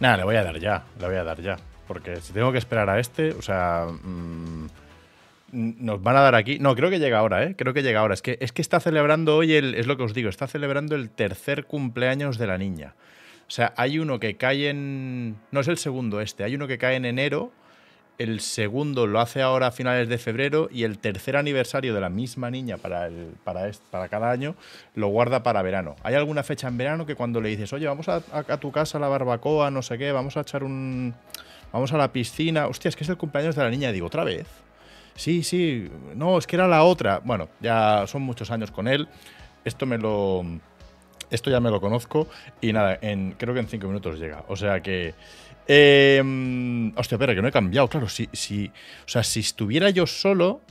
Nada, le voy a dar ya, le voy a dar ya. Porque si tengo que esperar a este, o sea. mm, nos van a dar aquí. No, creo que llega ahora, ¿eh? Creo que llega ahora. Es que, es que está celebrando hoy el. Es lo que os digo, está celebrando el tercer cumpleaños de la niña. O sea, hay uno que cae en. No es el segundo este, hay uno que cae en enero. El segundo lo hace ahora a finales de febrero y el tercer aniversario de la misma niña para, el, para, est- para cada año lo guarda para verano. ¿Hay alguna fecha en verano que cuando le dices, oye, vamos a tu casa a la barbacoa, no sé qué, vamos a echar un... Vamos a la piscina. Hostia, es que es el cumpleaños de la niña. Digo, ¿otra vez? Sí, sí. No, es que era la otra. Bueno, ya son muchos años con él. Esto me lo... Esto ya me lo conozco. Y nada, en, creo que en cinco minutos llega. O sea que... eh, hostia, espera, que no he cambiado. Claro, si, si, o sea, si estuviera yo solo,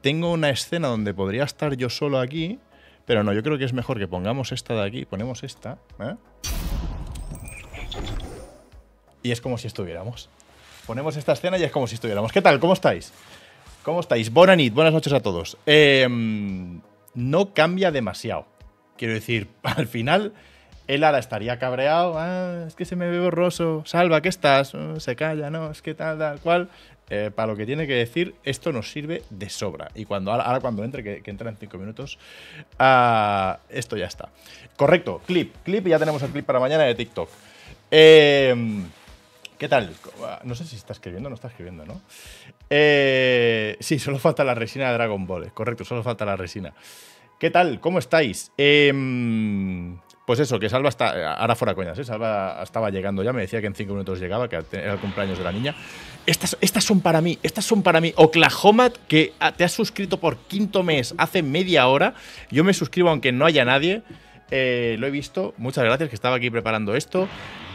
tengo una escena donde podría estar yo solo aquí. Pero no, yo creo que es mejor que pongamos esta de aquí. Ponemos esta. ¿eh? Y es como si estuviéramos. Ponemos esta escena y es como si estuviéramos. ¿Qué tal? ¿Cómo estáis? ¿Cómo estáis? Noches, buenas noches a todos. Eh, no cambia demasiado. Quiero decir, al final, él ahora estaría cabreado. "Ah, es que se me ve borroso. Salva, ¿qué estás? "Oh, se calla, ¿no? Es que tal, tal cual. Eh, para lo que tiene que decir, esto nos sirve de sobra. Y cuando ahora, cuando entre, que, entra en cinco minutos, ah, esto ya está. Correcto, clip, clip, ya tenemos el clip para mañana de TikTok. Eh, ¿Qué tal? No sé si está escribiendo o no está escribiendo, ¿no? Eh, sí, solo falta la resina de Dragon Ball. Correcto, solo falta la resina. ¿Qué tal? ¿Cómo estáis? Em, pues eso, que Salva está. Ahora fuera coñas, ¿eh? Salva estaba llegando ya, me decía que en cinco minutos llegaba, que era el cumpleaños de la niña. Estas, estas son para mí, estas son para mí. Oklahoma, que te has suscrito por quinto mes hace media hora. Yo me suscribo aunque no haya nadie. Eh, lo he visto. Muchas gracias, que estaba aquí preparando esto.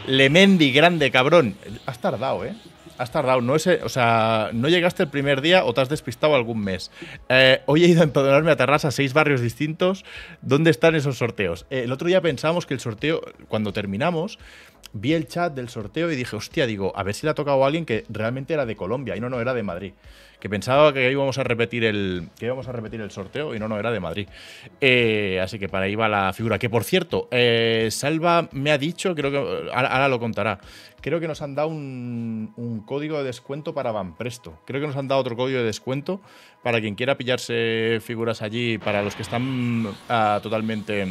Lemendi, grande, cabrón. Has tardado, ¿eh? Has tardado. No, es, o sea, no llegaste el primer día o te has despistado algún mes. Eh, hoy he ido a empadronarme a Terrassa a seis barrios distintos. ¿Dónde están esos sorteos? Eh, el otro día pensamos que el sorteo, cuando terminamos, vi el chat del sorteo y dije, hostia, digo, a ver si le ha tocado a alguien que realmente era de Colombia. Y no, no, era de Madrid. Que pensaba que íbamos a repetir el, que íbamos a repetir el sorteo y no, no, era de Madrid. Eh, así que para ahí va la figura. Que por cierto, eh, Salva me ha dicho, creo que ahora, lo contará, creo que nos han dado un, código de descuento para Van Presto. Creo que nos han dado otro código de descuento para quien quiera pillarse figuras allí, para los que están ah, totalmente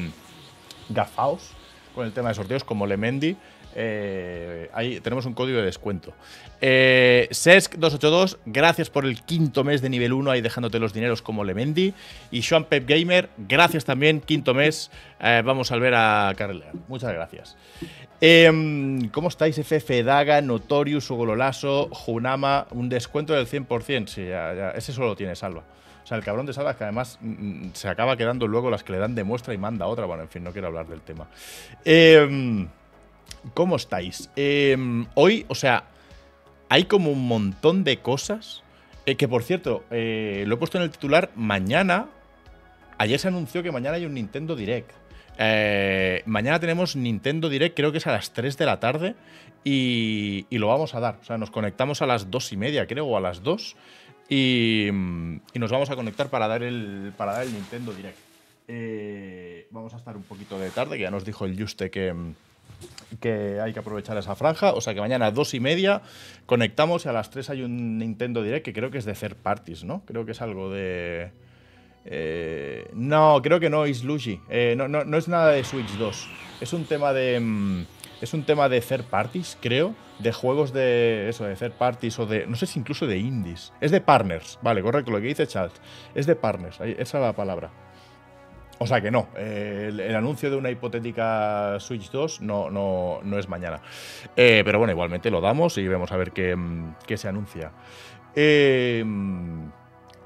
gafaos con el tema de sorteos, como Lemendi. Eh, ahí tenemos un código de descuento. Eh, Sesc282, gracias por el quinto mes de nivel 1 ahí dejándote los dineros como Lemendi. Y Sean Pep Gamer, gracias también, quinto mes. Eh, vamos a ver a carrelear. Muchas gracias. Em, ¿Cómo estáis? FF Daga, Notorious, Ugololaso, Junama, un descuento del 100%. Sí, ya, ya, ese solo tiene Salva. O sea, el cabrón de Salva que además mm, se acaba quedando luego las que le dan de muestra y manda otra. Bueno, en fin, no quiero hablar del tema. Em, ¿Cómo estáis? Em, hoy, o sea, hay como un montón de cosas. eh, que por cierto, eh, lo he puesto en el titular. Mañana. Ayer se anunció que mañana hay un Nintendo Direct. Eh, mañana tenemos Nintendo Direct, creo que es a las 3 de la tarde. Y, lo vamos a dar. O sea, nos conectamos a las 2 y media, creo, o a las 2. Y, y nos vamos a conectar para dar el, para dar el Nintendo Direct. Vamos a estar un poquito de tarde, que ya nos dijo el Juste que, que hay que aprovechar esa franja. O sea que mañana a dos y media conectamos y a las 3 hay un Nintendo Direct que creo que es de third parties, ¿no? Creo que es algo de. eh, no, creo que no, es Luigi. Eh, no, no, no es nada de Switch 2. Es un tema de. mm, es un tema de third parties, creo. De juegos de. Eso, de third parties o de. No sé si incluso de indies. Es de partners. Vale, correcto, lo que dice Charles. Es de partners. Esa es la palabra. O sea que no, eh, el, anuncio de una hipotética Switch 2 no, no, no es mañana. Eh, pero bueno, igualmente lo damos y vemos a ver qué, mm, qué se anuncia. Eh, mm,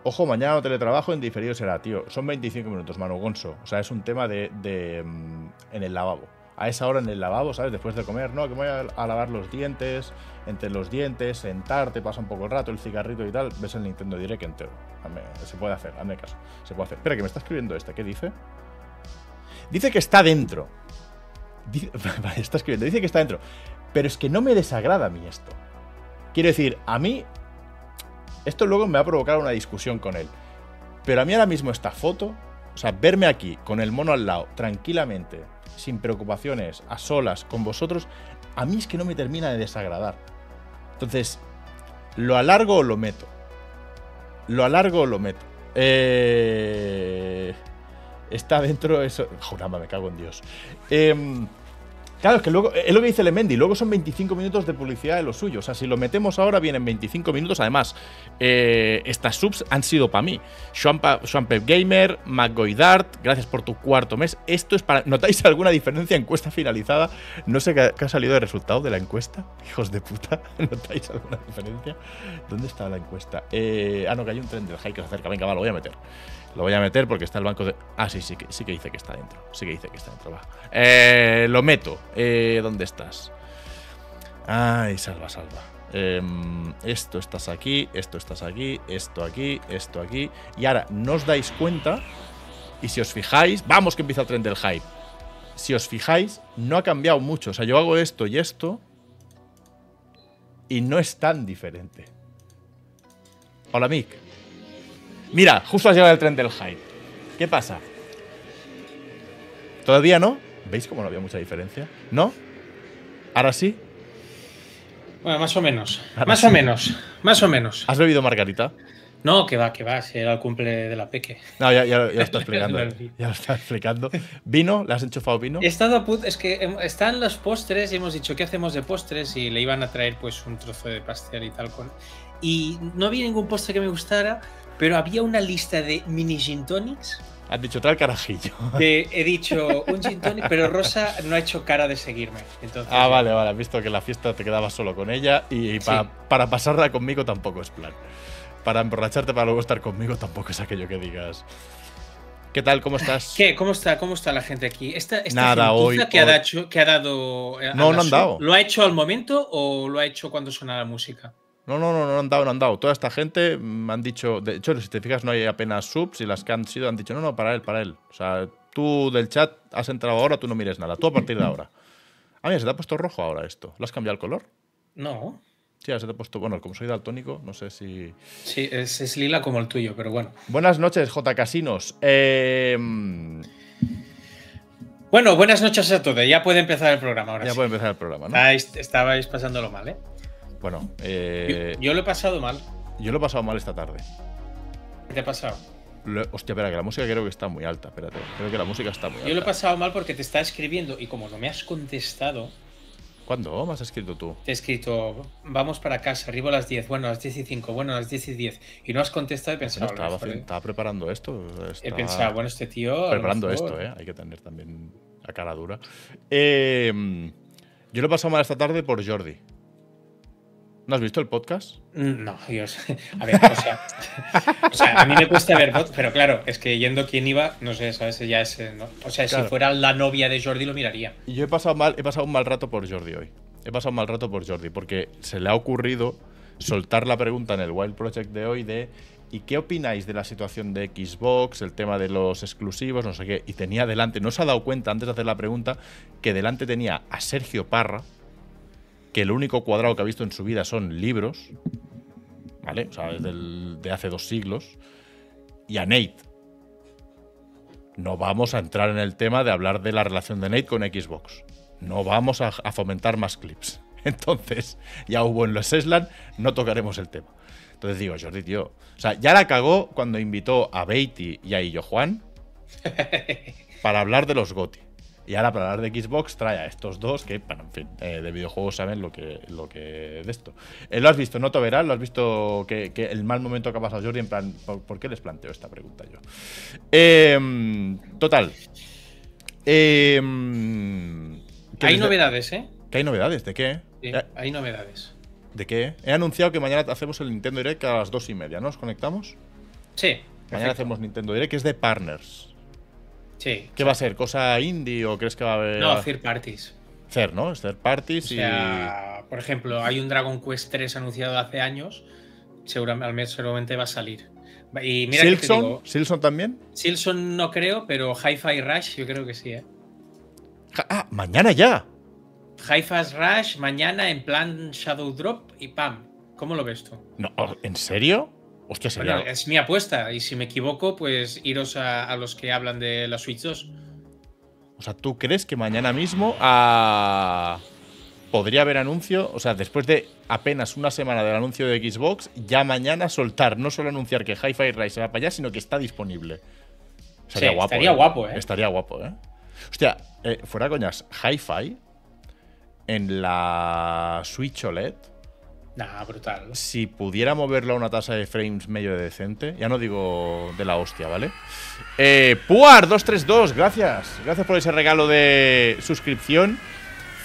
ojo, mañana no teletrabajo, en diferido será, tío. Son 25 minutos, Manu Gonzo. O sea, es un tema de, de, mm, en el lavabo. A esa hora en el lavabo, ¿sabes? Después de comer, no, que me voy a, lavar los dientes, entre los dientes, sentarte, pasa un poco el rato, el cigarrito y tal, ves el Nintendo Direct entero. Se puede hacer, hazme caso. Se puede hacer. Espera, que me está escribiendo este, ¿qué dice? Dice que está dentro. Vale, está escribiendo, dice que está dentro. Pero es que no me desagrada a mí esto. Quiero decir, a mí. Esto luego me va a provocar una discusión con él. Pero a mí ahora mismo esta foto, o sea, verme aquí con el mono al lado, tranquilamente, sin preocupaciones, a solas, con vosotros, a mí es que no me termina de desagradar. Entonces, ¿lo alargo o lo meto? Lo alargo o lo meto. Eh, está dentro eso. Jurama, me cago en Dios. Eh, Claro, es que luego, es lo que dice Lemendi, luego son 25 minutos de publicidad de lo suyo. O sea, si lo metemos ahora, vienen 25 minutos. Además, eh, estas subs han sido para mí. Swampep Gamer, McGoydart, gracias por tu cuarto mes. Esto es para. ¿Notáis alguna diferencia? Encuesta finalizada. No sé qué, ha salido de resultado de la encuesta. Hijos de puta. ¿Notáis alguna diferencia? ¿Dónde está la encuesta? Eh, ah, no, que hay un tren del high que se acerca. Venga, va, lo voy a meter. Lo voy a meter porque está el banco de. Ah, sí, sí que, sí que dice que está dentro. Sí que dice que está dentro. Va. Eh, lo meto. Eh, ¿Dónde estás? Ay, salva, salva. Em, esto estás aquí, esto estás aquí, esto aquí, esto aquí. Y ahora no os dais cuenta. Y si os fijáis, vamos que empieza el tren del hype. Si os fijáis, no ha cambiado mucho. O sea, yo hago esto y esto. Y no es tan diferente. Hola, Mick. Mira, justo has llegado el tren del hype. ¿Qué pasa? ¿Todavía no? ¿Veis cómo no había mucha diferencia? ¿No? ¿Ahora sí? Bueno, más o menos. más o menos. Más o menos. ¿Has bebido margarita? No, que va, que va. Si era el cumple de la peque. No, ya, ya, ya lo está explicando. ya lo está explicando. ¿Vino? ¿Le has enchufado vino? He estado a punto. Es que están los postres y hemos dicho, ¿qué hacemos de postres? Y le iban a traer pues un trozo de pastel y tal. Con... Y no había ningún postre que me gustara pero había una lista de mini gin tonics. Has dicho tal carajillo. he dicho un gin tonic, pero Rosa no ha hecho cara de seguirme. ah, vale, vale. Has visto que la fiesta te quedabas solo con ella y para, pasarla conmigo tampoco es plan. Para emborracharte para luego estar conmigo tampoco es aquello que digas. ¿Qué tal? ¿Cómo estás? ¿Qué? ¿Cómo está? ¿Cómo está la gente aquí? Esta, esta Nada, hoy, que, Ha dado, que ha dado. No, no han dado. ¿Lo ha hecho al momento o lo ha hecho cuando suena la música? No, no, no, no han dado, no han dado. Toda esta gente me han dicho. De hecho, si te fijas, no hay apenas subs y las que han sido han dicho, no, no, para él, para él. O sea, tú del chat has entrado ahora, tú no mires nada. Tú a partir de ahora. Ah, mira, se te ha puesto rojo ahora esto. ¿Lo has cambiado el color? No. Sí, se te ha puesto. Bueno, como soy daltónico, no sé si. Sí, es, lila como el tuyo, pero bueno. Buenas noches, J. Casinos. Eh. Bueno, buenas noches a todos. Ya puede empezar el programa ahora. Ya puede empezar el programa, ¿no? estabais pasándolo mal, ¿eh? Bueno, eh, yo, lo he pasado mal. Yo lo he pasado mal esta tarde. ¿Qué te ha pasado? hostia, espera, que la música creo que está muy alta. Espérate, creo que la música está muy alta. Yo lo he pasado mal porque te está escribiendo y como no me has contestado. ¿Cuándo me has escrito tú? Te he escrito, vamos para casa, arriba a las 10, bueno, a las 10 y 5, bueno, a las 10 y 10. Y no has contestado y pensado. estaba, estaba, preparando esto. He pensado, bueno, este tío. Preparando esto, ¿eh? Hay que tener también la cara dura. Eh, yo lo he pasado mal esta tarde por Jordi. ¿No has visto el podcast? Mm, no, yo A ver, o sea, o sea, a mí me cuesta ver pero claro, es que yendo quién iba, no sé, ¿sabes? Ya es. O sea, si fuera la novia de Jordi lo miraría. Yo he pasado mal, he pasado un mal rato por Jordi hoy. He pasado un mal rato por Jordi, porque se le ha ocurrido soltar la pregunta en el Wild Project de hoy de ¿y qué opináis de la situación de Xbox, el tema de los exclusivos, no sé qué? Y tenía delante, no se ha dado cuenta antes de hacer la pregunta, que delante tenía a Sergio Parra, que el único cuadrado que ha visto en su vida son libros, ¿vale? O sea, desde de hace dos siglos, y a Nate. No vamos a entrar en el tema de hablar de la relación de Nate con Xbox. No vamos a, fomentar más clips. Entonces, ya hubo en los Eslan, no tocaremos el tema. Entonces digo, Jordi, tío. O sea, ya la cagó cuando invitó a Beatty y a Illo Juan para hablar de los GOTI. Y ahora para hablar de Xbox trae a estos dos que, bueno, en fin, eh, de videojuegos saben lo que, lo que de esto. Eh, ¿Lo has visto? ¿No te verás? ¿Lo has visto que, el mal momento que ha pasado Jordi? En plan, ¿por, qué les planteo esta pregunta yo? Em, total. Em, hay novedades, ¿eh? ¿Que hay novedades? ¿De qué? Sí, hay novedades. ¿De qué? He anunciado que mañana hacemos el Nintendo Direct a las dos y media, ¿no? ¿Nos conectamos? Sí. Mañana hacemos Nintendo Direct, que es de partners. Sí. ¿Qué va a ser? ¿Cosa indie o crees que va a haber.? No, third parties. Third, ¿no? Third parties o sea, Por ejemplo, hay un Dragon Quest 3 anunciado hace años. Seguramente, al menos seguramente va a salir. Y mira ¿Silson? ¿Silson también? Silson no creo, pero Hi-Fi Rush yo creo que sí, ¿eh? Ah, mañana ya. Hi-Fi Rush, mañana en plan Shadow Drop y pam. ¿Cómo lo ves tú? No, ¿En serio? Es mi apuesta. Y si me equivoco, pues iros a, los que hablan de la Switch 2. O sea, ¿tú crees que mañana mismo a. podría haber anuncio, o sea, después de apenas una semana del anuncio de Xbox, ya mañana soltar, no solo anunciar que Hi-Fi Rise se va para allá, sino que está disponible. Estaría guapo. Estaría ¿eh? guapo, ¿eh? Estaría guapo, ¿eh? Hostia, eh, fuera coñas, Hi-Fi en la Switch OLED. Nah, brutal. Si pudiera moverlo a una tasa de frames medio decente, ya no digo de la hostia, ¿vale? Eh, Puar232, gracias. Gracias por ese regalo de suscripción.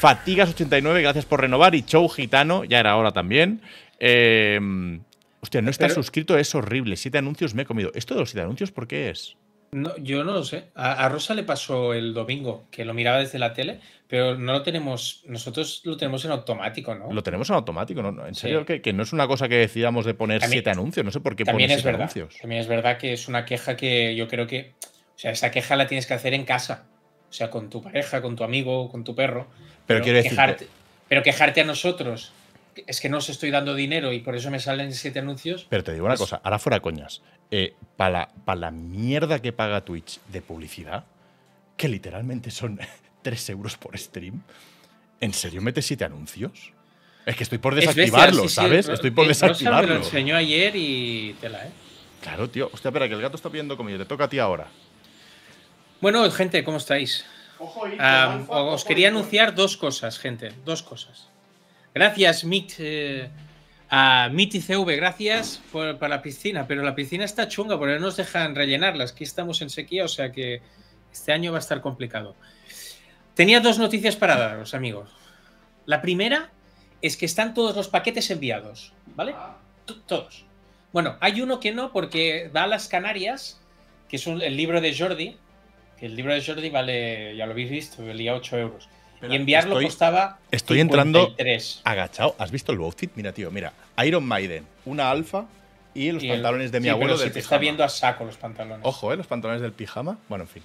Fatigas89, gracias por renovar. Y Chow Gitano, ya era hora también. Eh, hostia, no estar suscrito es horrible. Siete anuncios me he comido. ¿Esto de los siete anuncios por qué es? No, yo no lo sé. A, Rosa le pasó el domingo, que lo miraba desde la tele, pero no lo tenemos, nosotros lo tenemos en automático, ¿no? Lo tenemos en automático, ¿no? En serio, que, no es una cosa que decidamos de poner siete anuncios, no sé por qué también es verdad, anuncios. También es verdad que es una queja que yo creo que, o sea, esa queja la tienes que hacer en casa, o sea, con tu pareja, con tu amigo, con tu perro. Pero, quiero decir. Pero quejarte a nosotros es que no os estoy dando dinero y por eso me salen siete anuncios. Pero te digo una cosa, ahora fuera coñas. Eh, para la, mierda que paga Twitch de publicidad, que literalmente son 3 euros por stream, ¿en serio metes siete anuncios? Es que estoy por desactivarlo, ¿sabes? estoy por desactivarlo. me lo enseñó ayer y tela, ¿eh? Claro, tío. Hostia, espera, que el gato está pidiendo comida. Te toca a ti ahora. Bueno, gente, ¿cómo estáis? os quería anunciar dos cosas, gente. Dos cosas. Gracias, Mit. Eh, a MITICV, gracias por, la piscina, pero la piscina está chunga porque no nos dejan rellenarlas. Aquí estamos en sequía, o sea que este año va a estar complicado. Tenía dos noticias para daros, amigos. La primera es que están todos los paquetes enviados, ¿vale? todos. Bueno, hay uno que no porque va a las Canarias, que es el libro de Jordi, el libro de Jordi vale, ya lo habéis visto, valía 8 euros y enviarlo costaba. Estoy entrando agachado. ¿Has visto el outfit? Mira, tío, mira. Iron Maiden, una alfa y los pantalones de mi abuelo del te está viendo a saco los pantalones. Ojo, ¿eh? Los pantalones del pijama. Bueno, en fin.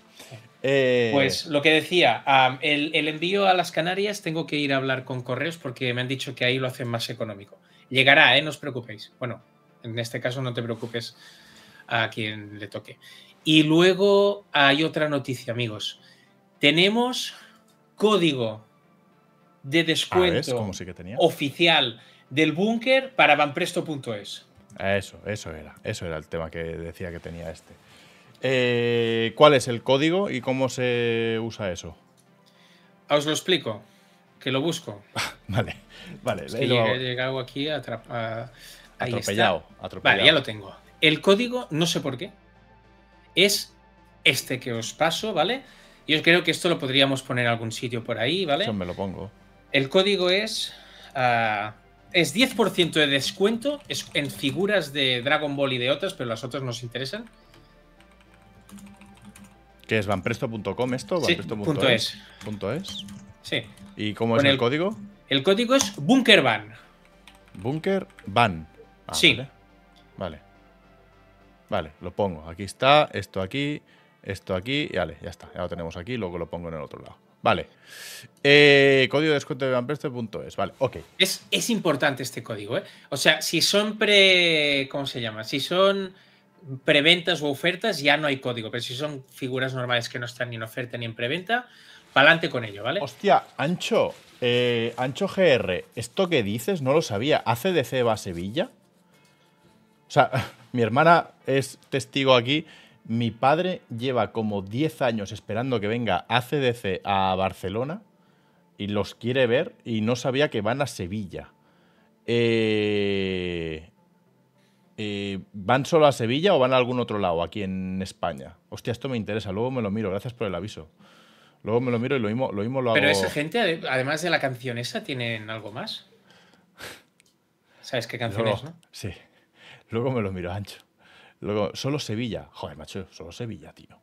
Eh, pues lo que decía, el, envío a las Canarias tengo que ir a hablar con correos porque me han dicho que ahí lo hacen más económico. Llegará, ¿eh? No os preocupéis. Bueno, en este caso no te preocupes a quien le toque. Y luego hay otra noticia, amigos. Tenemos código de ah, descuento oficial del búnker para vanpresto.es. Eso, eso era. Eso era el tema que decía que tenía este. Eh, ¿Cuál es el código y cómo se usa eso? Os lo explico, que lo busco. vale, vale. he llegado aquí a, atropellado, atropellado. Vale, ya lo tengo. El código, no sé por qué, es este que os paso, ¿vale? Yo creo que esto lo podríamos poner en algún sitio por ahí, ¿vale? Eso me lo pongo. El código es. Ah, es 10% de descuento es en figuras de Dragon Ball y de otras, pero las otras nos interesan. ¿Qué es? ¿Vanpresto.com esto? Sí, punto es. es. Sí. ¿Y cómo es el, código? El código es Bunkerban. Bunkerban. Ah, sí. Vale. vale. Vale, lo pongo. Aquí está, esto aquí esto aquí, y vale, ya está, ya lo tenemos aquí, luego lo pongo en el otro lado. Vale. Eh, código de descuento de es vale, ok. Es, es importante este código, ¿eh? O sea, si son pre. ¿Cómo se llama? Si son preventas o ofertas, ya no hay código, pero si son figuras normales que no están ni en oferta ni en preventa, pa'lante con ello, ¿vale? Hostia, Ancho, eh, Ancho GR, esto que dices no lo sabía. ¿ACDC va a Sevilla? O sea, mi hermana es testigo aquí mi padre lleva como 10 años esperando que venga ACDC a Barcelona y los quiere ver y no sabía que van a Sevilla. Eh, eh, ¿Van solo a Sevilla o van a algún otro lado aquí en España? Hostia, esto me interesa, luego me lo miro, gracias por el aviso. Luego me lo miro y lo mismo lo, mismo lo hago. Pero esa gente, además de la canción esa, ¿tienen algo más? ¿Sabes qué canción es, no? Sí. Luego me lo miro, Ancho. Luego, solo Sevilla. Joder, macho, solo Sevilla, tío.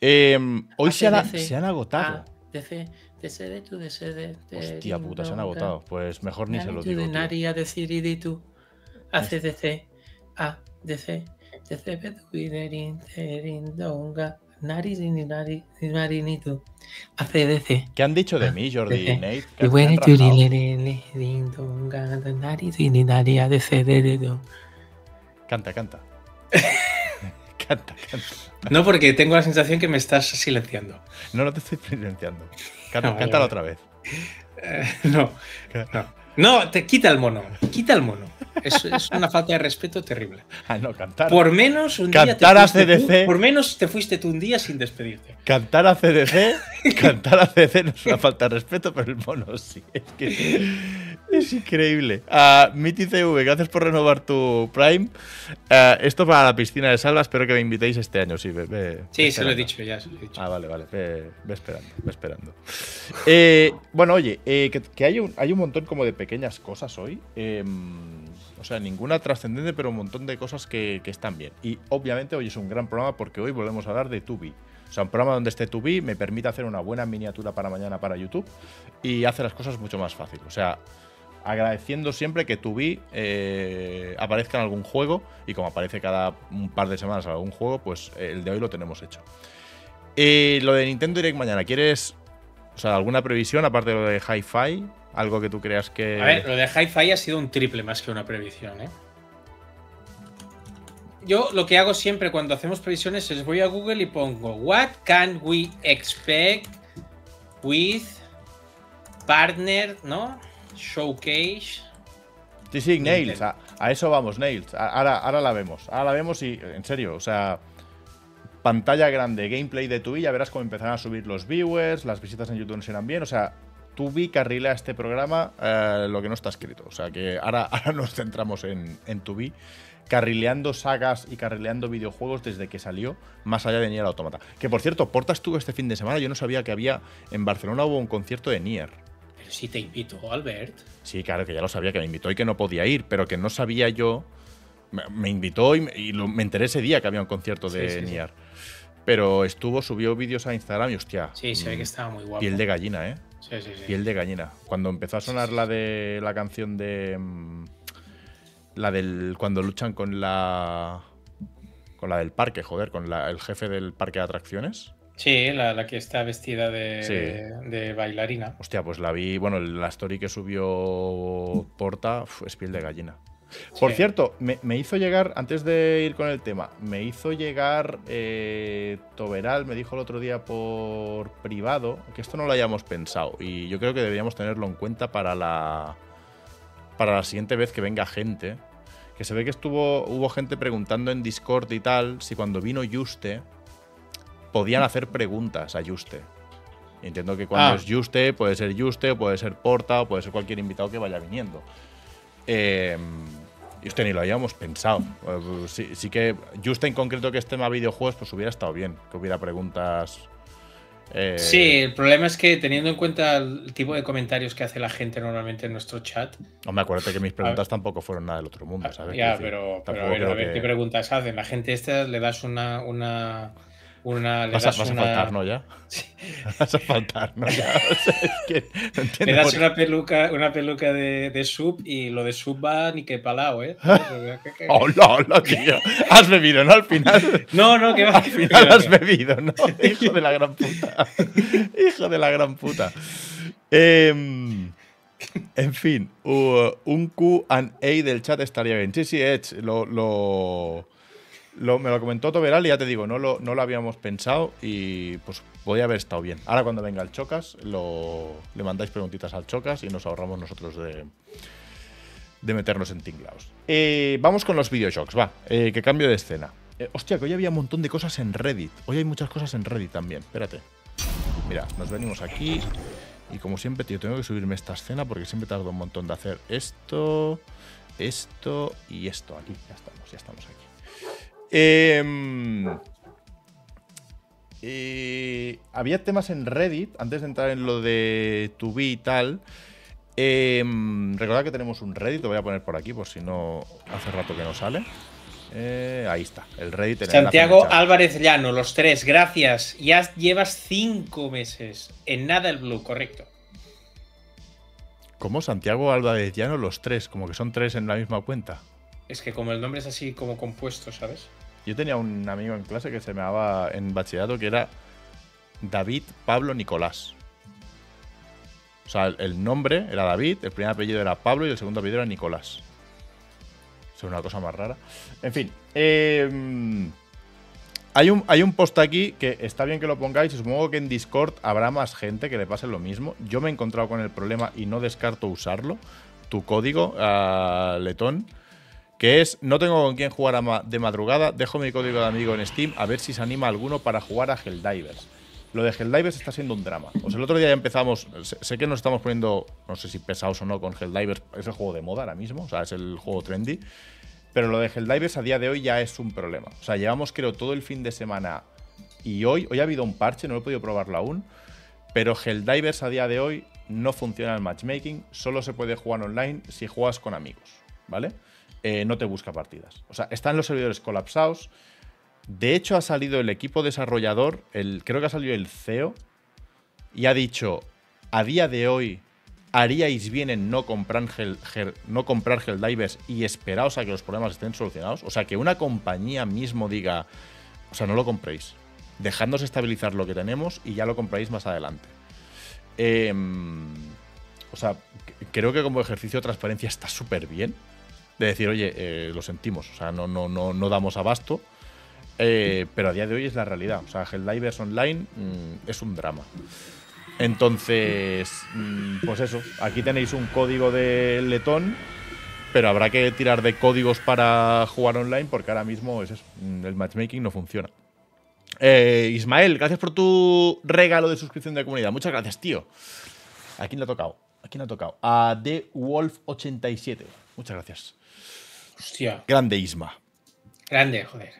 Em, hoy se han, se han, agotado. DC, DC de tu, DC de, Hostia puta, se han agotado. Pues mejor ni se lo digo. Naria decir y tú. Hace DC. A, DC. DC. Nari, ni nari, ni nari, ni tú. Hace DC. ¿Qué han dicho de mí, Jordi y Nate? Y bueno, tú, Nari, ni nari, ADC de Canta, canta. canta, canta. No, porque tengo la sensación que me estás silenciando. No, no te estoy silenciando. Canta, cántala otra vez. Eh, no, no. No, te quita el mono. Quita el mono. Es, es una falta de respeto terrible. Ah, no, cantar. Por menos un día te Cantar a fuiste tú- CDC. por menos te fuiste tú un día sin despedirte. Cantar a CDC, cantar a CDC no es una falta de respeto, pero el mono sí. Es que es increíble. Ah, Miti CV, gracias por renovar tu Prime. Ah, esto para la piscina de Salva, espero que me invitéis este año. Sí, ve, ve- Sí, ve se lo he dicho ya, se lo he dicho. Ah, vale, vale. Ve, esperando, ve esperando. Eh, bueno, oye, eh, que, que hay, un, hay un montón como de pequeñas cosas hoy. eh, sea, ninguna trascendente, pero un montón de cosas que, están bien. Y obviamente hoy es un gran programa porque hoy volvemos a hablar de Tubi. O sea, un programa donde esté Tubi me permite hacer una buena miniatura para mañana para YouTube y hace las cosas mucho más fácil. O sea, agradeciendo siempre que Tubi eh, aparezca en algún juego y como aparece cada un par de semanas en algún juego, pues el de hoy lo tenemos hecho. Eh, lo de Nintendo Direct mañana, ¿quieres, o sea, alguna previsión aparte de lo de Hi-Fi? Algo que tú creas que... A ver, lo de Hi-Fi ha sido un triple más que una previsión, ¿eh? Yo lo que hago siempre cuando hacemos previsiones es voy a Google y pongo What can we expect with partner, ¿no? Showcase. Sí, sí, Nails, a, a eso vamos, Nails. Ahora, ahora la vemos, ahora la vemos y, en serio, o sea, pantalla grande, gameplay de Tubi, ya verás cómo empezarán a subir los viewers, las visitas en YouTube no serán bien, o sea, Tubi carrilea este programa eh, lo que no está escrito. O sea, que ahora, ahora nos centramos en, en Tubi, carrileando sagas y carrileando videojuegos desde que salió, más allá de Nier Automata. Que por cierto, Porta estuvo este fin de semana, yo no sabía que había, en Barcelona hubo un concierto de Nier. Pero si te invito, Albert. Sí, claro, que ya lo sabía, que me invitó y que no podía ir, pero que no sabía yo. Me, me invitó y, me, y lo- me enteré ese día que había un concierto de Sí, sí, sí. Nier. Pero estuvo, subió vídeos a Instagram y hostia. Sí, se ve mm, que estaba muy guapo. Piel de gallina, ¿eh? Sí, sí, sí. Piel de gallina. Cuando empezó a sonar la de la canción de. mm, La del. Cuando luchan con la. Con la del parque, joder, con la- el jefe del parque de atracciones. Sí, la, la que está vestida de, Sí. de bailarina. Hostia, pues la vi. Bueno, la story que subió Porta es piel de gallina. Por Sí. cierto, me, me hizo llegar, antes de ir con el tema, me hizo llegar eh, Toberal, me dijo el otro día por privado, que esto no lo hayamos pensado y yo creo que deberíamos tenerlo en cuenta para la, para la siguiente vez que venga gente. Que se ve que estuvo, hubo gente preguntando en Discord y tal si cuando vino Juste podían hacer preguntas a Juste. Entiendo que cuando Ah. es Juste, puede ser Juste, o puede ser Porta, o puede ser cualquier invitado que vaya viniendo. Eh, y usted ni lo habíamos pensado. Sí, sí que Juste en concreto que es tema videojuegos, pues hubiera estado bien. Que hubiera preguntas. eh, Sí, el problema es que teniendo en cuenta el tipo de comentarios que hace la gente normalmente en nuestro chat, No me acuerdo que mis preguntas tampoco fueron nada del otro mundo, ¿sabes? Ya, pero, pero a ver, a ver que- qué preguntas hacen. La gente esta le das una, una, una, le Vas a, das vas a una- faltar, ¿no? Ya. Sí. Vas a faltar, ¿no? Ya. O sea, es que no entiendo Le das por- una peluca, una peluca de, de sub y lo de sub va ni que palao, ¿eh? Hola, hola, tío. Has bebido, ¿no? Al final. No, no, que va. Al final has bebido, ¿no? Hijo de la gran puta. Hijo de la gran puta. Em, en fin, un QA del chat estaría bien. Sí, sí, Edge, lo, lo- lo- me lo comentó Toberal y ya te digo, no lo, no lo habíamos pensado y pues podía haber estado bien. Ahora cuando venga el Chocas, lo, le mandáis preguntitas al Chocas y nos ahorramos nosotros de, de meternos en tinglaos. Eh, vamos con los videoshocks, va, eh, que cambio de escena. Eh, hostia, que hoy había un montón de cosas en Reddit. Hoy hay muchas cosas en Reddit también. Espérate. Mira, nos venimos aquí. Y como siempre, tío, tengo que subirme esta escena porque siempre tardo un montón de hacer esto, esto y esto. Aquí, ya estamos, ya estamos aquí. Em, eh, había temas en Reddit, antes de entrar en lo de Tubi y tal. Em, recordad que tenemos un Reddit, lo voy a poner por aquí por si no hace rato que no sale. Eh, ahí está, el Reddit. en el Santiago. Álvarez Llano, los tres, gracias. Ya llevas cinco meses. En nada el blue, correcto. ¿Cómo? Santiago Álvarez Llano, los tres, como que son tres en la misma cuenta. Es que como el nombre es así como compuesto, ¿sabes? Yo tenía un amigo en clase que se me llamaba en bachillerato que era David Pablo Nicolás. O sea, el- nombre era David, el primer apellido era Pablo y el segundo apellido era Nicolás. Es una cosa más rara. En fin. eh, Hay un, hay un post aquí que está bien que lo pongáis supongo que en Discord habrá más gente que le pase lo mismo. Yo me he encontrado con el problema y no descarto usarlo. Tu código, uh, Letón, que es no tengo con quién jugar de madrugada, dejo mi código de amigo en Steam a ver si se anima alguno para jugar a Helldivers. Lo de Helldivers está siendo un drama. O sea, el otro día ya empezamos, sé, que nos estamos poniendo, no sé si pesados o no con Helldivers, es el juego de moda ahora mismo, o sea, es el juego trendy. Pero lo de Helldivers a día de hoy ya es un problema. O sea, llevamos creo todo el fin de semana y hoy, hoy ha habido un parche, no lo he podido probarlo aún, pero Helldivers a día de hoy no funciona el matchmaking, solo se puede jugar online si juegas con amigos, ¿vale? Eh, no te busca partidas. O sea, están los servidores colapsados. De hecho, ha salido el equipo desarrollador, el, creo que ha salido el CEO, y ha dicho, a día de hoy haríais bien en no comprar, gel, no comprar Helldivers y esperaos a que los problemas estén solucionados. O sea, que una compañía mismo diga, o sea, no lo compréis. Dejadnos estabilizar lo que tenemos y ya lo compráis más adelante. Em, o sea, creo que como ejercicio de transparencia está súper bien. De decir, oye, eh, lo sentimos, o sea, no, no, no, no damos abasto. Eh, pero a día de hoy es la realidad. O sea, Helldivers Online mm, es un drama. Entonces, mm, pues eso, aquí tenéis un código de letón, pero habrá que tirar de códigos para jugar online porque ahora mismo mm, el matchmaking no funciona. Eh, Ismael, gracias por tu regalo de suscripción de comunidad. Muchas gracias, tío. ¿A quién le ha tocado? ¿A quién le ha tocado? A The Wolf87. Muchas gracias. Hostia. Grande Isma. Grande, joder.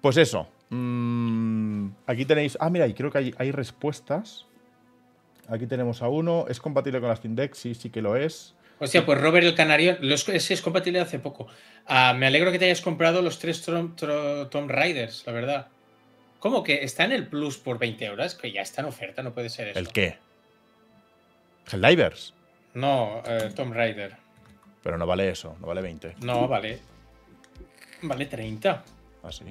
Pues eso. Mm, aquí tenéis. Ah, mira, y creo que hay respuestas. Aquí tenemos a uno. ¿Es compatible con las Deck? Sí, sí que lo es. Hostia, pues Robert el Canario, ese es compatible hace poco. Ah, me alegro que te hayas comprado los tres Tom, Riders, la verdad. ¿Cómo que está en el Plus por 20 euros? Que ya está en oferta, no puede ser eso. ¿El qué? ¿Helldivers? No, eh, Tom Rider. Pero no vale eso, no vale 20. No, vale. Vale 30. ¿Ah, sí?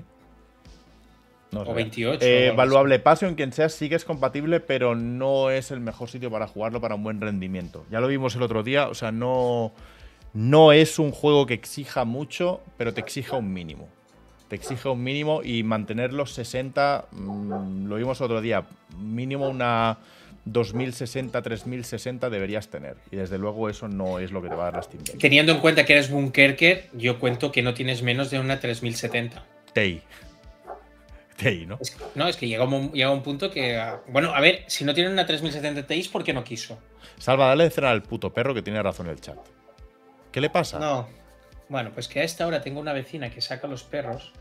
o 28. Eh, valuable Passion, quien sea, sí que es compatible, pero no es el mejor sitio para jugarlo para un buen rendimiento. Ya lo vimos el otro día, o sea, no, no es un juego que exija mucho, pero te exija un mínimo. Te exige un mínimo y mantener los 60, mm, lo vimos el otro día, mínimo una 2060, 3060 deberías tener. Y desde luego eso no es lo que te va a dar la Steam Teniendo en cuenta que eres Bunkerker, yo cuento que no tienes menos de una 3070. Tei. ¿no? no, es que llega un, llega un punto que. Ah, bueno, a ver, si no tienen una 3070 Ti, ¿por qué no quiso? Salva, dale de cena al puto perro que tiene razón el chat. ¿Qué le pasa? No. Bueno, pues que a esta hora tengo una vecina que saca los perros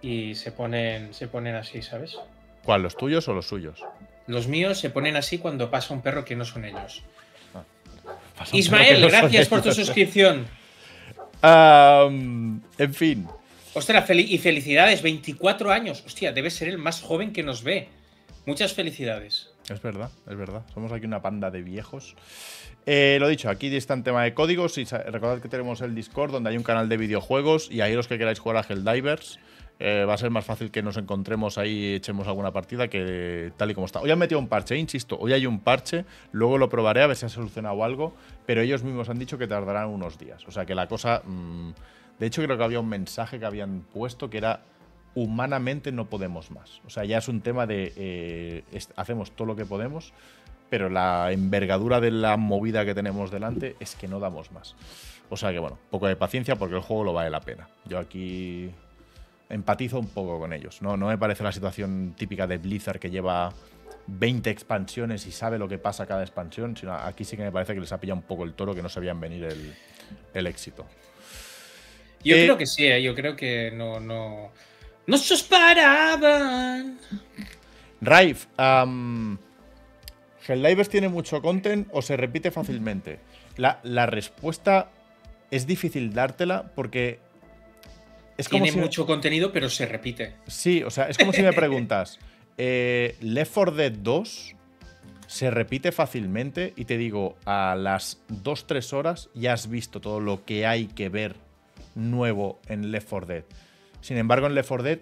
y se ponen, se ponen así, ¿sabes? ¿Cuál, los tuyos o los suyos? Los míos se ponen así cuando pasa un perro que no son ellos. Ismael, gracias por tu suscripción. en fin, Ostras, y felicidades, 24 años. Hostia, debe ser el más joven que nos ve. Muchas felicidades. Es verdad, es verdad. Somos aquí una panda de viejos. Eh, lo dicho, aquí está en tema de códigos. Y recordad que tenemos el Discord donde hay un canal de videojuegos y ahí los que queráis jugar a Helldivers. Eh, va a ser más fácil que nos encontremos ahí y echemos alguna partida que tal y como está. Hoy han metido un parche, insisto, hoy hay un parche, luego lo probaré a ver si ha solucionado algo, pero ellos mismos han dicho que tardarán unos días. O sea que la cosa... Mm, de hecho, creo que había un mensaje que habían puesto que era humanamente no podemos más. O sea, ya es un tema de eh, hacemos todo lo que podemos, pero la envergadura de la movida que tenemos delante es que no damos más. O sea que bueno, poco de paciencia porque el juego lo vale la pena. Yo aquí empatizo un poco con ellos. No, no me parece la situación típica de Blizzard que lleva 20 expansiones y sabe lo que pasa cada expansión, sino aquí sí que me parece que les ha pillado un poco el toro que no sabían venir el, el éxito. Yo eh, creo que sí, eh, yo creo que no, no. No se esperaban. Raif, um, ¿Helldivers tiene mucho content o se repite fácilmente? La, respuesta es difícil dártela porque. Es como tiene mucho contenido, pero se repite. Sí, o sea, es como si me preguntas. Eh, Left 4 Dead 2 se repite fácilmente y te digo, a las 2-3 horas ya has visto todo lo que hay que ver nuevo en Left 4 Dead. Sin embargo, en Left 4 Dead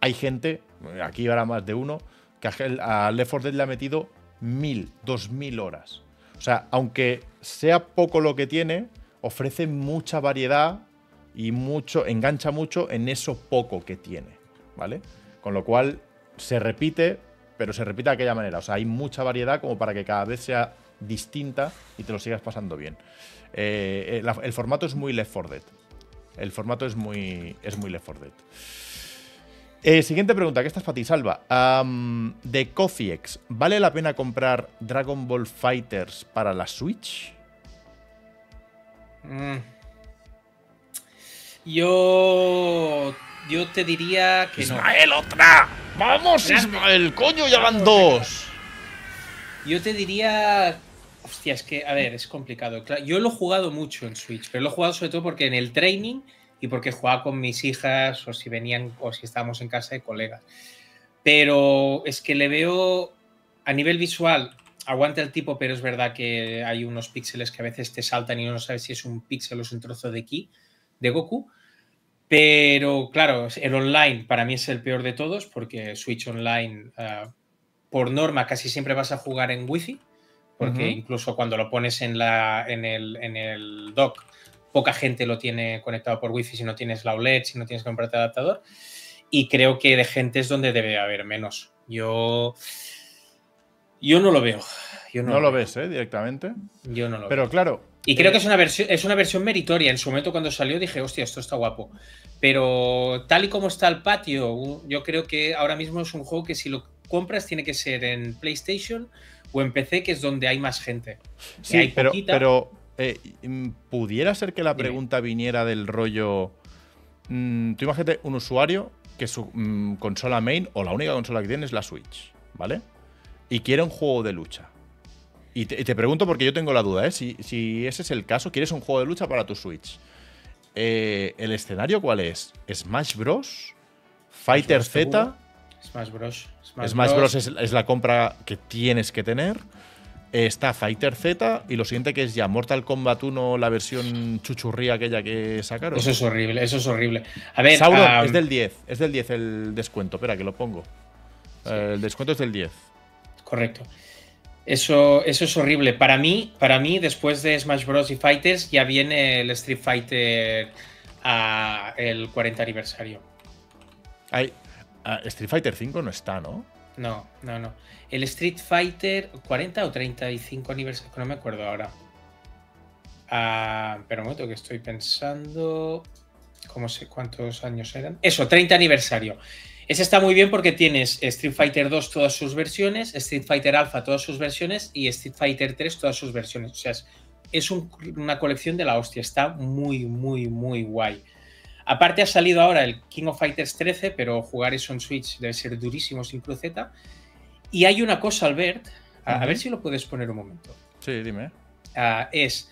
hay gente, aquí habrá más de uno, que a Left 4 Dead le ha metido mil, dos mil horas. O sea, aunque sea poco lo que tiene, ofrece mucha variedad y mucho, engancha mucho en eso poco que tiene, ¿vale? Con lo cual se repite, pero se repite de aquella manera. O sea, hay mucha variedad como para que cada vez sea distinta y te lo sigas pasando bien. Eh, eh, el formato es muy Left 4 Dead. El formato es muy, es muy Left 4 Dead. Eh, siguiente pregunta, que esta es para ti, Salva. de Coffeex, ¿vale la pena comprar Dragon Ball Fighters para la Switch? Mm. Yo. Yo te diría que Ismael, otra. Vamos, Ismael, coño, ya van dos. Yo te diría. Hostia, es que, a ver, es complicado. Yo lo he jugado mucho en Switch, pero lo he jugado sobre todo porque en el training y porque jugaba con mis hijas o si venían o si estábamos en casa de colegas. Pero es que le veo a nivel visual, aguanta el tipo, pero es verdad que hay unos píxeles que a veces te saltan y no sabes si es un píxel o es un trozo de ki de Goku. Pero claro, el online para mí es el peor de todos porque Switch Online, ah, por norma, casi siempre vas a jugar en Wi-Fi, porque incluso cuando lo pones en, la, en, el, en el dock poca gente lo tiene conectado por wifi si no tienes la OLED, si no tienes que comprarte adaptador. Y creo que de gente es donde debe haber menos. Yo, yo no lo veo. Yo no, lo, ves, ¿eh? Directamente. Yo no lo Pero claro. Y creo eh, que es una, versión, es una versión meritoria. En su momento cuando salió dije, hostia, esto está guapo. Pero tal y como está el patio, yo creo que ahora mismo es un juego que si lo compras tiene que ser en PlayStation o en PC, que es donde hay más gente. Sí, pero, pero eh, mm, ¿pudiera ser que la pregunta viniera del rollo... Mm, tú imagínate un usuario que su mm, consola main o la única consola que tiene es la Switch, ¿vale? Y quiere un juego de lucha. Y te, pregunto porque yo tengo la duda, ¿eh? Si, ese es el caso, quieres un juego de lucha para tu Switch. Eh, ¿El escenario cuál es? ¿Smash Bros? ¿Fighter Z? Smash Bros. Smash, Bros, es, la compra que tienes que tener está Fighter Z y lo siguiente que es ya Mortal Kombat 1, la versión chuchurría aquella que sacaron. Eso es horrible, eso es horrible. A ver, Sauron, es del 10, es del 10 el descuento. Espera, que lo pongo. el descuento es del 10. Correcto. Eso, eso es horrible. Para mí, para mí, después de Smash Bros. y Fighters, ya viene el Street Fighter a el 40 aniversario. Hay, Street Fighter 5 no está, ¿no? No, no, no. El Street Fighter 40 o 35 aniversario, no me acuerdo ahora. Ah, pero un momento que estoy pensando. ¿Cómo sé cuántos años eran? Eso, 30 aniversario. Ese está muy bien porque tienes Street Fighter 2 todas sus versiones, Street Fighter Alpha todas sus versiones y Street Fighter 3 todas sus versiones. O sea, es, una colección de la hostia. Está muy, muy, muy guay. Aparte ha salido ahora el King of Fighters 13, pero jugar eso en Switch debe ser durísimo sin cruceta. Y hay una cosa, Albert, a, ver si lo puedes poner un momento. Sí, dime. Ah, es,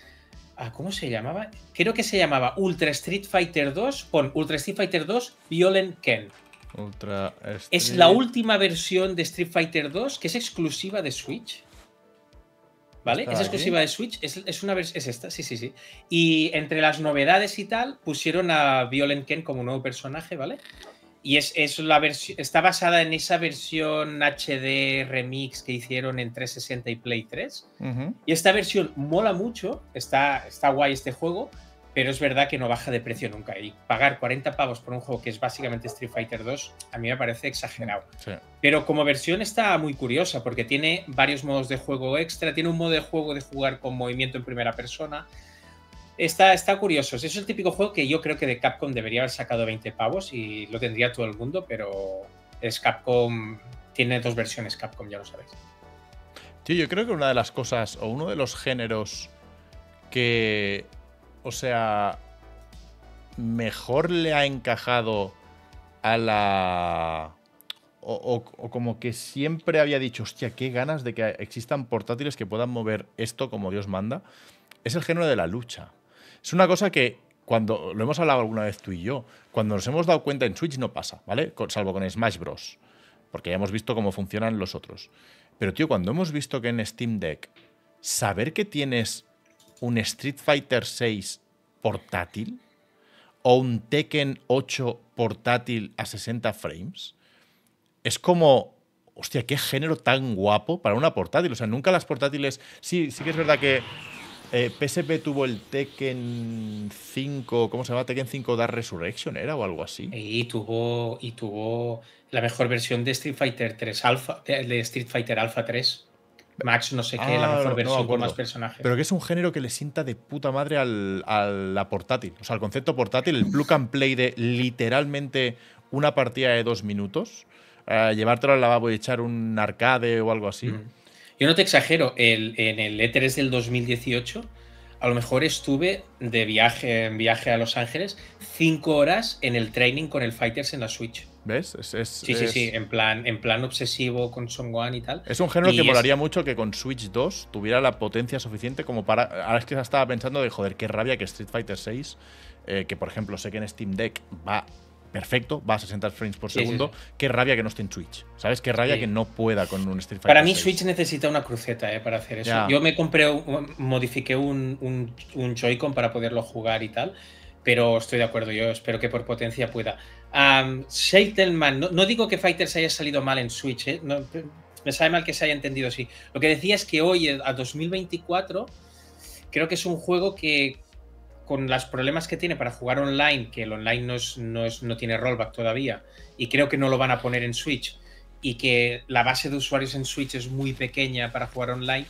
ah, ¿cómo se llamaba? Creo que se llamaba Ultra Street Fighter 2, pon Ultra Street Fighter 2 Violent Ken. Ultra Es la última versión de Street Fighter 2 que es exclusiva de Switch. ¿Vale? Es exclusiva de Switch, es, una es esta, sí, sí, sí. Y entre las novedades y tal, pusieron a Violent Ken como nuevo personaje, ¿vale? Y es, es la versión, está basada en esa versión HD remix que hicieron en 360 y Play 3. Y esta versión mola mucho, está, está guay este juego, pero es verdad que no baja de precio nunca. Y pagar 40 pavos por un juego que es básicamente Street Fighter 2, a mí me parece exagerado. Pero como versión está muy curiosa porque tiene varios modos de juego extra, tiene un modo de juego de jugar con movimiento en primera persona. Está, está curioso. Es el típico juego que yo creo que de Capcom debería haber sacado 20 pavos y lo tendría todo el mundo, pero es Capcom. Tiene dos versiones Capcom, ya lo sabéis. Tío, yo creo que una de las cosas, o uno de los géneros que o sea, mejor le ha encajado a la... O, como que siempre había dicho, hostia, qué ganas de que existan portátiles que puedan mover esto como Dios manda, es el género de la lucha. Es una cosa que cuando lo hemos hablado alguna vez tú y yo, cuando nos hemos dado cuenta en Switch no pasa, ¿vale? Salvo con Smash Bros. Porque ya hemos visto cómo funcionan los otros. Pero, tío, cuando hemos visto que en Steam Deck, saber que tienes un Street Fighter 6 portátil o un Tekken 8 portátil a 60 frames, es como, hostia, qué género tan guapo para una portátil. O sea, nunca las portátiles. Sí, sí que es verdad que Eh, PSP tuvo el Tekken 5, ¿cómo se llama? Tekken 5 Dark Resurrection, ¿era o algo así? Y tuvo, y tuvo la mejor versión de Street Fighter 3 Alpha, de Street Fighter Alpha 3. Max, no sé qué, la Ah, mejor no versión con más personajes. Pero que es un género que le sienta de puta madre al, a la portátil. O sea, al concepto portátil, el plug and play de literalmente una partida de dos minutos, eh, llevártelo al lavabo y echar un arcade o algo así. Mm. Yo no te exagero, el, en el E3 del 2018, a lo mejor estuve de viaje en viaje a Los Ángeles cinco horas en el training con el Fighters en la Switch. ¿Ves? Es, es- Sí, sí, es- sí, en plan, en plan obsesivo con Song One y tal. Es un género Y que molaría mucho que con Switch 2 tuviera la potencia suficiente como para. Ahora es que estaba pensando de joder, qué rabia que Street Fighter 6, que por ejemplo sé que en Steam Deck va perfecto, va a 60 frames por Sí, sí, segundo, qué rabia que no esté en Switch. ¿Sabes? Qué rabia que no pueda con un Street Fighter Para mí 6. Switch necesita una cruceta eh, para hacer eso. Yo me compré, un- modifiqué un, un, un Joy-Con para poderlo jugar y tal, pero estoy de acuerdo, yo espero que por potencia pueda. Um, no, digo que Fighters haya salido mal en Switch, eh, no, me sabe mal que se haya entendido así. Lo que decía es que hoy, a 2024, creo que es un juego que con los problemas que tiene para jugar online, que el online no, no tiene rollback todavía, y creo que no lo van a poner en Switch, y que la base de usuarios en Switch es muy pequeña para jugar online,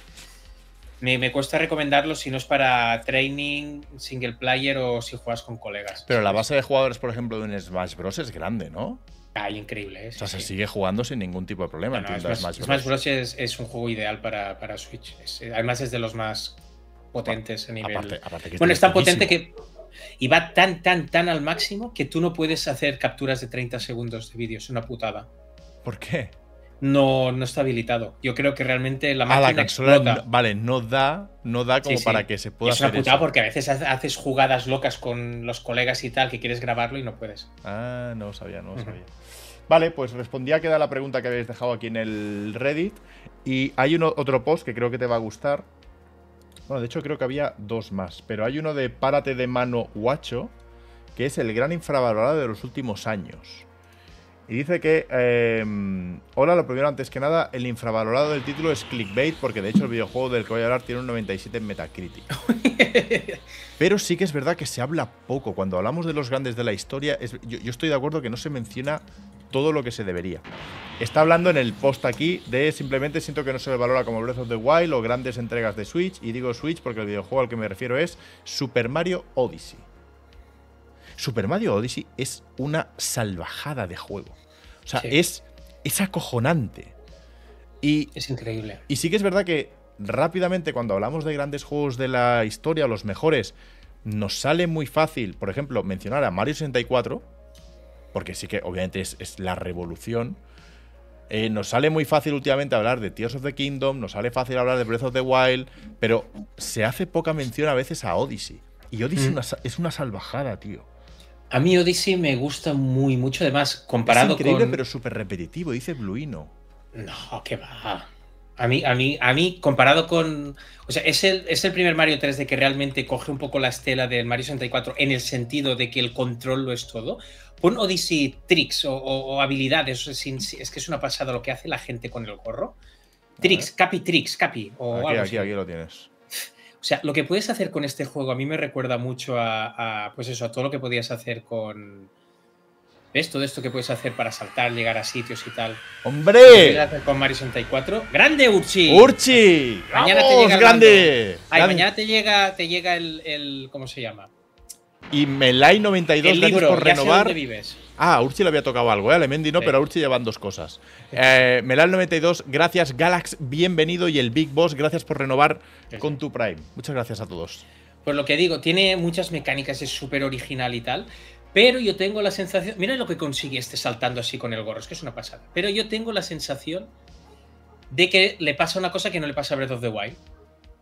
me, me cuesta recomendarlo si no es para training, single player o si juegas con colegas. Pero la base de jugadores, por ejemplo, de un Smash Bros. es grande, ¿no? Ay, increíble. ¿eh? O sea, Sí, se sigue jugando sin ningún tipo de problema. No, Smash, Bros. Es, es un juego ideal para, para Switch. Es- además es de los más potentes a nivel... Aparte, aparte que Bueno, es tan potente que. Y va tan, tan, tan al máximo que tú no puedes hacer capturas de 30 segundos de vídeo. Es una putada. ¿Por qué? No, no está habilitado. Yo creo que realmente la Ah, máquina la consola. explota. no- vale, no da, no da como Sí, sí. para que se pueda es una hacer putada eso. porque a veces ha- haces jugadas locas con los colegas y tal que quieres grabarlo y no puedes. Ah, no lo sabía, no lo sabía. Vale, pues respondí a queda la pregunta que habéis dejado aquí en el Reddit. Y hay uno, otro post que creo que te va a gustar. Bueno, de hecho creo que había dos más. Pero hay uno de Párate de mano guacho, que es el gran infravalorado de los últimos años. Y dice que, eh, hola, lo primero antes que nada, el infravalorado del título es clickbait, porque de hecho el videojuego del que voy a hablar tiene un 97 en Metacritic. Pero sí que es verdad que se habla poco. Cuando hablamos de los grandes de la historia, es- yo, yo estoy de acuerdo que no se menciona todo lo que se debería. Está hablando en el post aquí de simplemente siento que no se le valora como Breath of the Wild o grandes entregas de Switch. Y digo Switch porque el videojuego al que me refiero es Super Mario Odyssey. Super Mario Odyssey es una salvajada de juego. O sea, Sí. es, es acojonante. Y Es increíble. y sí que es verdad que rápidamente cuando hablamos de grandes juegos de la historia, los mejores, nos sale muy fácil, por ejemplo, mencionar a Mario 64, porque sí que obviamente es, es la revolución. Eh, nos sale muy fácil últimamente hablar de Tears of the Kingdom, nos sale fácil hablar de Breath of the Wild, pero se hace poca mención a veces a Odyssey. Y Odyssey Mm. una es una salvajada, tío. A mí Odyssey me gusta muy, mucho. Además, comparado es increíble, con. pero súper repetitivo, dice Bluino. No, que va. A mí, a mí, a mí, comparado con. O sea, es el, es el primer Mario 3D que realmente coge un poco la estela del Mario 64 en el sentido de que el control lo es todo. Pon Odyssey tricks o, o- o habilidades. es que es una pasada lo que hace la gente con el gorro. Tricks, Capi Tricks, Capi. O Aquí, algo aquí, así. aquí lo tienes. O sea, lo que puedes hacer con este juego a mí me recuerda mucho a, a, pues eso, a todo lo que podías hacer con. ¿Ves? Todo esto que puedes hacer para saltar, llegar a sitios y tal. ¡Hombre! con Mario 64. ¡Grande, Urchi! ¡Urchi! Mañana te ¡Vamos, llega el grande! Ay, Grande. mañana te llega, te llega el, el- ¿Cómo se llama? Y Melay92, El gracias libro, por ya sé renovar. dónde vives. Ah, a Urchi le había tocado algo, ¿eh? A Lemendi no, Sí. pero a Urchi llevan dos cosas. Eh, Melal92, gracias. Galax, bienvenido. Y el Big Boss, gracias por renovar Sí, con tu Prime. Muchas gracias a todos. Pues lo que digo, tiene muchas mecánicas, es súper original y tal. Pero yo tengo la sensación. Mira lo que consigue este saltando así con el gorro, es que es una pasada. Pero yo tengo la sensación de que le pasa una cosa que no le pasa a Breath of the Wild.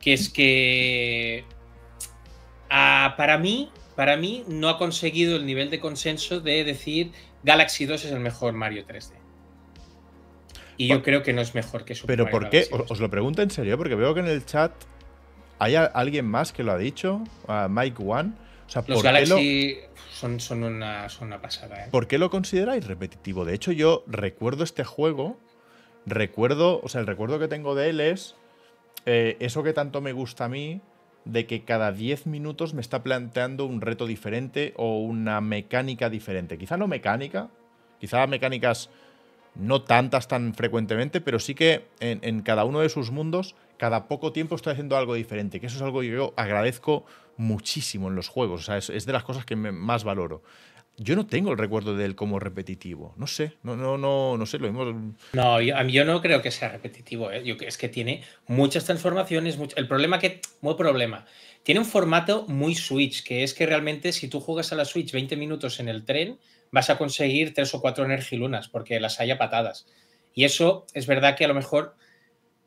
Que es que. ah, para mí, para mí, no ha conseguido el nivel de consenso de decir Galaxy 2 es el mejor Mario 3D. Y yo creo que no es mejor que Super Pero Mario ¿por qué? Galaxy Os, 2. os lo pregunto en serio, porque veo que en el chat hay a- alguien más que lo ha dicho, a Mike One. O sea, Los ¿por qué, lo, Galaxy son, son, una, son una pasada, ¿eh? por qué lo consideráis repetitivo? De hecho, yo recuerdo este juego, recuerdo, o sea, el recuerdo que tengo de él es eh, eso que tanto me gusta a mí, de que cada 10 minutos me está planteando un reto diferente o una mecánica diferente. Quizá no mecánica, quizá mecánicas no tantas tan frecuentemente, pero sí que en, cada uno de sus mundos, cada poco tiempo estoy haciendo algo diferente, que eso es algo que yo agradezco muchísimo en los juegos, o sea, es, de las cosas que más valoro. Yo no tengo el recuerdo de él como repetitivo. No sé, no, no, no, no sé, lo mismo. No, yo, no creo que sea repetitivo. ¿eh? Yo, es que tiene muchas transformaciones. el problema que. Muy problema. Tiene un formato muy Switch, que es que realmente si tú juegas a la Switch 20 minutos en el tren, vas a conseguir tres o cuatro energilunas, porque las haya patadas. Y eso es verdad que a lo mejor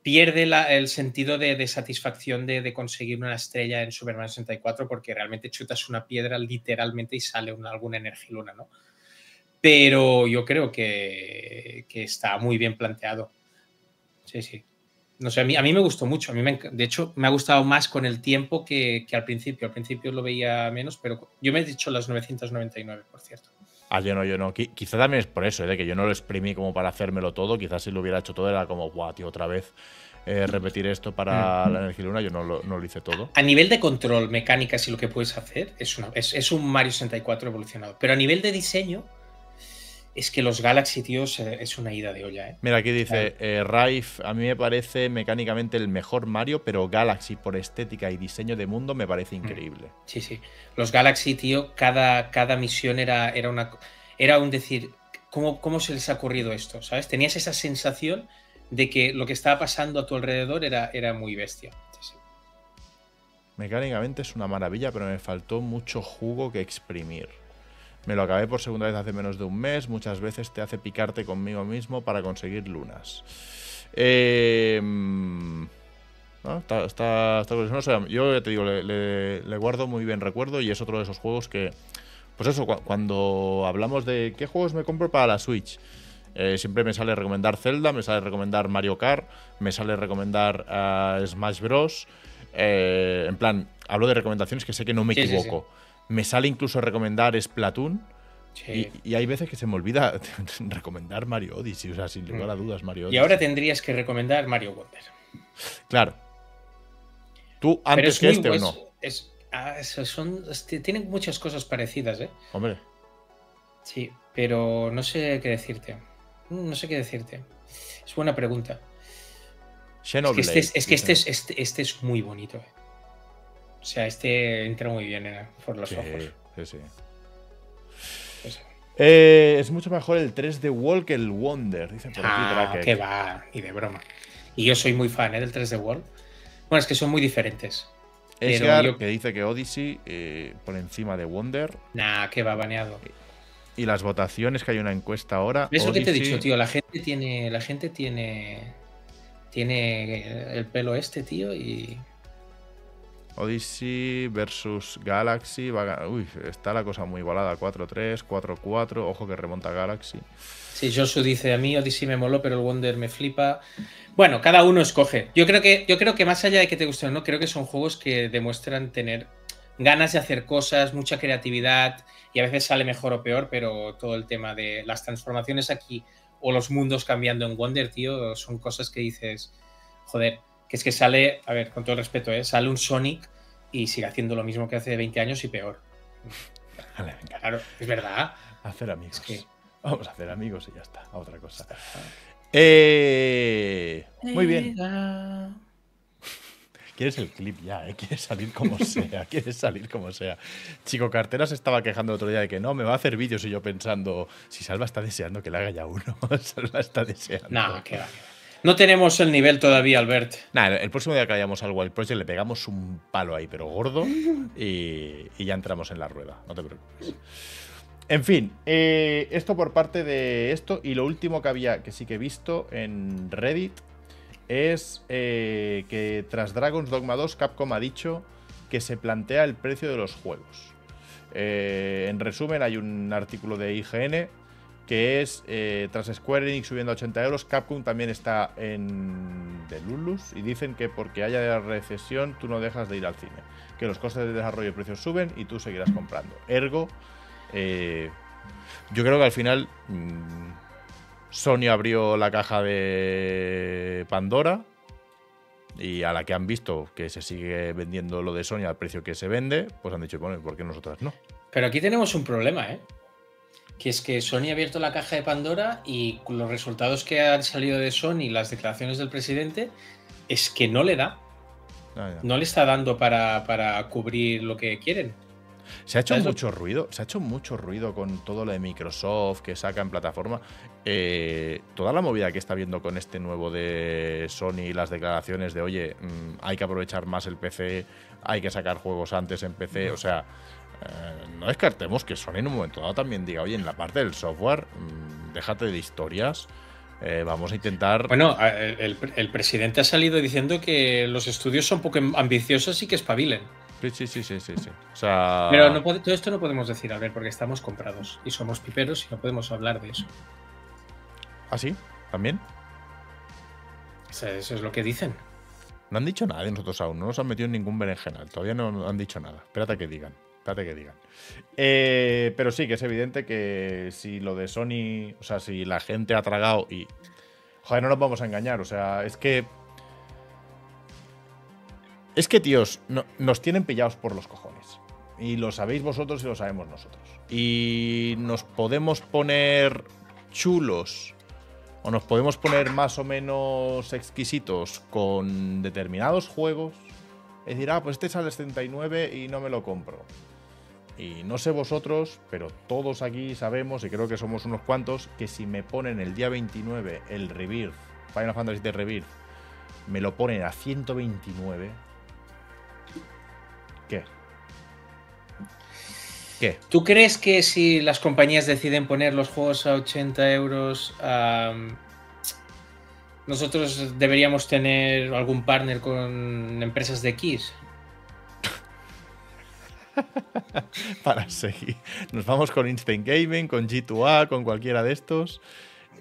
pierde el sentido de, satisfacción de, conseguir una estrella en Superman 64 porque realmente chutas una piedra literalmente y sale una, alguna energiluna, ¿no? Pero yo creo que, está muy bien planteado. Sí, sí. No sé, a mí, a mí me gustó mucho. A mí de hecho, me ha gustado más con el tiempo que, que, al principio. Al principio lo veía menos, pero yo me he dicho las 999, por cierto. Ah, yo no, yo no. Quizá también es por eso, ¿eh? de que yo no lo exprimí como para hacérmelo todo. Quizás si lo hubiera hecho todo era como, guau, tío, otra vez eh, repetir esto para mm. la energía luna. Yo no lo, no lo, hice todo. A nivel de control, mecánicas y lo que puedes hacer, es, una, es, un Mario 64 evolucionado. Pero a nivel de diseño, es que los Galaxy, tíos, es una ida de olla, ¿eh? Mira, aquí dice, eh, Raif, a mí me parece mecánicamente el mejor Mario, pero Galaxy por estética y diseño de mundo me parece mm. increíble. Sí, sí. Los Galaxy, tío, cada, cada misión era, era una era un decir, ¿cómo, ¿cómo se les ha ocurrido esto? ¿Sabes? Tenías esa sensación de que lo que estaba pasando a tu alrededor era, era muy bestia. Mecánicamente es una maravilla, pero me faltó mucho jugo que exprimir. Me lo acabé por segunda vez hace menos de un mes. Muchas veces te hace picarte conmigo mismo para conseguir lunas. Eh, está, está, yo te digo, le, guardo muy bien recuerdo y es otro de esos juegos que pues eso, cuando hablamos de qué juegos me compro para la Switch, eh, siempre me sale recomendar Zelda, me sale recomendar Mario Kart, me sale recomendar uh, Smash Bros. Eh, en plan, hablo de recomendaciones que sé que no me equivoco. Me sale incluso recomendar Splatoon. Y, y, hay veces que se me olvida recomendar Mario Odyssey, o sea, sin lugar a mm. dudas, Mario Odyssey. Y ahora tendrías que recomendar Mario Wonder. Claro. ¿Tú antes que este o no? Es, Ah, son, tienen muchas cosas parecidas, ¿eh? Hombre. Sí, pero no sé qué decirte. No sé qué decirte. Es buena pregunta. es que, este, es, que este, es, este, este, es muy bonito. ¿eh? O sea, este entra muy bien eh, por los ojos. Sí, sí. Pues eh, es mucho mejor el 3 de Wall que el Wonder, dice por ah, que va, y de broma. Y yo soy muy fan ¿eh? del 3 de Wall. Bueno, es que son muy diferentes. Edgar, que dice que Odyssey eh, por encima de Wonder. Nah, que va baneado. Y las votaciones, que hay una encuesta ahora. Es lo que te he dicho, tío. La gente tiene. La gente tiene. Tiene el pelo este, tío, y. Odyssey versus Galaxy. Uy, está la cosa muy igualada. 4-3, 4-4. Ojo que remonta Galaxy. Sí, Josu dice: A mí Odyssey me moló, pero el Wonder me flipa. Bueno, cada uno escoge. Yo creo que, yo creo que más allá de que te guste o no, creo que son juegos que demuestran tener ganas de hacer cosas, mucha creatividad y a veces sale mejor o peor, pero todo el tema de las transformaciones aquí o los mundos cambiando en Wonder, tío, son cosas que dices, joder, que es que sale, a ver, con todo respeto, ¿eh? sale un Sonic y sigue haciendo lo mismo que hace 20 años y peor. Claro, es verdad. Hacer amigos. Vamos a hacer amigos y ya está, a otra cosa. Eh, muy bien. Quieres el clip ya, ¿eh? Quieres salir como sea, quieres salir como sea. Chico Cartera se estaba quejando el otro día de que no, me va a hacer vídeos y yo pensando, si Salva está deseando que le haga ya uno. Salva está deseando. No, que va. No tenemos el nivel todavía, Albert. Nada, el próximo día que vayamos al Wild Project le pegamos un palo ahí, pero gordo, y, ya entramos en la rueda. No te preocupes. En fin, eh, esto por parte de esto. Y lo último que había, que sí que he visto en Reddit, es eh, que tras Dragon's Dogma 2, Capcom ha dicho que se plantea el precio de los juegos. Eh, en resumen, hay un artículo de IGN que es, tras Square Enix subiendo a 80 euros, Capcom también está en de Lulus y dicen que porque haya recesión tú no dejas de ir al cine, que los costes de desarrollo y precios suben y tú seguirás comprando. Ergo, eh, yo creo que al final mm, Sony abrió la caja de Pandora Y a la que han visto que se sigue vendiendo lo de Sony al precio que se vende, pues han dicho, bueno, ¿por qué nosotras no? Pero aquí tenemos un problema, ¿eh? Que es que Sony ha abierto la caja de Pandora y los resultados que han salido de Sony, las declaraciones del presidente, es que no le da. Ah. No le está dando para, para cubrir lo que quieren. Se ha hecho ¿Sabes lo- mucho ruido, se ha hecho mucho ruido con todo lo de Microsoft que saca en plataforma. Eh, toda la movida que está viendo con este nuevo de Sony, las declaraciones de oye, mm, hay que aprovechar más el PC, hay que sacar juegos antes en PC. O sea, no descartemos que Sony en un momento dado también diga, oye, en la parte del software, mm, déjate de historias. eh, vamos a intentar. Bueno, el, el- presidente ha salido diciendo que los estudios son poco ambiciosos y que espabilen. Sí, sí, sí, sí, sí. sí. O sea. Pero no pode- todo esto no podemos decir, a ver, porque estamos comprados y somos piperos y no podemos hablar de eso. ¿Ah, sí? ¿También? O sea, eso es lo que dicen. No han dicho nada de nosotros aún, no nos han metido en ningún berenjenal, todavía no han dicho nada. Espérate a que digan, espérate que digan. Eh, pero sí, que es evidente que si lo de Sony, o sea, si la gente ha tragado y... Joder, no nos vamos a engañar, o sea, es que... Es que, tíos, no- nos tienen pillados por los cojones. Y lo sabéis vosotros y lo sabemos nosotros. Y nos podemos poner chulos o nos podemos poner más o menos exquisitos con determinados juegos. Es decir, ah, pues este sale 79 y no me lo compro. Y no sé vosotros, pero todos aquí sabemos, y creo que somos unos cuantos, que si me ponen el día 29 el Rebirth, Final Fantasy de Rebirth, me lo ponen a 129. ¿Qué? ¿Qué? ¿Tú crees que si las compañías deciden poner los juegos a 80 euros, nosotros deberíamos tener algún partner con empresas de Kiss? para seguir. Nos vamos con Instant Gaming, con G2A, con cualquiera de estos.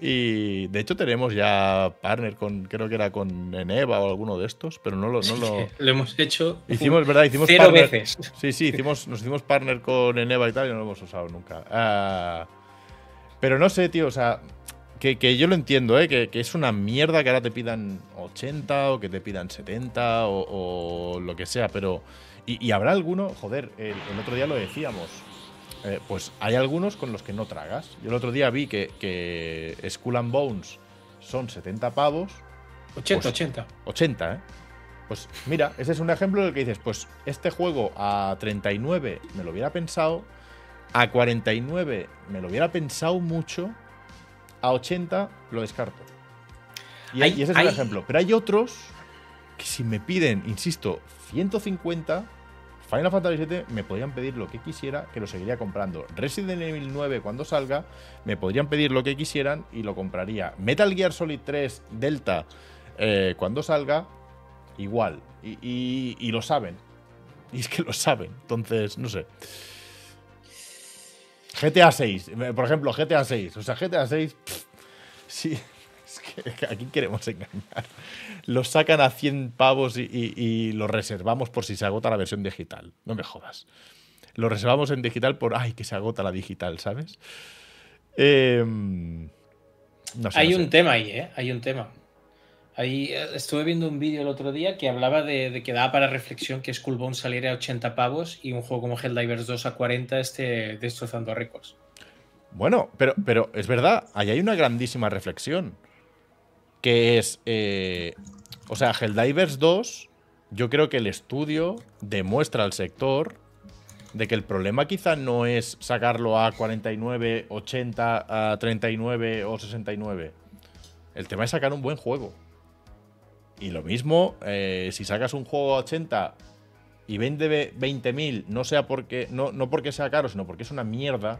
Y de hecho tenemos ya partner con, creo que era con Eneva o alguno de estos, pero no lo, no lo... Lo hemos hecho Hicimos, ¿verdad? Hicimos cero partner- veces. Sí, sí, hicimos, nos hicimos partner con Eneva y tal y no lo hemos usado nunca. Ah, pero no sé, tío, o sea, que, que yo lo entiendo, ¿eh? Que, que es una mierda que ahora te pidan 80 o que te pidan 70 o, o lo que sea, pero... Y, y habrá alguno, joder, el, el otro día lo decíamos, eh, pues hay algunos con los que no tragas. Yo el otro día vi que, que Skull and Bones son 70 pavos 80, Pues- 80. 80, ¿eh? Pues mira, ese es un ejemplo del que dices, pues este juego a 39 me lo hubiera pensado, a 49 me lo hubiera pensado mucho, a 80 lo descarto. Y, Hay- y ese es hay- un ejemplo. Pero hay otros que si me piden, insisto, 150, Final Fantasy VII me podrían pedir lo que quisiera, que lo seguiría comprando. Resident Evil 9 cuando salga, me podrían pedir lo que quisieran y lo compraría. Metal Gear Solid 3 Delta eh, cuando salga, igual. Y, lo saben. Y es que lo saben. Entonces, no sé. GTA 6, eh, por ejemplo, GTA 6. O sea, GTA 6, pff, sí. Es que aquí queremos engañar. Lo sacan a 100 pavos y, y- y lo reservamos por si se agota la versión digital. No me jodas. Lo reservamos en digital por, ay, que se agota la digital, ¿sabes? Em, no sé, Hay no sé. un tema ahí, ¿eh? Hay un tema. Ahí eh, estuve viendo un vídeo el otro día que hablaba de, de que daba para reflexión que Skullbone saliera a 80 pavos y un juego como Helldivers 2 a 40 esté destrozando récords. Bueno, pero, pero es verdad, ahí hay una grandísima reflexión. Que es. eh, o sea, Helldivers 2, yo creo que el estudio demuestra al sector de que el problema quizá no es sacarlo a 49, 80, a 39 o 69. El tema es sacar un buen juego. Y lo mismo, eh, si sacas un juego a 80 y vende 20.000, no sea. No, no porque sea caro, sino porque es una mierda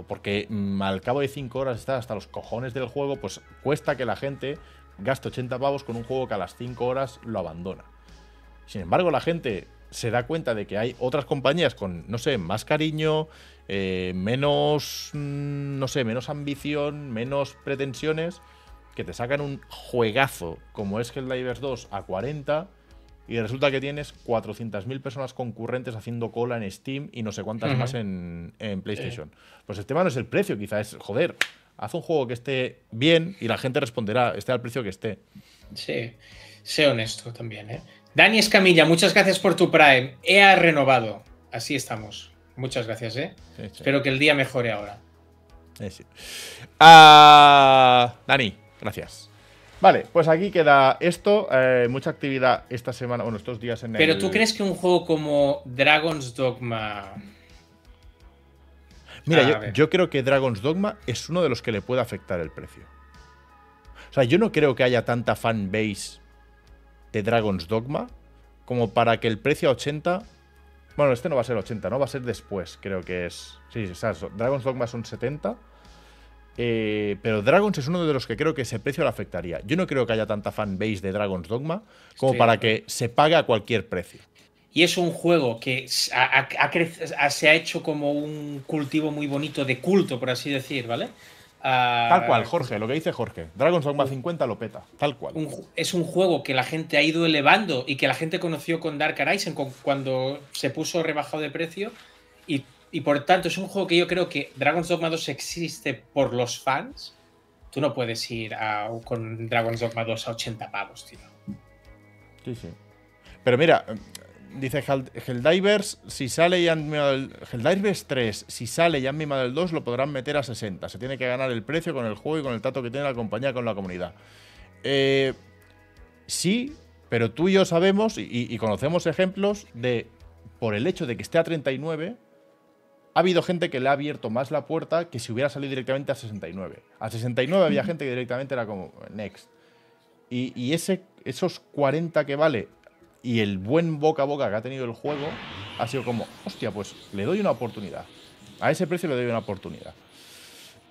o porque mm, al cabo de 5 horas está hasta los cojones del juego, pues cuesta que la gente gaste 80 pavos con un juego que a las 5 horas lo abandona. Sin embargo, la gente se da cuenta de que hay otras compañías con, no sé, más cariño, eh, menos, mm, no sé, menos ambición, menos pretensiones, que te sacan un juegazo como es Helldivers 2 a 40 y resulta que tienes 400.000 personas concurrentes haciendo cola en Steam y no sé cuántas más en, en PlayStation. Pues el tema no es el precio, quizás es, joder, Haz un juego que esté bien y la gente responderá, esté al precio que esté. Sí, sé honesto también. ¿eh? Dani Escamilla, muchas gracias por tu Prime. EA renovado. Así estamos. Muchas gracias, ¿eh? Espero que el día mejore ahora. sí. Ah, Dani, gracias. Vale, pues aquí queda esto. Eh, mucha actividad esta semana, bueno, estos días en Pero tú crees que un juego como Dragon's Dogma. Mira, yo, creo que Dragon's Dogma es uno de los que le puede afectar el precio. O sea, yo no creo que haya tanta fanbase de Dragon's Dogma como para que el precio a 80. Bueno, este no va a ser 80, ¿no? Va a ser después, creo que es. Sí, o sea, Dragon's Dogma son 70. Eh, pero Dragons es uno de los que creo que ese precio le afectaría. Yo no creo que haya tanta fanbase de Dragons Dogma como para que se pague a cualquier precio. Y es un juego que se ha hecho como un cultivo muy bonito de culto, por así decir, ¿vale? Ah, tal cual, Jorge, lo que dice Jorge. Dragon's Dogma 50 lo peta, tal cual. es un juego que la gente ha ido elevando y que la gente conoció con Dark Horizon cuando se puso rebajado de precio. Y y por tanto es un juego que yo creo que Dragon's Dogma 2 existe por los fans. Tú no puedes ir con Dragon's Dogma 2 a 80 pavos, tío. Sí, sí. Pero mira, dice Helldivers, si sale ya Helldivers 3, si sale ya en mi del 2, lo podrán meter a 60. Se tiene que ganar el precio con el juego y con el trato que tiene la compañía con la comunidad. Eh, sí, pero tú y yo sabemos y, y conocemos ejemplos de, por el hecho de que esté a 39, ha habido gente que le ha abierto más la puerta que si hubiera salido directamente a 69. A 69 había gente que directamente era como next. Y, ese, esos 40 que vale y el buen boca a boca que ha tenido el juego ha sido como, hostia, pues le doy una oportunidad. A ese precio le doy una oportunidad.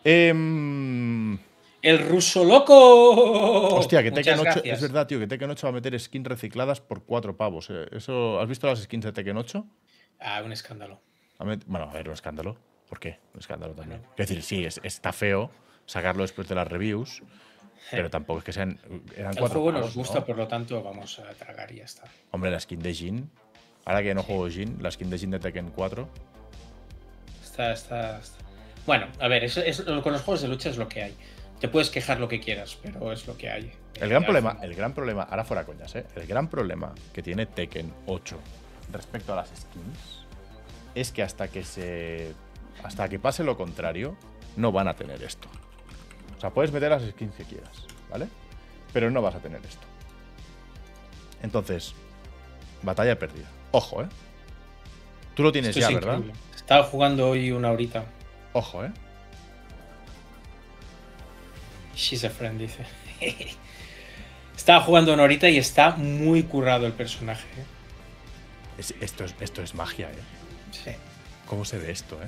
Em, el ruso loco. Hostia, que Tekken 8, es verdad, tío, que Tekken 8 va a meter skins recicladas por 4 pavos. Eh. Eso, ¿Has visto las skins de Tekken 8? Ah, un escándalo. Bueno, a ver, un escándalo. ¿Por qué? Un escándalo también. Es decir, sí, está feo sacarlo después de las reviews, pero tampoco es que sean. Eran El juego nos gusta, por lo tanto, vamos a tragar y ya está. Hombre, la skin de Jin. Ahora que no juego Jin, la skin de Jin de Tekken 4. Está, está, Bueno, a ver, eso, con los juegos de lucha es lo que hay. Te puedes quejar lo que quieras, pero es lo que hay. El gran problema, el gran problema, ahora fuera coñas, ¿eh? El gran problema que tiene Tekken 8 respecto a las skins es que hasta que se. Hasta que pase lo contrario, no van a tener esto. O sea, puedes meter las skins que quieras, ¿vale? Pero no vas a tener esto. Entonces, batalla perdida. Ojo, ¿eh? Tú lo tienes ya, ¿verdad? Estaba jugando hoy una horita. Ojo, ¿eh? She's a friend, dice. Estaba jugando una horita y está muy currado el personaje. ¿eh? esto, es, esto es magia, ¿eh? Sí. ¿Cómo se ve esto, eh?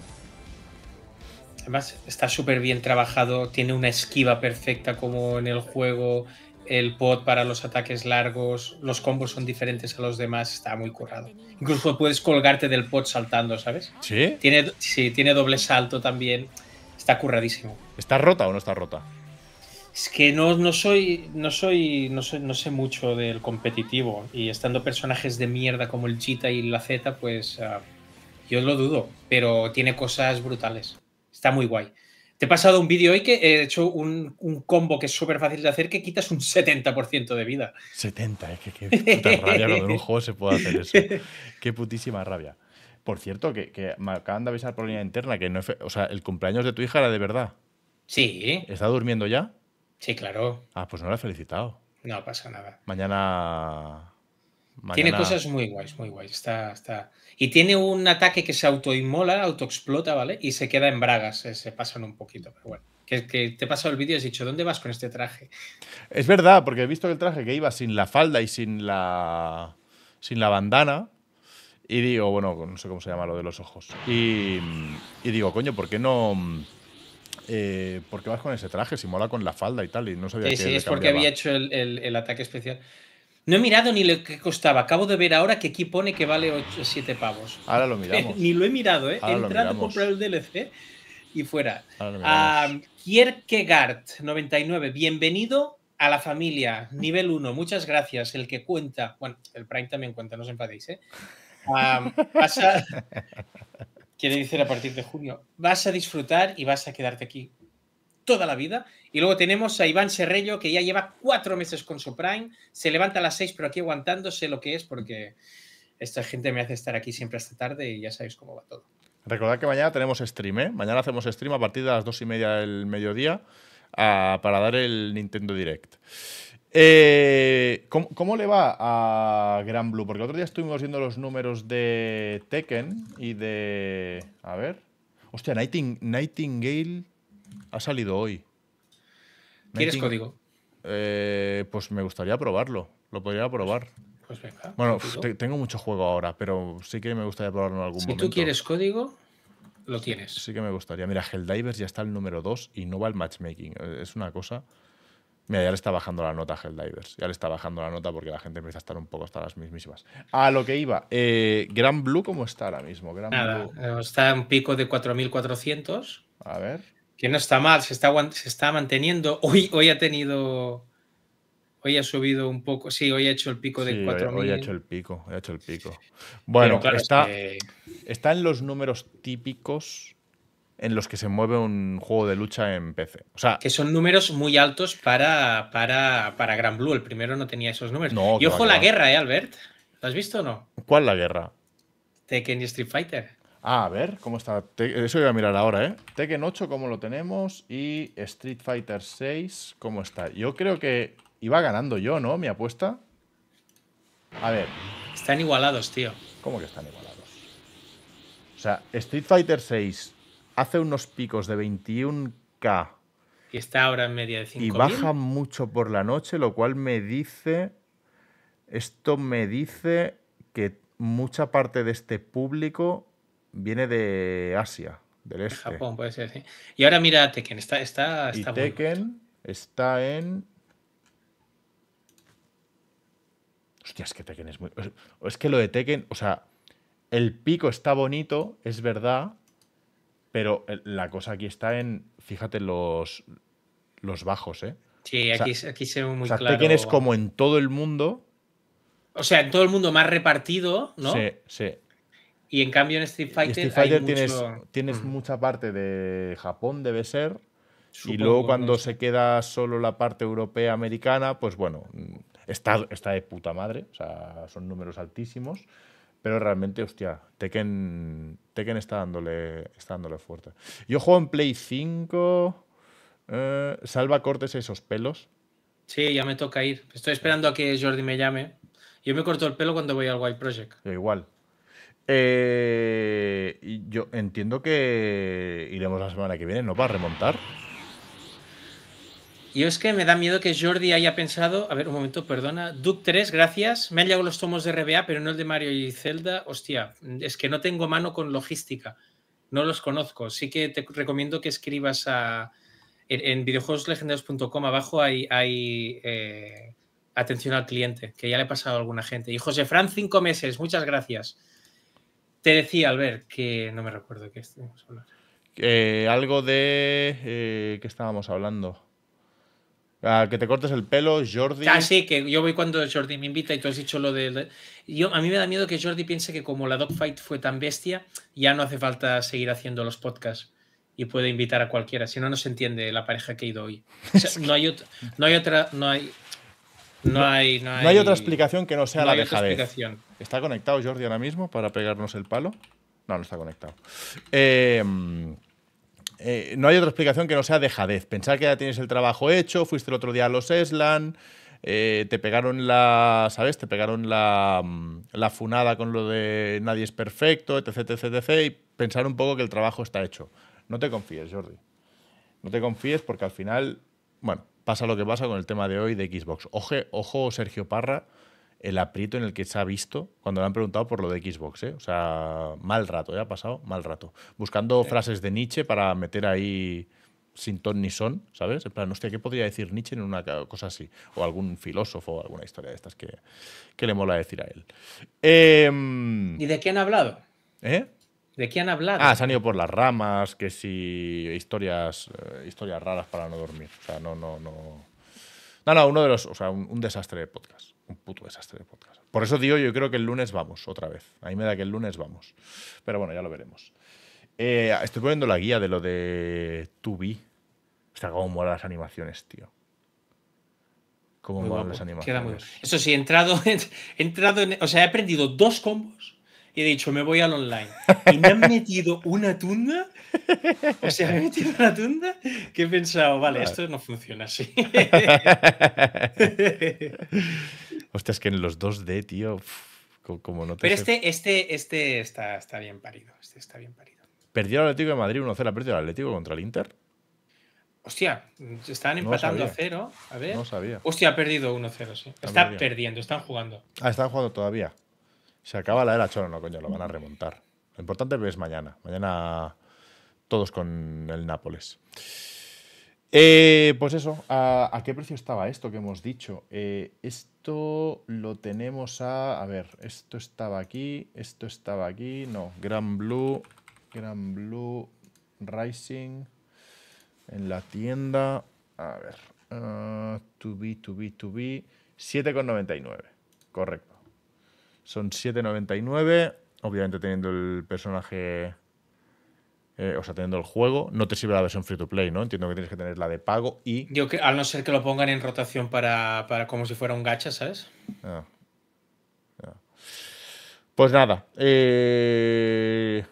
Además, está súper bien trabajado, tiene una esquiva perfecta como en el juego, el pod para los ataques largos, los combos son diferentes a los demás, está muy currado. Incluso puedes colgarte del pod saltando, ¿sabes? ¿Sí? Tiene, sí, tiene doble salto también, está curradísimo. ¿Está rota o no está rota? Es que no, no soy, no soy, no no sé mucho del competitivo y estando personajes de mierda como el Cheetah y la Z, pues... Ah, yo lo dudo, pero tiene cosas brutales. Está muy guay. Te he pasado un vídeo hoy que he hecho un, combo que es súper fácil de hacer que quitas un 70% de vida. 70, es que qué puta rabia cuando en un juego se puede hacer eso. Qué putísima rabia. Por cierto, que, me acaban de avisar por línea interna que no o sea, el cumpleaños de tu hija era de verdad. Sí. ¿Está durmiendo ya? Sí, claro. Ah, pues no la he felicitado. No pasa nada. Mañana. Tiene cosas muy guays, muy guays. Está, está. Y tiene un ataque que se autoinmola, autoexplota, ¿vale? Y se queda en bragas, se, pasan un poquito, pero bueno. Que, que te he pasado el vídeo y has dicho, ¿dónde vas con este traje? Es verdad, porque he visto el traje que iba sin la falda y sin la, sin la bandana. Y digo, bueno, no sé cómo se llama lo de los ojos. Y, digo, coño, ¿por qué no...? Eh, ¿Por qué vas con ese traje? Si mola con la falda y tal. Y no sabía sí, sí, es porque había hecho el, el ataque especial. No he mirado ni lo que costaba. Acabo de ver ahora que aquí pone que vale 8 7 pavos. Ahora lo miramos. ni lo he mirado, ¿eh? he entrado a comprar el DLC y fuera. Uh, Kierkegaard 99. Bienvenido a la familia. Nivel 1. Muchas gracias. El que cuenta. Bueno, el Prime también cuenta, no os enfadéis, ¿eh? vas a... Quiere decir a partir de junio. Vas a disfrutar y vas a quedarte aquí toda la vida. Y luego tenemos a Iván Serrello, que ya lleva cuatro meses con su Prime, se levanta a las seis, pero aquí aguantándose lo que es, porque esta gente me hace estar aquí siempre hasta tarde y ya sabéis cómo va todo. Recordad que mañana tenemos stream, ¿eh? Mañana hacemos stream a partir de las dos y media del mediodía para dar el Nintendo Direct. Eh, ¿cómo, le va a Gran Blue? Porque el otro día estuvimos viendo los números de Tekken y de. A ver. Hostia, Nightingale ha salido hoy. ¿Quieres código? Eh, pues me gustaría probarlo. Lo podría probar. Pues venga. Bueno, tengo mucho juego ahora, pero sí que me gustaría probarlo en algún momento. Si tú quieres código, lo tienes. Sí que me gustaría. Mira, Helldivers ya está el número 2 y no va el matchmaking. Es una cosa. Mira, ya le está bajando la nota a Helldivers. Ya le está bajando la nota porque la gente empieza a estar un poco hasta las mismísimas. A lo que iba. Eh, Gran Blue, ¿cómo está ahora mismo? Nada, eh, está en un pico de 4.400. A ver. Que no está mal, se está, se está manteniendo. Hoy, hoy ha tenido Hoy ha subido un poco. Sí, hoy ha hecho el pico de 4.000. Hoy, ha hecho el pico, ha hecho el pico. Bueno, está, está en los números típicos en los que se mueve un juego de lucha en PC. O sea, que son números muy altos para, para, para Gran Blue. El primero no tenía esos números. y ojo la guerra, ¿eh, Albert? ¿Lo has visto o no? ¿Cuál la guerra? Tekken y Street Fighter. Ah, a ver, ¿cómo está? Eso voy a mirar ahora, ¿eh? Tekken 8, ¿cómo lo tenemos? Y Street Fighter 6, ¿cómo está? Yo creo que Iba ganando yo, ¿no? Mi apuesta. A ver. Están igualados, tío. ¿Cómo que están igualados? O sea, Street Fighter 6 hace unos picos de 21k. Y está ahora en media de 5 Y baja mucho por la noche, lo cual me dice. Esto me dice que mucha parte de este público viene de Asia, del este. Japón, puede ser, sí. Y ahora mira Tekken, está, está, está y Tekken está en Hostia, es que Tekken es muy. Es que lo de Tekken, o sea, el pico está bonito, es verdad, pero la cosa aquí está en. Fíjate los, los bajos, ¿eh? Sí, aquí, aquí se ve muy o sea, Tekken es como en todo el mundo. O sea, en todo el mundo más repartido, ¿no? Sí, sí. Y en cambio en Street Fighter. Street Fighter tienes, tienes mucha parte de Japón, debe ser. y luego cuando se queda solo la parte europea americana, pues bueno, Está, está de puta madre, o sea, son números altísimos, pero realmente, hostia, Tekken, Tekken está, dándole, está dándole fuerte. Yo juego en Play 5, eh, salva cortes esos pelos. Sí, ya me toca ir. Estoy esperando a que Jordi me llame. Yo me corto el pelo cuando voy al Wild Project. igual. Eh, yo entiendo que iremos la semana que viene, ¿no? Para remontar. Yo es que me da miedo que Jordi haya pensado, a ver, un momento, perdona, Duke 3, gracias, me han llegado los tomos de RBA, pero no el de Mario y Zelda, hostia, es que no tengo mano con logística, no los conozco, sí que te recomiendo que escribas a, en, videojuegoslegendarios.com abajo hay, hay eh, atención al cliente, que ya le he pasado a alguna gente. Y José Fran, cinco meses, muchas gracias. Te decía, Albert, que no me recuerdo qué estuvimos hablando. Eh, algo de... Eh, ¿Qué estábamos hablando? que te cortes el pelo, Jordi. Ah, sí, que yo voy cuando Jordi me invita y tú has dicho lo de. Yo, a mí me da miedo que Jordi piense que como la Dogfight fue tan bestia, ya no hace falta seguir haciendo los podcasts y puede invitar a cualquiera. Si no, no se entiende la pareja que ha ido hoy. no, hay no hay otra. No hay, no hay, no hay, otra explicación que no sea la dejadez. ¿Está conectado Jordi ahora mismo para pegarnos el palo? No, no está conectado. Eh. Eh, no hay otra explicación que no sea dejadez. Pensar que ya tienes el trabajo hecho, fuiste el otro día a los Eslan, eh, te pegaron la, ¿sabes? Te pegaron la, mm, la, funada con lo de nadie es perfecto, etc, etc, etc, y pensar un poco que el trabajo está hecho. No te confíes, Jordi. No te confíes porque al final, bueno, pasa lo que pasa con el tema de hoy de Xbox. Oje, ojo, Sergio Parra, el aprieto en el que se ha visto cuando le han preguntado por lo de Xbox. ¿eh? O sea, mal rato, ¿ya ha pasado? Mal rato. Buscando frases de Nietzsche para meter ahí sin ton ni son, ¿sabes? En plan, hostia, ¿qué podría decir Nietzsche en una cosa así? O algún filósofo o alguna historia de estas que, que le mola decir a él. Em, ¿Y de qué han hablado? ¿Eh? ¿De qué han hablado? Ah, se han ido por las ramas, que si historias, eh, historias raras para no dormir. O sea, no, no, no. No, no, uno de los. O sea, un desastre de podcast un puto desastre de podcast. Por eso digo, yo creo que el lunes vamos, otra vez. A mí me da que el lunes vamos. Pero bueno, ya lo veremos. Eh, estoy poniendo la guía de lo de 2B. Hostia, cómo molan las animaciones, tío. Cómo molan las animaciones. queda muy bien. Eso sí, he entrado, he entrado en, o sea, he aprendido dos combos y he dicho, me voy al online. Y me han metido una tunda. O sea, me he metido una tunda que he pensado, vale, Vale. esto no funciona así. Hostia, es que en los 2D, tío, uf, como no te Pero este, este, este está, está bien parido. Este está bien parido. Perdió el Atlético de Madrid 1-0, ha perdido el Atlético contra el Inter. Hostia, No empatando a cero. A ver. No sabía. Hostia, ha perdido 1-0, sí. Está perdido. perdiendo, están jugando. Ah, están jugando todavía. Se acaba la era choro, no, coño, lo van a remontar. Lo importante es mañana. Mañana todos con el Nápoles. Eh, pues eso, ¿a, qué precio estaba esto que hemos dicho? Eh, esto lo tenemos a. A ver, esto estaba aquí, esto estaba aquí. No, Gran Blue, Gran Blue Rising en la tienda. A ver, ah, to be, to be, to be. 7,99. Correcto. Son 7,99. Obviamente teniendo el personaje. eh, o sea, teniendo el juego. No te sirve la versión free to play, ¿no? Entiendo que tienes que tener la de pago y. Yo que, al no ser que lo pongan en rotación para, para como si fuera un gacha, ¿sabes? Ah. Pues nada. eh,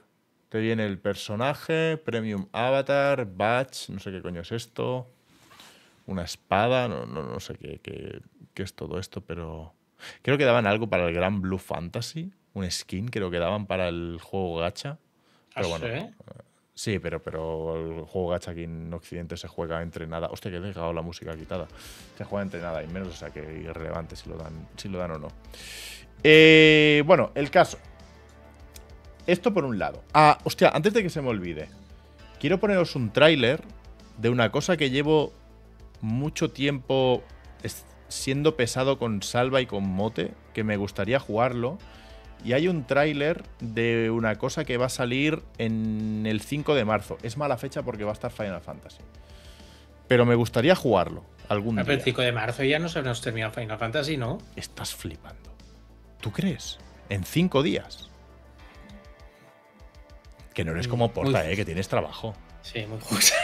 te viene el personaje, Premium Avatar, Batch, no sé qué coño es esto. Una espada, no, no, no sé qué, qué- qué es todo esto, pero. Creo que daban algo para el Gran Blue Fantasy. Un skin, creo que daban para el juego gacha. Pero Ah, bueno, sí. Sí, pero, pero el juego gacha aquí en Occidente se juega entre nada. Hostia, que he dejado la música quitada. Se juega entre nada y menos, o sea que irrelevante si lo dan, si lo dan o no. Eh, bueno, el caso. Esto por un lado. Ah, hostia, antes de que se me olvide. Quiero poneros un tráiler de una cosa que llevo mucho tiempo siendo pesado con Salva y con Mote, que me gustaría jugarlo. Y hay un tráiler de una cosa que va a salir en el 5 de marzo. Es mala fecha porque va a estar Final Fantasy. Pero me gustaría jugarlo algún pero el día. 5 de marzo ya nos habremos terminado Final Fantasy, ¿no? Estás flipando. ¿Tú crees? En cinco días. Que no eres como Muy Porta, eh, que tienes trabajo. Sí, muy justo.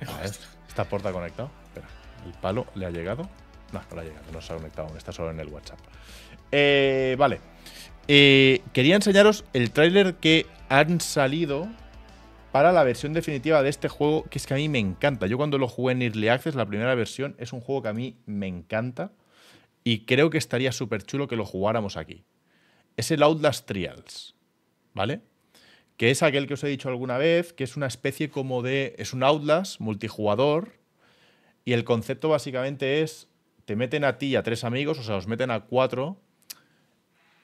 ¿Está Porta conectado? Espera, ¿el palo le ha llegado? No, no le ha llegado, no se ha conectado está solo en el WhatsApp. Eh, vale. Eh, quería enseñaros el tráiler que han salido para la versión definitiva de este juego, que es que a mí me encanta. Yo cuando lo jugué en Early Access, la primera versión, es un juego que a mí me encanta y creo que estaría súper chulo que lo jugáramos aquí. Es el Outlast Trials, ¿vale? Que es aquel que os he dicho alguna vez, que es una especie como de... Es un Outlast multijugador y el concepto básicamente es, te meten a ti y a tres amigos, o sea, os meten a cuatro,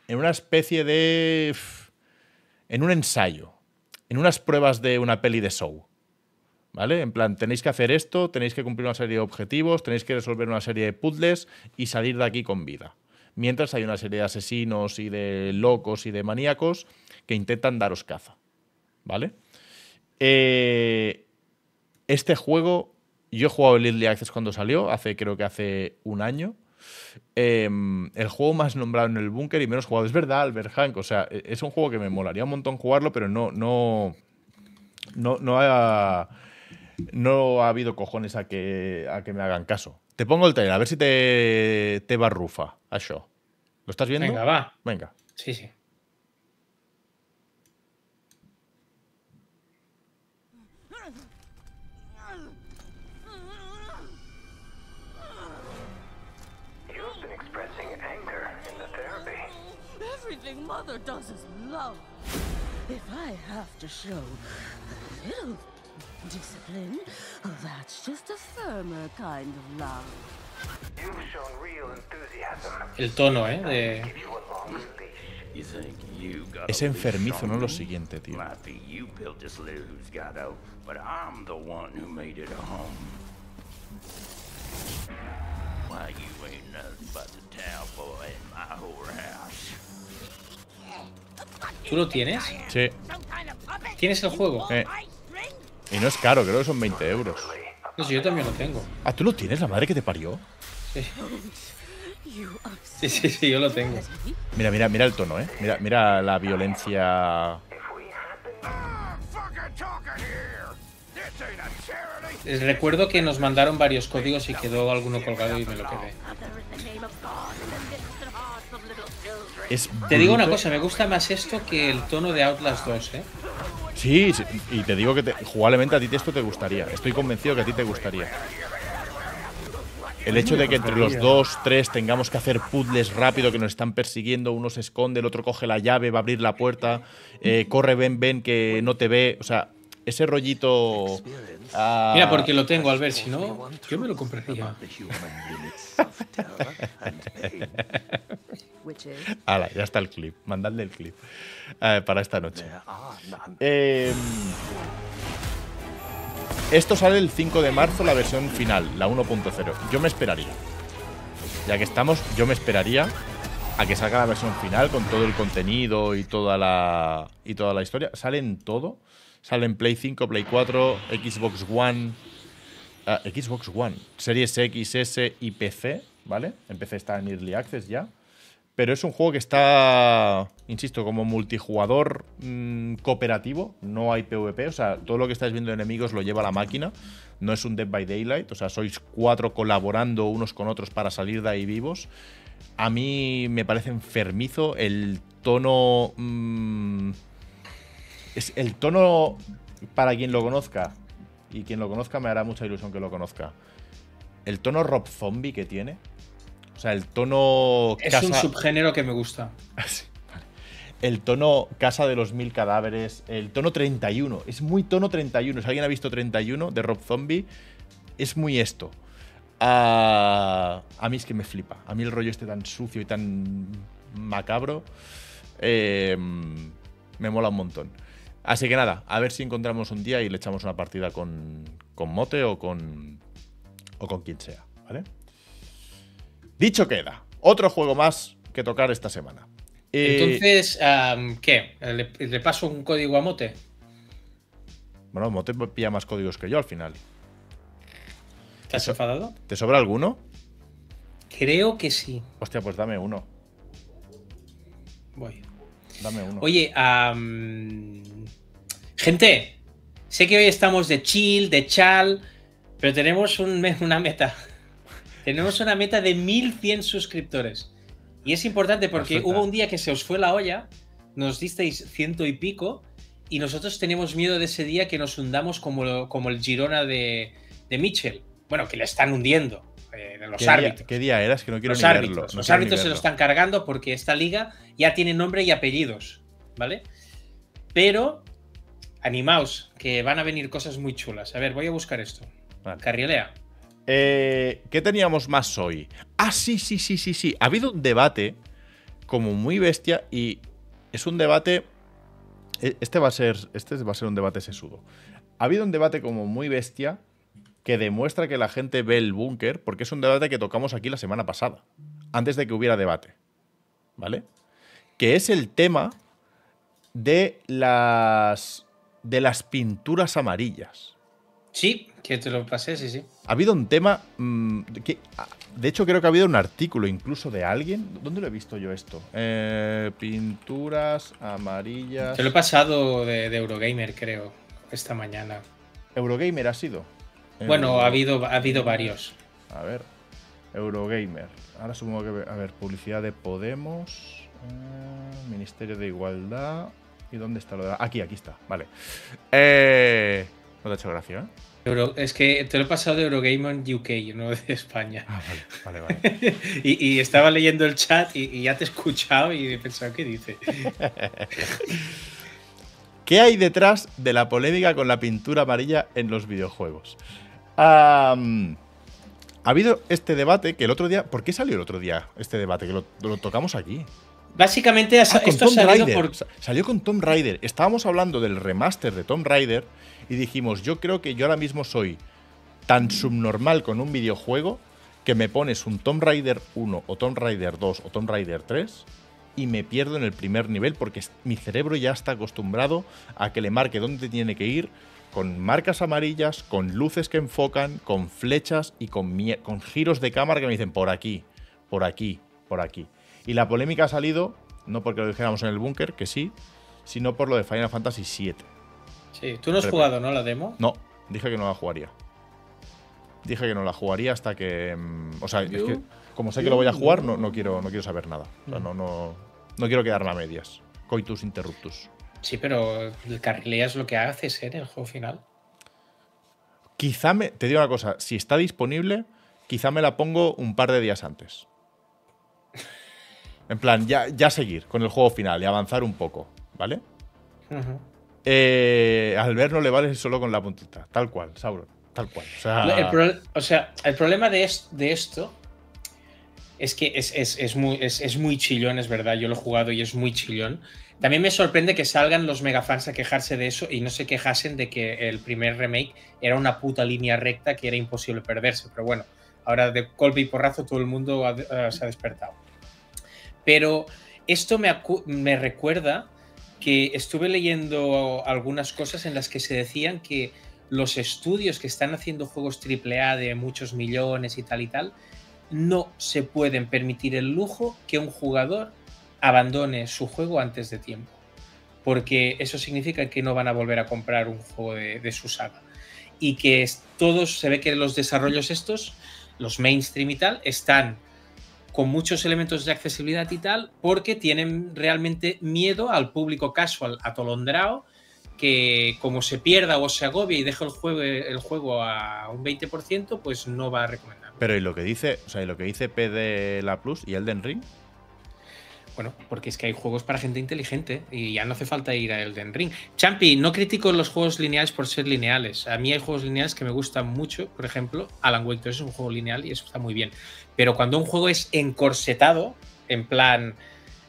en una especie de... en un ensayo, en unas pruebas de una peli de show. ¿Vale? En plan, tenéis que hacer esto, tenéis que cumplir una serie de objetivos, tenéis que resolver una serie de puzzles y salir de aquí con vida. Mientras hay una serie de asesinos y de locos y de maníacos que intentan daros caza. ¿Vale? Eh, este juego, yo he jugado el Early Access cuando salió, hace creo que hace un año. Eh, el juego más nombrado en el búnker y menos jugado. Es verdad, Albert Hank. O sea, e- es un juego que me molaría un montón jugarlo, pero no, no, no, no ha, no ha habido cojones a que, a que me hagan caso. Te pongo el trailer, a ver si te, te va rufa a show. ¿Lo estás viendo? Venga, va. Venga. Sí, sí. mother does is love. If I have to show a little discipline, that's just a firmer kind of love. You've shown real enthusiasm. El tono, eh, de... Es enfermizo, ¿no? Lo siguiente, tío. Why you ain't nothing but the town boy in my whole house. ¿Tú lo tienes? Sí. ¿Tienes el juego? Eh. Y no es caro, creo que son 20 euros. Pues yo también lo tengo. Ah, ¿tú lo tienes? ¿La madre que te parió? Sí, sí, sí, sí, yo lo tengo. Mira, mira, mira el tono, ¿eh? Mira, mira la violencia... Les recuerdo que nos mandaron varios códigos y quedó alguno colgado y me lo quedé. Es Te digo una cosa, me gusta más esto que el tono de Outlast 2, ¿eh? Sí, sí, y te digo que te- jugablemente a ti esto te gustaría. Estoy convencido que a ti te gustaría. El hecho de que entre los dos, tres tengamos que hacer puzzles rápido que nos están persiguiendo, uno se esconde, el otro coge la llave, va a abrir la puerta, eh, corre, ven, ven, que no te ve. O sea, ese rollito. ah, Mira, porque lo tengo, al ver, si no, yo me lo compraría. Which is Ala, ya está el clip. Mandadle el clip eh, para esta noche. Eh, esto sale el 5 de marzo, la versión final, la 1.0. Yo me esperaría. Ya que estamos, yo me esperaría a que salga la versión final con todo el contenido y toda la y toda la historia. Sale en todo. Sale en Play 5, Play 4, Xbox One, ah, Xbox One, Series X, S y PC, ¿vale? En PC está en Early Access ya. Pero es un juego que está, insisto, como multijugador mm, cooperativo, no hay PvP, o sea, todo lo que estáis viendo de enemigos lo lleva la máquina, no es un Dead by Daylight, o sea, sois cuatro colaborando unos con otros para salir de ahí vivos. A mí me parece enfermizo el tono... mm, es el tono, para quien lo conozca, y quien lo conozca me hará mucha ilusión que lo conozca, el tono Rob Zombie que tiene, o sea, el tono... Es casa- un subgénero que me gusta. Ah, sí, vale. El tono Casa de los Mil Cadáveres, el tono 31, es muy tono 31. Si alguien ha visto 31 de Rob Zombie, es muy esto. Ah, a mí es que me flipa. A mí el rollo este tan sucio y tan macabro eh, me mola un montón. Así que nada, a ver si encontramos un día y le echamos una partida con, con Mote o con, o con quien sea, ¿vale? Dicho queda, otro juego más que tocar esta semana. Eh, Entonces, ¿qué? ¿Le, le paso un código a Mote? Bueno, Mote pilla más códigos que yo al final. ¿Te has enfadado? ¿Te sobra alguno? Creo que sí. Hostia, pues dame uno. Voy. Dame uno. Oye, am, gente, sé que hoy estamos de chill, de chal, pero tenemos un una meta. Tenemos una meta de 1100 suscriptores. Y es importante porque hubo un día que se os fue la olla, nos disteis ciento y pico, y nosotros tenemos miedo de ese día que nos hundamos como, lo- como el Girona de, de Mitchell. Bueno, que le están hundiendo eh, los ¿Qué, día, árbitros. qué día era? Es que no quiero los ni árbitros. verlo. no los árbitros se lo están cargando porque esta liga ya tiene nombre y apellidos, ¿vale? Pero animaos, que van a venir cosas muy chulas. A ver, voy a buscar esto. Vale. Carrilea. Eh, ¿Qué teníamos más hoy? Ah, sí, sí, sí, sí, sí. Ha habido un debate como muy bestia y es un debate. e- Este va a ser, este va a ser un debate sesudo. Ha habido un debate como muy bestia que demuestra que la gente ve el búnker porque es un debate que tocamos aquí la semana pasada, antes de que hubiera debate. ¿Vale? Que es el tema de las de las pinturas amarillas. Sí, que te lo pasé, sí, sí. Ha habido un tema. mm, que, ah, de hecho, creo que ha habido un artículo incluso de alguien. ¿Dónde lo he visto yo esto? Eh, pinturas amarillas. Te lo he pasado de, de Eurogamer, creo, esta mañana. Eurogamer ha sido. Bueno, ha habido, ha habido varios. A ver. Eurogamer. Ahora supongo que. A ver, publicidad de Podemos. eh, Ministerio de Igualdad. ¿Y dónde está lo de.? Aquí, aquí está. Vale. Eh, no te ha hecho gracia, ¿eh? Euro- es que te lo he pasado de Eurogamer UK, no de España. Ah, vale, vale, vale. Y, y estaba leyendo el chat y, y ya te he escuchado y he pensado, ¿qué dice? ¿Qué hay detrás de la polémica con la pintura amarilla en los videojuegos? Ha habido este debate que el otro día. ¿Por qué salió el otro día este debate? Que lo, lo tocamos aquí. Básicamente, Ah, esto salido por, Salió con Tomb Raider. Estábamos hablando del remaster de Tomb Raider y dijimos: Yo creo que yo ahora mismo soy tan subnormal con un videojuego que me pones un Tomb Raider 1 o Tomb Raider 2 o Tomb Raider 3 y me pierdo en el primer nivel porque mi cerebro ya está acostumbrado a que le marque dónde tiene que ir con marcas amarillas, con luces que enfocan, con flechas y con, con giros de cámara que me dicen por aquí, por aquí, por aquí. Y la polémica ha salido, no porque lo dijéramos en el búnker, que sí, sino por lo de Final Fantasy VII. Sí, tú no has Repre- jugado, ¿no? La demo. No, Dije que no la jugaría. Dije que no la jugaría hasta que. mm, O sea, es que como sé que lo voy a jugar, no, no quiero, no quiero saber nada. O sea, no, no, no quiero quedarme a medias. Coitus interruptus. Sí, pero el carrilea es lo que hace ser el juego final. Quizá me. Te digo una cosa, si está disponible, quizá me la pongo un par de días antes. En plan, ya, ya seguir con el juego final y avanzar un poco, ¿vale? Eh, al ver no le vale solo con la puntita. Tal cual, Sauron. Tal cual. O sea, El pro- o sea, el problema de, es- de esto es que es, es- es muy, es, muy chillón, es verdad. Yo lo he jugado y es muy chillón. También me sorprende que salgan los megafans a quejarse de eso y no se quejasen de que el primer remake era una puta línea recta que era imposible perderse. Pero bueno, ahora de golpe y porrazo todo el mundo ha- se ha despertado. Pero esto me, recuerda que estuve leyendo algunas cosas en las que se decían que los estudios que están haciendo juegos AAA de muchos millones y tal y tal, no se pueden permitir el lujo que un jugador abandone su juego antes de tiempo. Porque eso significa que no van a volver a comprar un juego de, de su saga. Y que todos, se ve que los desarrollos estos, los mainstream y tal, están con muchos elementos de accesibilidad y tal, porque tienen realmente miedo al público casual atolondrado que como se pierda o se agobie y deja el juego, el juego a un 20%, pues no va a recomendar. Pero y lo que dice, o sea, y lo que dice P de la Plus y Elden Ring, Bueno, porque es que hay juegos para gente inteligente y ya no hace falta ir a Elden Ring. Champi, no critico los juegos lineales por ser lineales. A mí hay juegos lineales que me gustan mucho. Por ejemplo, Alan Wake 2 es un juego lineal y eso está muy bien. Pero cuando un juego es encorsetado, en plan,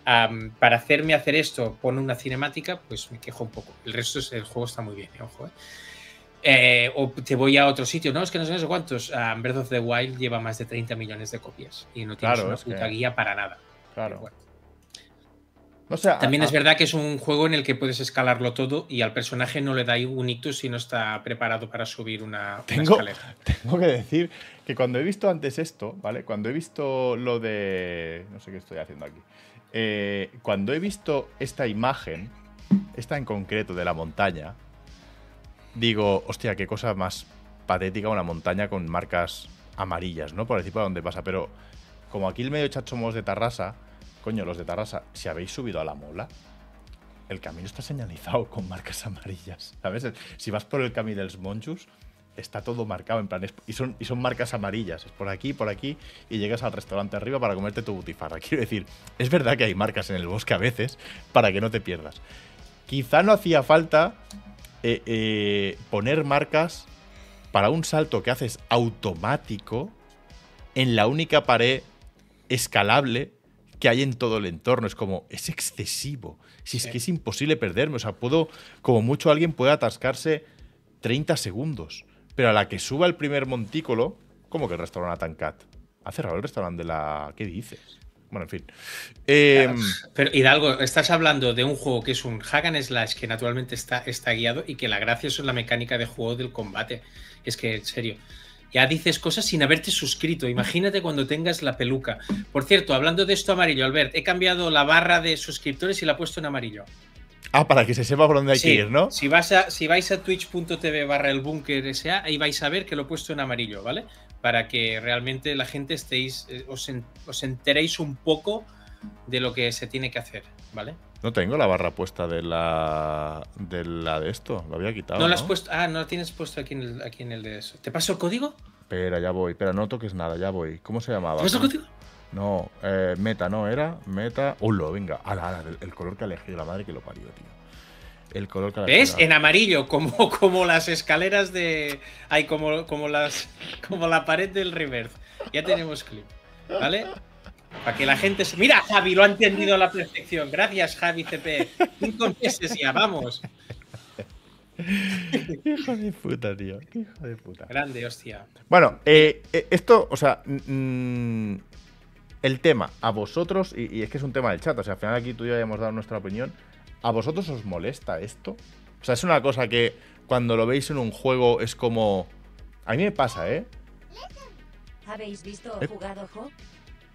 am, para hacerme hacer esto, pone una cinemática, pues me quejo un poco. El resto es, el juego está muy bien, eh, ojo. eh. Eh, o te voy a otro sitio, no, es que no sé, cuántos. Ah, Breath of the Wild lleva más de 30 millones de copias y no tienes Claro, una que- puta guía para nada. claro. Bueno. También a- es verdad que es un juego en el que puedes escalarlo todo y al personaje no le da un ictus si no está preparado para subir una, una Tengo, escalera. tengo que decir que cuando he visto antes esto, ¿vale? Cuando he visto lo de. No sé qué estoy haciendo aquí. Eh, cuando he visto esta imagen, esta en concreto de la montaña, digo, hostia, qué cosa más patética una montaña con marcas amarillas, ¿no? Por decir por dónde pasa. Pero como aquí el medio chat somos de Tarrasa, coño, los de Tarrasa, si habéis subido a la mola, el camino está señalizado con marcas amarillas. ¿Sabes? Si vas por el camino dels Monjos, está todo marcado en plan. es- Y son, y son marcas amarillas. Es por aquí, por aquí, y llegas al restaurante arriba para comerte tu butifarra. Quiero decir, es verdad que hay marcas en el bosque a veces para que no te pierdas. Quizá no hacía falta eh, eh, poner marcas para un salto que haces automático en la única pared escalable que hay en todo el entorno. Es como, es excesivo. Si es que es imposible perderme. O sea, puedo, como mucho alguien puede atascarse 30 segundos. Pero a la que suba el primer montículo, como que el restaurante Atancat. ¿Ha cerrado el restaurante de la. ¿Qué dices? Bueno, en fin. Em, Pero Hidalgo, estás hablando de un juego que es un hack and slash que naturalmente está, está guiado y que la gracia es la mecánica de juego del combate. Es que, en serio, ya dices cosas sin haberte suscrito. Imagínate cuando tengas la peluca. Por cierto, hablando de esto amarillo, Albert, he cambiado la barra de suscriptores y la he puesto en amarillo. ah, para que se sepa por dónde hay Sí, que ir, ¿no? Si, vas a, si vais a twitch.tv barra el búnker SA, ahí vais a ver que lo he puesto en amarillo, ¿vale? Para que realmente la gente estéis, eh, os, en- os enteréis un poco de lo que se tiene que hacer, ¿vale? No tengo la barra puesta de la de la de esto. Lo había quitado. no lo has puesto. Ah, no lo tienes puesto aquí en el, aquí en el de eso. ¿Te paso el código? Espera, ya voy. Espera, no toques nada, ya voy. ¿Cómo se llamaba? ¿Te paso el código? No, eh, meta, no era. Meta. Ulo, venga. Ala, ala, el, el color que ha elegido la madre que lo parió, tío. El color que ha ¿Ves? En amarillo, como, como las escaleras de. Ay, como, como las. Como la pared del reverse. Ya tenemos clip. ¿Vale? Para que la gente se. Mira, Javi, lo ha entendido a la perfección. Gracias, Javi CP. Cinco meses ya, vamos. Hijo de puta, tío. Hijo de puta. Grande, hostia. Bueno, eh, eh, esto, o sea, el tema, a vosotros, y, y es que es un tema del chat, o sea, al final aquí tú y yo ya hemos dado nuestra opinión, ¿a vosotros os molesta esto? O sea, es una cosa que cuando lo veis en un juego es como... A mí me pasa, ¿eh? ¿Habéis visto Eh. o jugado Jo?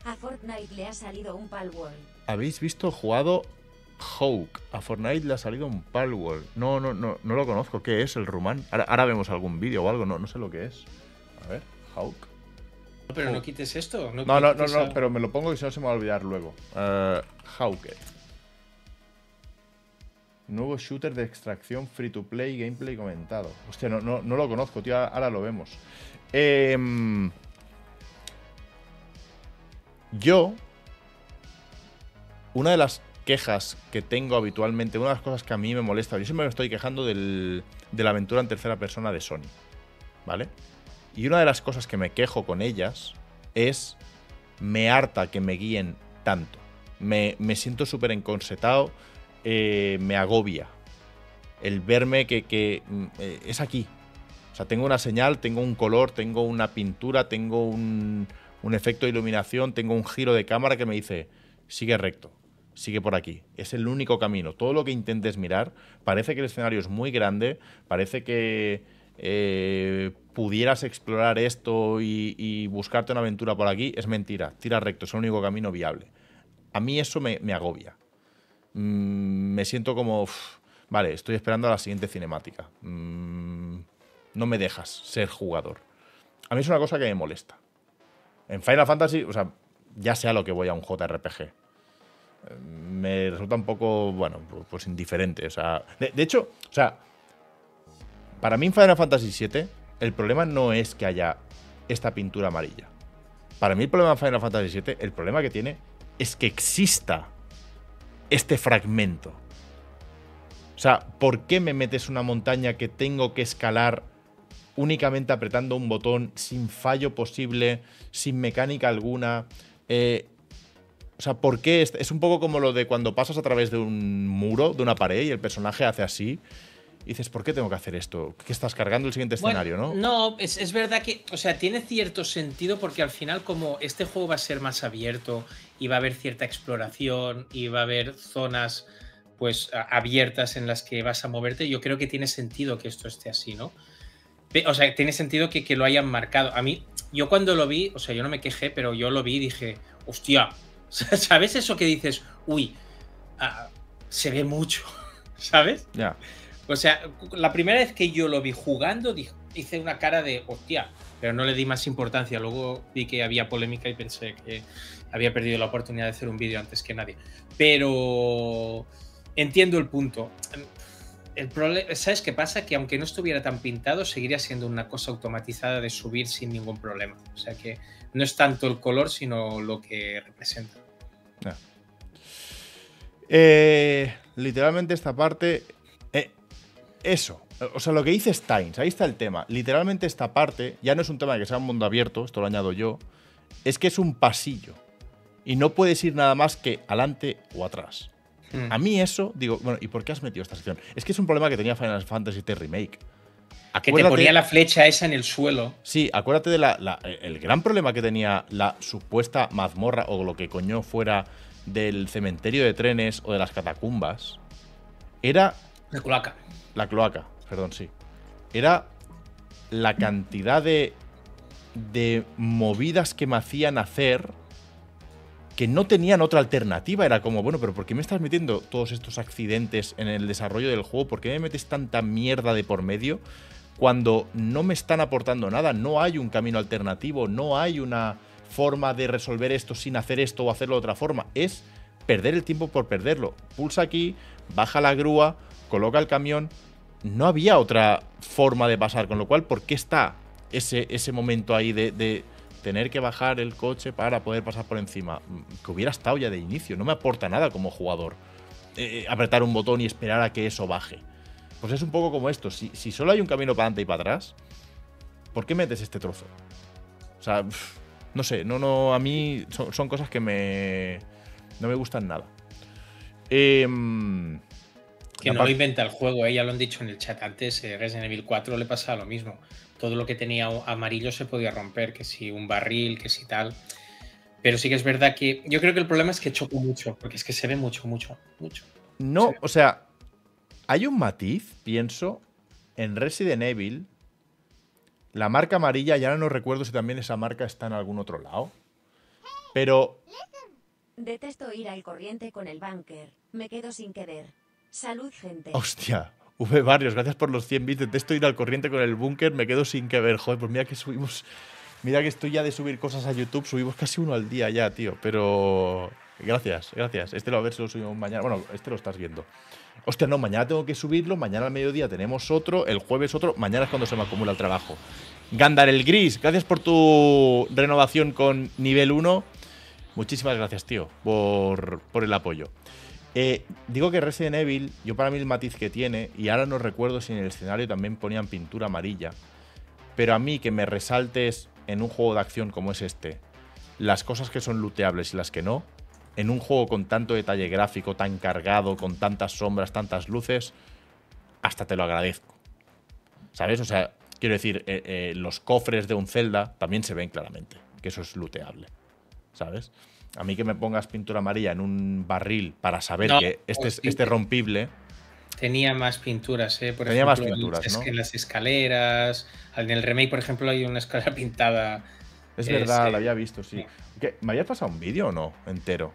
A Fortnite le ha salido un Palworld. ¿Habéis visto jugado Hawk. A Fortnite le ha salido un Palworld. No, no, no, no lo conozco. ¿Qué es el rumán? Ahora, ahora vemos algún vídeo o algo. No, no sé lo que es. A ver, Hawk. No, pero no quites esto. No, No, no, no, quites no, a- pero me lo pongo y si no se me va a olvidar luego. Eh, Hawker. Nuevo shooter de extracción free to play, gameplay comentado. Hostia, no, no, no lo conozco, tío. Ahora lo vemos. Em, yo. Una de las quejas que tengo habitualmente, una de las cosas que a mí me molesta, yo siempre me estoy quejando del- de la aventura en tercera persona de Sony. ¿Vale? Y una de las cosas que me quejo con ellas es me harta que me guíen tanto. Me, me siento súper encorsetado, eh, me agobia. El verme que, que, mm, eh, es aquí. O sea, tengo una señal, tengo un color, tengo una pintura, tengo un, un efecto de iluminación, tengo un giro de cámara que me dice, sigue recto, sigue por aquí. Es el único camino. Todo lo que intentes mirar, parece que el escenario es muy grande, parece que eh, pudieras explorar esto y, y buscarte una aventura por aquí, es mentira. Tira recto, es el único camino viable. A mí eso me, agobia. Mm, me siento como, vale, estoy esperando a la siguiente cinemática. Mm, no me dejas ser jugador. A mí es una cosa que me molesta. En Final Fantasy, o sea, ya sea lo que voy a un JRPG. eh, Me resulta un poco, bueno, pu- pues indiferente. O sea, de, de hecho, o sea, para mí en Final Fantasy VII, el problema no es que haya esta pintura amarilla. Para mí el problema en Final Fantasy VII, el problema que tiene es que exista este fragmento. O sea, ¿por qué me metes una montaña que tengo que escalar únicamente apretando un botón, sin fallo posible, sin mecánica alguna? Eh, o sea, ¿por qué? Es, es un poco como lo de cuando pasas a través de un muro, de una pared, y el personaje hace así. Y dices, ¿por qué tengo que hacer esto? ¿Qué estás cargando el siguiente Bueno, escenario, no? No, es, es verdad que, o sea, tiene cierto sentido porque al final como este juego va a ser más abierto y va a haber cierta exploración y va a haber zonas pues abiertas en las que vas a moverte, yo creo que tiene sentido que esto esté así, ¿no? O sea, tiene sentido que, que lo hayan marcado. A mí, yo cuando lo vi, o sea, yo no me quejé, pero yo lo vi y dije, hostia, ¿sabes eso que dices? Uy, ah, se ve mucho, ¿sabes? Ya. O sea, la primera vez que yo lo vi jugando, dije- hice una cara de hostia, pero no le di más importancia. Luego vi que había polémica y pensé que había perdido la oportunidad de hacer un vídeo antes que nadie. Pero entiendo el punto. El problema, ¿sabes qué pasa? Que aunque no estuviera tan pintado, seguiría siendo una cosa automatizada de subir sin ningún problema. O sea que no es tanto el color, sino lo que representa. Eh, literalmente esta parte. eh, eso. O sea, lo que dice Steins, ahí está el tema. Literalmente esta parte, ya no es un tema de que sea un mundo abierto, esto lo añado yo, es que es un pasillo. Y no puedes ir nada más que adelante o atrás. Mm. A mí eso, digo, bueno, ¿y por qué has metido esta sección? Es que es un problema que tenía Final Fantasy X Remake. Que te ponía la flecha esa en el suelo. Sí, acuérdate de la, la- el gran problema que tenía la supuesta mazmorra o lo que coño fuera del cementerio de trenes o de las catacumbas. Era La cloaca. la cloaca, perdón, sí. Era la cantidad de, de movidas que me hacían hacer que no tenían otra alternativa. Era como, bueno, pero ¿por qué me estás metiendo todos estos accidentes en el desarrollo del juego? ¿Por qué me metes tanta mierda de por medio cuando no me están aportando nada? No hay un camino alternativo, no hay una forma de resolver esto sin hacer esto o hacerlo de otra forma. Es perder el tiempo por perderlo. Pulsa aquí, baja la grúa, coloca el camión. No había otra forma de pasar, con lo cual, ¿por qué está ese, ese momento ahí de, de tener que bajar el coche para poder pasar por encima? Mm, Que hubiera estado ya de inicio, no me aporta nada como jugador. eh, apretar un botón y esperar a que eso baje. Pues es un poco como esto, si, si solo hay un camino para adelante y para atrás, ¿por qué metes este trozo? O sea, no sé, no, no, a mí son, son cosas que me. no me gustan nada. Em, Que no lo inventa el juego, ¿eh? ya lo han dicho en el chat antes, eh, Resident Evil 4 le pasaba lo mismo. Todo lo que tenía amarillo se podía romper, que si un barril, que si tal. Pero sí que es verdad que yo creo que el problema es que choco mucho, porque es que se ve mucho, mucho, mucho. No, o sea, hay un matiz, pienso, en Resident Evil. La marca amarilla, ya no recuerdo si también esa marca está en algún otro lado. Pero Detesto ir al corriente con el bunker. Me quedo sin querer. Salud, gente. Hostia. V Barrios, gracias por los 100 bits. Detesto ir al corriente con el búnker, me quedo sin que ver. Joder, pues mira que subimos. Mira que estoy ya de subir cosas a YouTube, subimos casi uno al día ya, tío. Pero. Gracias, gracias. Este lo a ver si lo subimos mañana. Bueno, este lo estás viendo. Hostia, no, mañana tengo que subirlo. Mañana al mediodía tenemos otro. El jueves otro. Mañana es cuando se me acumula el trabajo. Gandar el Gris, gracias por tu renovación con nivel 1. Muchísimas gracias, tío, por, por el apoyo. Eh, digo que Resident Evil, yo para mí el matiz que tiene, y ahora no recuerdo si en el escenario también ponían pintura amarilla, pero a mí que me resaltes en un juego de acción como es este, las cosas que son looteables y las que no, en un juego con tanto detalle gráfico, tan cargado, con tantas sombras, tantas luces, hasta te lo agradezco. ¿Sabes? O sea, quiero decir, eh, eh, los cofres de un Zelda también se ven claramente, que eso es looteable. ¿Sabes? A mí que me pongas pintura amarilla en un barril para saber No, que este es, este es rompible. Tenía más pinturas, ¿eh? Por Tenía más pinturas, en, ¿no? en las escaleras. En el remake, por ejemplo, hay una escalera pintada. Es Eh, verdad, sí. lo había visto, sí. ¿Qué? ¿Me habías pasado un vídeo o no? Entero.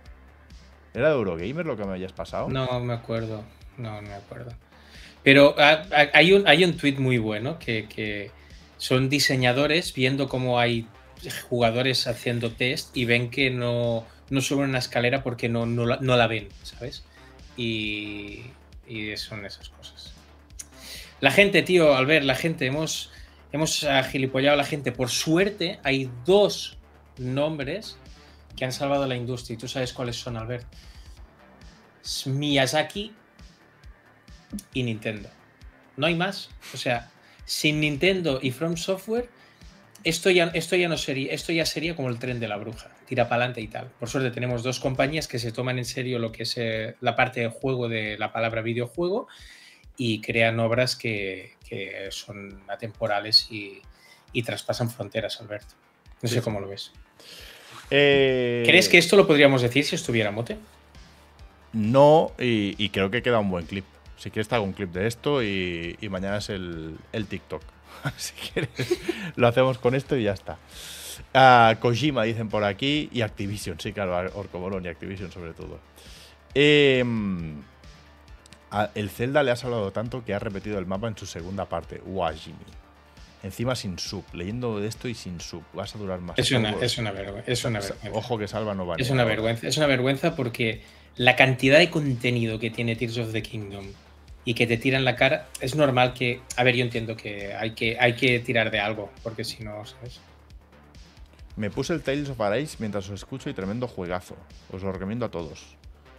¿Era de Eurogamer lo que me habías pasado? No me acuerdo. No, no me acuerdo. Pero hay un, hay un tweet muy bueno que, que son diseñadores viendo cómo hay jugadores haciendo test y ven que no, no suben una escalera porque no, no, la, no la ven, ¿sabes? Y, y son esas cosas. La gente, tío, al ver, la gente, hemos, hemos agilipollado a la gente. Por suerte, hay dos nombres que han salvado la industria. Y tú sabes cuáles son, Albert. Miyazaki y Nintendo. No hay más. O sea, sin Nintendo y From Software, esto ya, esto ya no sería, esto ya sería como el tren de la bruja, tira para adelante y tal. Por suerte tenemos dos compañías que se toman en serio lo que es eh, la parte de juego de la palabra videojuego y crean obras que, que son atemporales y, y traspasan fronteras, Alberto. No sé cómo lo ves. Eh, ¿Crees que esto lo podríamos decir si estuviera Mote? No, y, y creo que queda un buen clip. Si quieres te hago un clip de esto y, y mañana es el, el TikTok. si quieres, lo hacemos con esto y ya está. Ah, Kojima dicen por aquí y Activision, sí, claro, Orco Bolón y Activision sobre todo. Em, a- el Zelda le ha salvado tanto que ha repetido el mapa en su segunda parte, Wajimi. Encima sin sub, leyendo de esto y sin sub. Vas a durar más. Es una, tiempo. es una vergüenza. Es una vergüenza. Ojo que salva no vale. Es una vergüenza, es una vergüenza porque la cantidad de contenido que tiene Tears of the Kingdom y que te tiran la cara, es normal que, a ver, yo entiendo que hay que, hay que tirar de algo, porque si no, ¿sabes? Me puse el Tales of Arise mientras os escucho y tremendo juegazo. Os lo recomiendo a todos.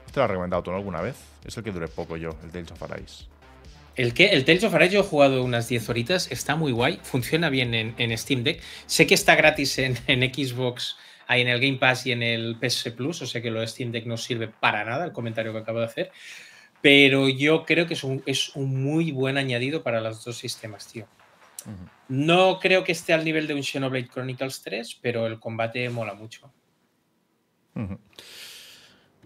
¿Este lo has recomendado tú alguna vez? Es el que duré poco yo, el Tales of Arise. El, que, el Tales of Arise yo he jugado unas 10 horitas, está muy guay, funciona bien en, en Steam Deck. Sé que está gratis en, en Xbox, ahí en el Game Pass y en el PS Plus, o sea que lo de Steam Deck no sirve para nada, el comentario que acabo de hacer. Pero yo creo que es un, es un muy buen añadido para los dos sistemas, tío. No creo que esté al nivel de un Xenoblade Chronicles 3, pero el combate mola mucho.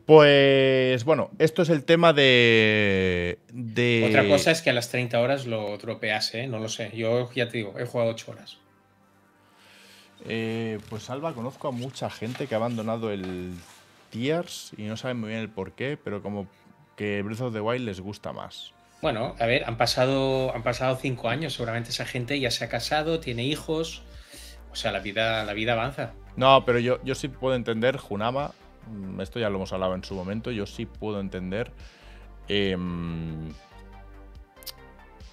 Pues bueno, esto es el tema de. de Otra cosa es que a las 30 horas lo dropeas, ¿eh? No lo sé. Yo ya te digo, he jugado 8 horas. eh, pues Alba, conozco a mucha gente que ha abandonado el Tears y no saben muy bien el por qué, pero como que Breath of the Wild les gusta más. Bueno, a ver, han pasado, han pasado cinco años. Seguramente esa gente ya se ha casado, tiene hijos. O sea, la vida, la vida avanza. No, pero yo, yo sí puedo entender, Junama, mm, esto ya lo hemos hablado en su momento, yo sí puedo entender em,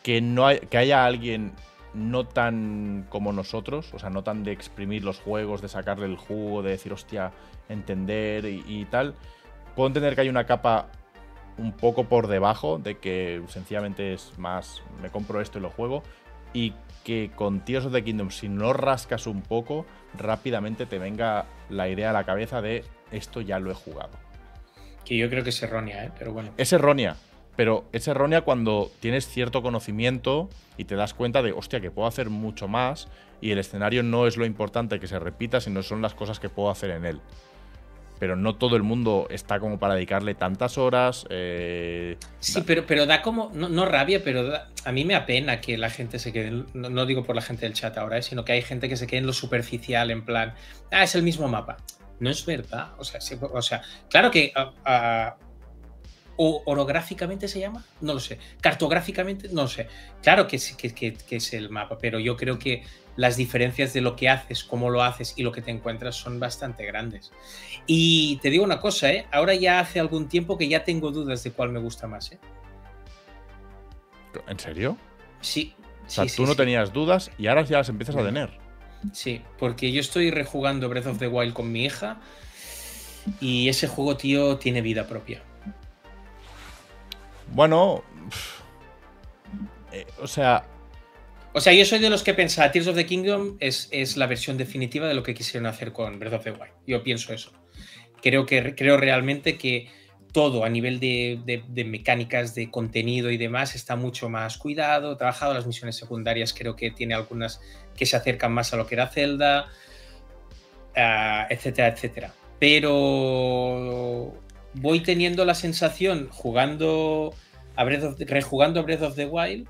que, no hay- que haya alguien no tan como nosotros, o sea, no tan de exprimir los juegos, de sacarle el jugo, de decir, hostia, entender y, y tal. Puedo entender que hay una capa un poco por debajo de que sencillamente es más, me compro esto y lo juego. Y que con Tears of the Kingdom, si no rascas un poco, rápidamente te venga la idea a la cabeza de esto ya lo he jugado. Que yo creo que es errónea, ¿eh? Pero bueno. Es errónea, pero es errónea cuando tienes cierto conocimiento y te das cuenta de, hostia, que puedo hacer mucho más y el escenario no es lo importante que se repita, sino son las cosas que puedo hacer en él. Pero no todo el mundo está como para dedicarle tantas horas. eh, Sí, pero, pero da como, no, no rabia, pero da- a mí me apena que la gente se quede, no, no digo por la gente del chat ahora, ¿eh? sino que hay gente que se quede en lo superficial, en plan, ah, es el mismo mapa. No es verdad. O sea, se- o sea claro que ah, ah, o- orográficamente se llama, no lo sé. Cartográficamente, no lo sé. Claro que, sí- que, que- que es el mapa, pero yo creo que las diferencias de lo que haces, cómo lo haces y lo que te encuentras son bastante grandes. Y te digo una cosa, ¿eh? ahora ya hace algún tiempo que ya tengo dudas de cuál me gusta más. ¿eh? ¿En serio? Sí. O sea, sí, tú sí, no sí. tenías dudas y ahora ya las empiezas a tener. Sí, porque yo estoy rejugando Breath of the Wild con mi hija y ese juego, tío, tiene vida propia. Bueno, eh, o sea, O sea, yo soy de los que piensa Tears of the Kingdom es, es la versión definitiva de lo que quisieron hacer con Breath of the Wild. Yo pienso eso. Creo, que, creo realmente que todo a nivel de, de- de mecánicas, de contenido y demás está mucho más cuidado, trabajado. Las misiones secundarias creo que tiene algunas que se acercan más a lo que era Zelda, ah, etcétera, etcétera. Pero voy teniendo la sensación, jugando a rejugando a Breath of the Wild,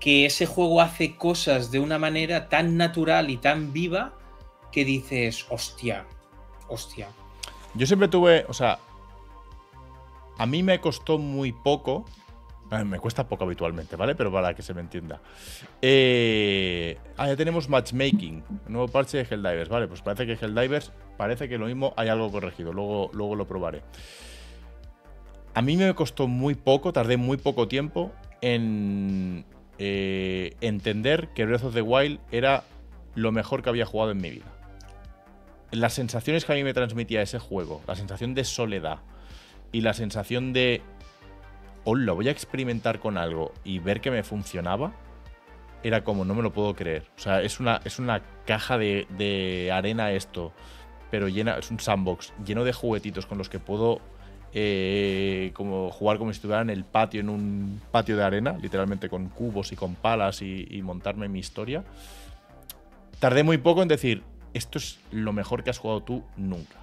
que ese juego hace cosas de una manera tan natural y tan viva que dices, hostia, hostia. yo siempre tuve, o sea, a mí me costó muy poco, me cuesta poco habitualmente, ¿vale? Pero para que se me entienda. Eh, ah, ya tenemos matchmaking, nuevo parche de Helldivers, ¿vale? Pues parece que Helldivers, parece que lo mismo hay algo corregido, luego, luego lo probaré. A mí me costó muy poco, tardé muy poco tiempo en eh, entender que Breath of the Wild era lo mejor que había jugado en mi vida. Las sensaciones que a mí me transmitía ese juego, la sensación de soledad y la sensación de, hola, voy a experimentar con algo y ver que me funcionaba, era como, no me lo puedo creer. O sea, es una, es una caja de, de arena esto, pero llena, es un sandbox lleno de juguetitos con los que puedo eh, como jugar como si estuviera en el patio, en un patio de arena, literalmente con cubos y con palas y montarme mi historia. Tardé muy poco en decir, esto es lo mejor que has jugado tú nunca.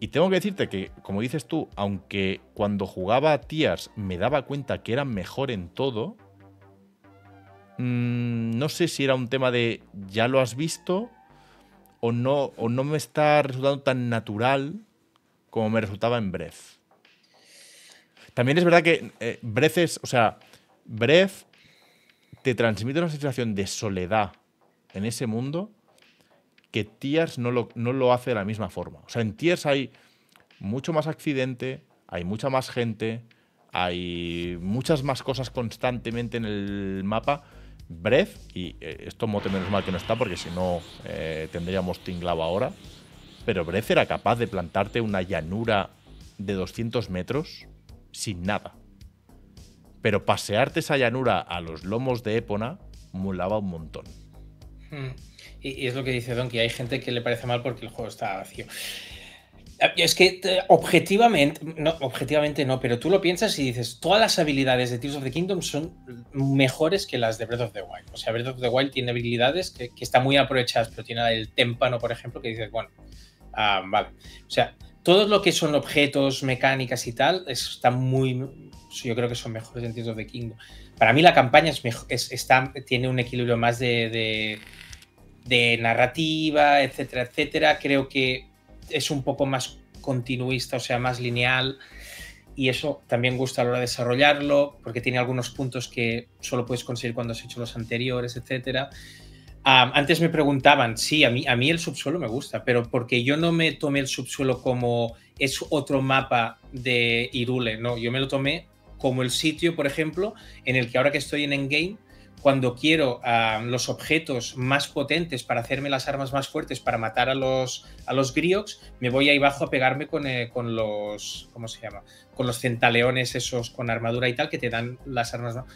Y tengo que decirte que, como dices tú, aunque cuando jugaba a Tiers me daba cuenta que era mejor en todo, mm, no sé si era un tema de ya lo has visto o no, o no me está resultando tan natural como me resultaba en Breath. También es verdad que eh, Breath es, o sea, Breath te transmite una sensación de soledad en ese mundo que Tears no lo, no lo hace de la misma forma. O sea, en Tears hay mucho más accidente, hay mucha más gente, hay muchas más cosas constantemente en el mapa. Breath, y eh, esto mote menos mal que no está porque si no eh, tendríamos tinglado ahora, pero Breath era capaz de plantarte una llanura de 200 metros sin nada. Pero pasearte esa llanura a los lomos de Épona molaba un montón. Mm. Y, es lo que dice Donkey, hay gente que le parece mal porque el juego está vacío. Ah, Es que eh, objetivamente, no, objetivamente no, pero tú lo piensas y dices, todas las habilidades de Tears of the Kingdom son mejores que las de Breath of the Wild. O sea, Breath of the Wild tiene habilidades que, que están muy aprovechadas, pero tiene el témpano, por ejemplo, que dices, bueno, ah, vale. O sea, todo lo que son objetos, mecánicas y tal, es- está muy. Yo creo que son mejores en Tears of the Kingdom. Para mí la campaña es mejo- es- está, tiene un equilibrio más de, de narrativa, etcétera, etcétera. Creo que es un poco más continuista, o sea, más lineal. Y eso también gusta a la hora de desarrollarlo, porque tiene algunos puntos que solo puedes conseguir cuando has hecho los anteriores, etcétera. Antes me preguntaban, sí, a mí, a mí el subsuelo me gusta, pero porque yo no me tomé el subsuelo como es otro mapa de Irule, no, yo me lo tomé como el sitio, por ejemplo, en el que ahora que estoy en Endgame, cuando quiero ah, los objetos más potentes para hacerme las armas más fuertes para matar a los, a los me voy ahí abajo a pegarme con, eh, con los, ¿cómo se llama? Con los centaleones esos con armadura y tal que te dan las armas. ¿no?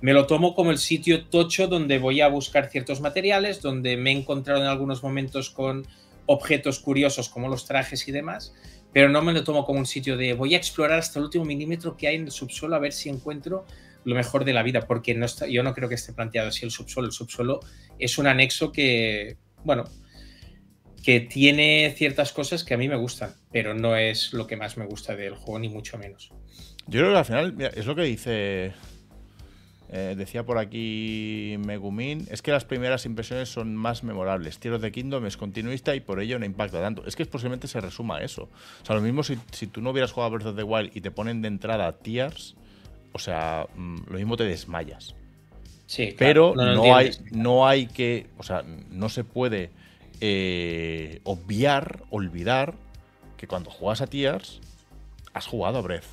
Me lo tomo como el sitio tocho donde voy a buscar ciertos materiales, donde me he encontrado en algunos momentos con objetos curiosos como los trajes y demás, pero no me lo tomo como un sitio de voy a explorar hasta el último milímetro que hay en el subsuelo a ver si encuentro lo mejor de la vida, porque no está, yo no creo que esté planteado así el subsuelo. El subsuelo es un anexo que, bueno, que tiene ciertas cosas que a mí me gustan, pero no es lo que más me gusta del juego, ni mucho menos. Yo creo que al final, mira, es lo que dice Eh, decía por aquí Megumin, es que las primeras impresiones son más memorables. Of the Kingdom es continuista y por ello no impacta tanto. Es que posiblemente se resuma a eso. O sea, lo mismo si, si tú no hubieras jugado Breath of the Wild y te ponen de entrada Tears, o sea, mm, lo mismo te desmayas. Sí, claro, Pero no, hay, no hay que, o sea, no se puede eh, obviar, olvidar que cuando juegas a Tears, has jugado a Breath.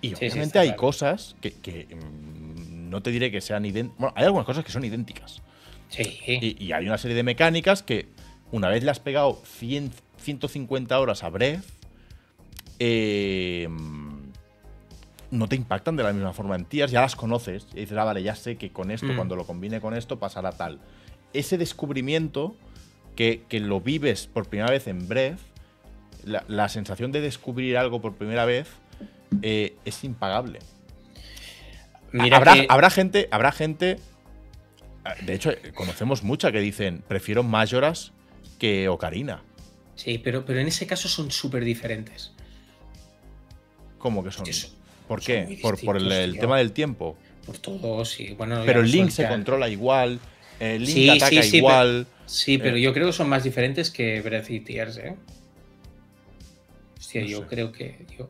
Y sí, obviamente hay claro. cosas que, que, mm, no te diré que sean idénticas. Bueno, hay algunas cosas que son idénticas. Sí. Y, y hay una serie de mecánicas que, una vez le has pegado 100, 150 horas a Breath, eh, no te impactan de la misma forma en Tears, ya las conoces. Y dices, ah, vale, ya sé que con esto, Mm. cuando lo combine con esto, pasará tal. Ese descubrimiento que, que lo vives por primera vez en Breath, la, la sensación de descubrir algo por primera vez eh, es impagable. Mira habrá, que- habrá gente, habrá gente. De hecho, eh, conocemos mucha que dicen prefiero Majoras que Ocarina. Sí, pero, pero en ese caso son súper diferentes. ¿Cómo que son? ¿Por qué? Por, por el, tema del tiempo. Por todo, sí. Bueno, Pero Link se controla igual. El Link Sí, ataca sí, igual. Sí, pero Eh. yo creo que son más diferentes que Breath y Tears, ¿eh? Hostia, No yo sé. creo que. yo-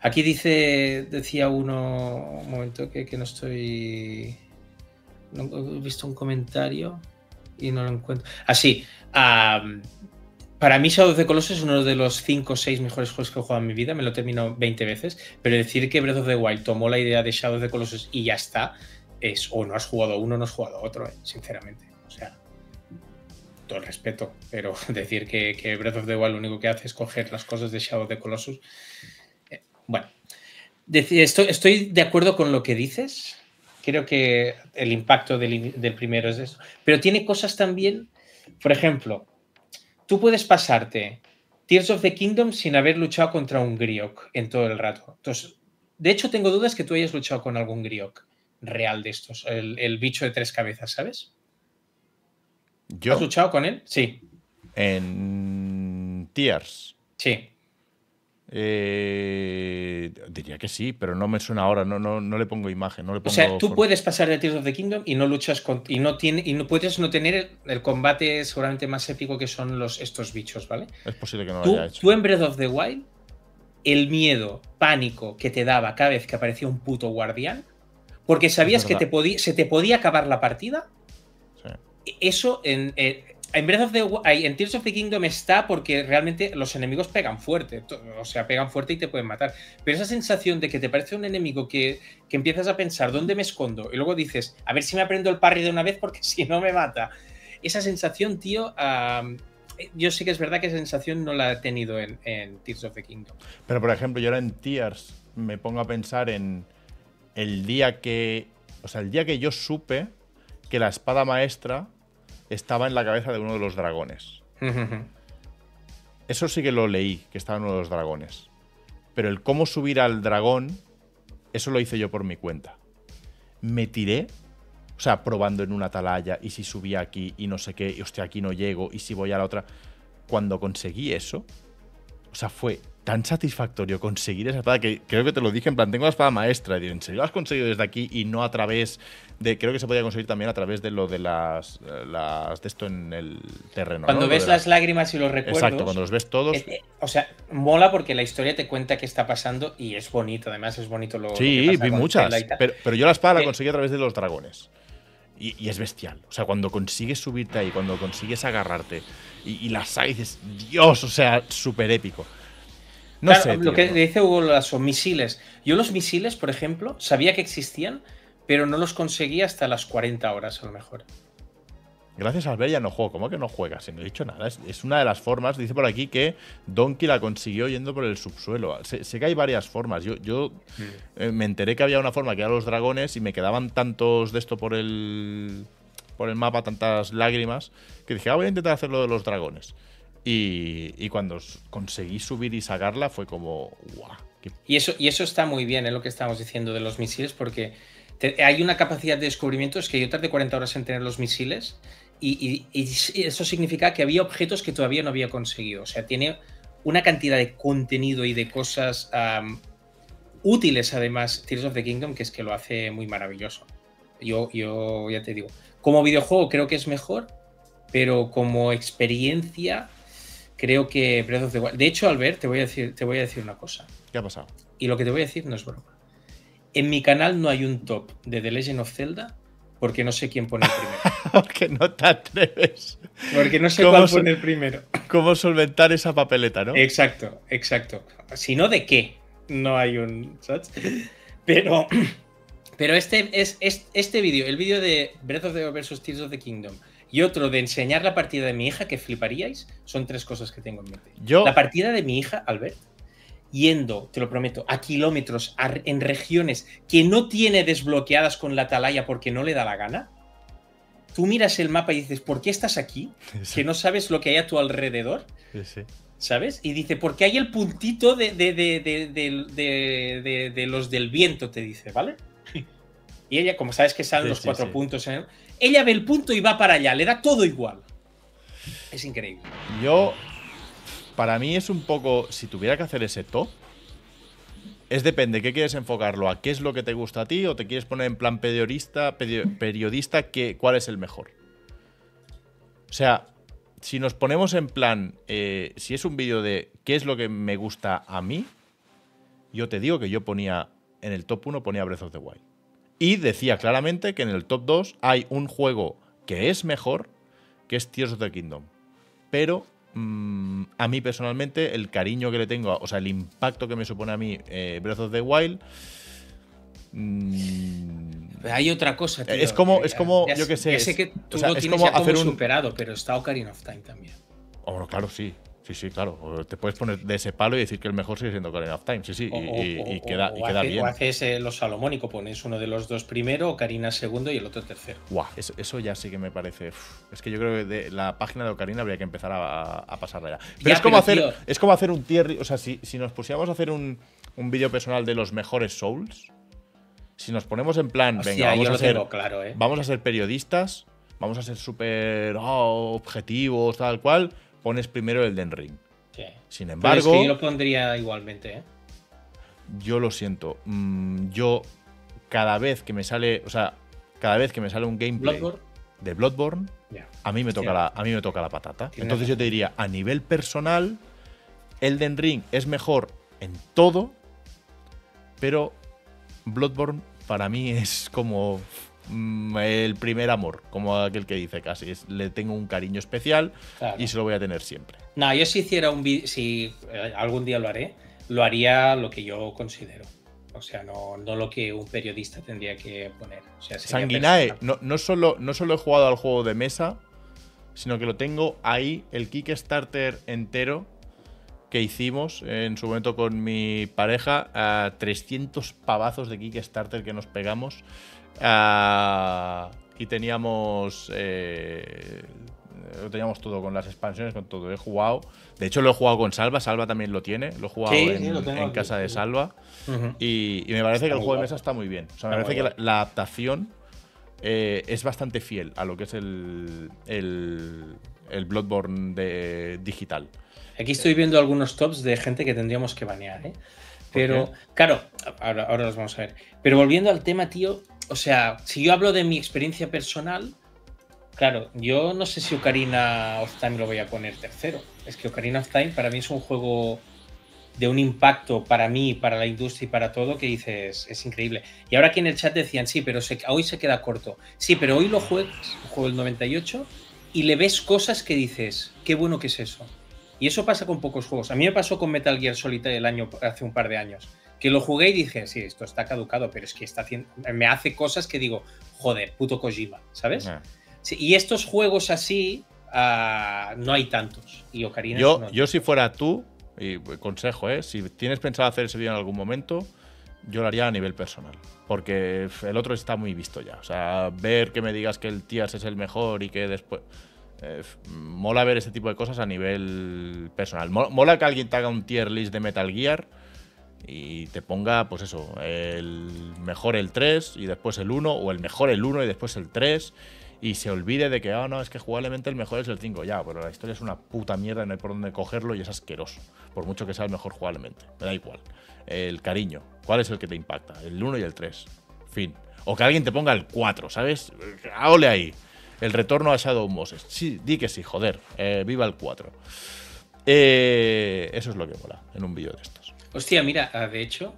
Aquí dice, decía uno, un momento que, que no estoy. No, he visto un comentario y no lo encuentro. Así, para mí Shadow of the Colossus es uno de los 5 o 6 mejores juegos que he jugado en mi vida, me lo he terminado 20 veces, pero decir que Breath of the Wild tomó la idea de Shadow of the Colossus y ya está, es o no has jugado uno no has jugado otro, eh, sinceramente. O sea, todo el respeto, pero decir que, Breath of the Wild lo único que hace es coger las cosas de Shadow of the Colossus. eh, bueno, estoy, estoy de acuerdo con lo que dices. Creo que el impacto del, del primero es eso. Pero tiene cosas también, por ejemplo, tú puedes pasarte Tears of the Kingdom sin haber luchado contra un Griok en todo el rato. Entonces, de hecho, tengo dudas que tú hayas luchado con algún Griok real de estos, el, el bicho de tres cabezas, ¿sabes? Yo, ¿Has luchado con él? Sí, en Tears, sí. Eh, diría que sí, pero no me suena ahora. No, no, no le pongo imagen. No le O pongo sea, tú puedes pasar de Tears of the Kingdom y no luchas con. y no tiene. y no puedes no tener el, el combate seguramente más épico que son los, estos bichos, ¿vale? Es posible que no lo haya hecho. tú en Breath of the Wild, el miedo, pánico que te daba cada vez que aparecía un puto guardián, porque sabías que te se te podía acabar la partida, Sí. eso en, en- en Breath of the en Tears of the Kingdom está porque realmente los enemigos pegan fuerte, o sea, pegan fuerte y te pueden matar. Pero esa sensación de que te parece un enemigo que, que empiezas a pensar dónde me escondo y luego dices, a ver si me aprendo el parry de una vez porque si no me mata. Esa sensación, tío, am, yo sé que es verdad que esa sensación no la he tenido en, en Tears of the Kingdom. Pero por ejemplo, yo ahora en Tears me pongo a pensar en el día que. O sea, el día que yo supe que la espada maestra estaba en la cabeza de uno de los dragones. Eso sí que lo leí, que estaba en uno de los dragones. Pero el cómo subir al dragón, eso lo hice yo por mi cuenta. Me tiré, o sea, probando en una atalaya, y si subía aquí y no sé qué, y hostia, aquí no llego, y si voy a la otra. Cuando conseguí eso, o sea, fue tan satisfactorio conseguir esa espada que creo que te lo dije en plan, tengo la espada maestra. Y digo, ¿en serio la has conseguido desde aquí y no a través de. Creo que se podía conseguir también a través de lo de las. las de esto en el terreno. Cuando ves las lágrimas y los recuerdos. Exacto, cuando los ves todos. eh, eh, o sea, mola porque la historia te cuenta qué está pasando y es bonito. Además, es bonito lo, lo Sí, que pasa vi muchas. Pero, pero yo la espada la Eh, conseguí a través de los dragones. Y, y es bestial. O sea, cuando consigues subirte ahí, cuando consigues agarrarte y, y dices, Dios, o sea, súper épico. No Claro, sé. lo que dice Hugo Lasso, misiles. Yo los misiles, por ejemplo, sabía que existían, pero no los conseguía hasta las 40 horas a lo mejor. Gracias al ver ya no juego. ¿Cómo que no juegas? Si no he dicho nada. Es, es una de las formas. Dice por aquí que Donkey la consiguió yendo por el subsuelo. Sé, sé que hay varias formas. Yo, yo eh, me enteré que había una forma que era los dragones y me quedaban tantos de esto por el, por el mapa, tantas lágrimas, que dije, ah, voy a intentar hacer lo de los dragones. Y, cuando conseguí subir y sacarla fue como, guau. Y eso, y eso está muy bien, es lo que estábamos diciendo de los misiles, porque hay una capacidad de descubrimiento, es que yo tardé 40 horas en tener los misiles, y, eso significa que había objetos que todavía no había conseguido. O sea, tiene una cantidad de contenido y de cosas útiles, además, Tears of the Kingdom, que es que lo hace muy maravilloso. Yo, yo ya te digo. Como videojuego creo que es mejor, pero como experiencia creo que Breath of the Wild. De hecho, Albert, te voy a decir, te voy a decir una cosa. ¿Qué ha pasado? Y lo que te voy a decir no es broma. En mi canal no hay un top de The Legend of Zelda porque no sé quién pone el primero. Porque no te atreves. Porque no sé ¿Cómo cuál pone el primero. ¿Cómo solventar esa papeleta, no? Exacto, exacto. Si no, ¿de qué? No hay un. ¿sabes? Pero. Pero este es, es- este vídeo, el vídeo de Breath of the Wild vs Tears of the Kingdom y otro de enseñar la partida de mi hija, que fliparíais, son tres cosas que tengo en mente. Yo, La partida de mi hija, Albert, yendo, te lo prometo, a kilómetros, a- en regiones que no tiene desbloqueadas con la atalaya porque no le da la gana. Tú miras el mapa y dices, ¿por qué estás aquí? Que no sabes lo que hay a tu alrededor. Sí, sí. ¿Sabes? Y dice, porque hay el puntito de, de, de, de, los del viento, te dice, ¿vale? Y ella, como sabes que salen los cuatro puntos, en el- ella ve el punto y va para allá, le da todo igual. Es increíble. Yo, para mí es un poco, si tuviera que hacer ese top, es depende, ¿qué quieres enfocarlo? ¿A qué es lo que te gusta a ti o te quieres poner en plan periodista, periodista que, cuál es el mejor? O sea, si nos ponemos en plan, eh, si es un vídeo de qué es lo que me gusta a mí, yo te digo que yo ponía, en el top 1 ponía Breath of the Wild. Y decía claramente que en el top 2 hay un juego que es mejor, que es Tears of the Kingdom. Pero mm, a mí personalmente, el cariño que le tengo, o sea, el impacto que me supone a mí eh, Breath of the Wild. mm, Pero hay otra cosa, tío. Es como- Ya- es como, ya yo qué sé, Ya es- sé que tú o sea, lo es tienes como ya como hacer un- superado, pero está Ocarina of Time también. oh, bueno, claro, sí. Sí, sí, claro. Te puedes poner de ese palo y decir que el mejor sigue siendo Ocarina of Time. Sí, sí. O, y, o- queda, o y queda hace- bien. o haces eh, lo salomónico, pones uno de los dos primero, Ocarina segundo y el otro tercero. Guau, eso, eso ya sí que me parece. es que yo creo que de la página de Ocarina habría que empezar a, a pasarla ya. Pero, Ya, es, como pero, hacer, tío. es como hacer un tier. O sea, si, si nos pusiéramos a hacer un, un vídeo personal de los mejores Souls, si nos ponemos en plan, Hostia, venga, vamos yo a ser. tengo claro, ¿eh? Vamos a ser periodistas, vamos a ser súper oh, objetivos, tal cual. Pones primero el Den Ring. Sí. Sin Pero embargo, es que yo lo pondría igualmente, ¿eh? yo lo siento. mm, yo, cada vez que me sale. O sea, cada vez que me sale un gameplay Bloodborne, de Bloodborne, a mí me toca, la, a mí me toca la patata. Entonces yo te diría, a nivel personal, Elden Ring es mejor en todo, pero Bloodborne para mí es como el primer amor, como aquel que dice casi. Es- le tengo un cariño especial Claro. y se lo voy a tener siempre. No, yo si hiciera un vídeo, si eh, algún día lo haré, lo haría lo que yo considero. O sea, no, no lo que un periodista tendría que poner. O sea, Sanguinae, no, no, solo, no solo he jugado al juego de mesa, sino que lo tengo ahí, el Kickstarter entero que hicimos en su momento con mi pareja, a 300 pavazos de Kickstarter que nos pegamos. Ah, y teníamos. eh, lo teníamos todo con las expansiones, con todo. He jugado. De hecho, lo he jugado con Salva. Salva también lo tiene. Lo he jugado Sí, en, sí, lo tengo en aquí, casa de. Salva. Y, y me parece Está que el juego de mesa está muy bien. O sea, me Está parece que la, la adaptación eh, es bastante fiel a lo que es el, el, el Bloodborne de, digital. Aquí estoy viendo algunos tops de gente que tendríamos que banear, ¿eh? Pero, claro, ahora, ahora los vamos a ver. Pero volviendo al tema, tío, o sea, si yo hablo de mi experiencia personal, claro, yo no sé si Ocarina of Time lo voy a poner tercero. Es que Ocarina of Time para mí es un juego de un impacto para mí, para la industria y para todo que dices, es increíble. Y ahora aquí en el chat decían, sí, pero se- hoy se queda corto. Sí, pero hoy lo juegas, juego el 98, y le ves cosas que dices, qué bueno que es eso. Y eso pasa con pocos juegos. A mí me pasó con Metal Gear Solid el año, hace un par de años. Que lo jugué y dije, sí, esto está caducado, pero es que está haciendo, me hace cosas que digo, joder, puto Kojima, ¿sabes? Ah. Sí, y estos juegos así, ah, no hay tantos. Y Ocarina Yo, yo si fuera tú, y consejo, ¿eh? si tienes pensado hacer ese vídeo en algún momento, yo lo haría a nivel personal. Porque el otro está muy visto ya. O sea, ver que me digas que el Tias es el mejor y que después... eh, mola ver ese tipo de cosas a nivel personal. Mo- Mola que alguien te haga un tier list de Metal Gear y te ponga, pues eso, el mejor el 3 y después el 1, o el mejor el 1 y después el 3, y se olvide de que, ah, no, es que jugablemente el mejor es el 5. Ya, pero la historia es una puta mierda, no hay por dónde cogerlo y es asqueroso, por mucho que sea el mejor jugablemente. Me da igual. El cariño, ¿cuál es el que te impacta? El 1 y el 3. Fin. O que alguien te ponga el 4, ¿sabes? Ah, Ole ahí. El retorno a Shadow Moses. Sí, di que sí, joder. Eh, viva el 4. Eh, eso es lo que mola en un vídeo de estos. Hostia, mira, ah, de hecho,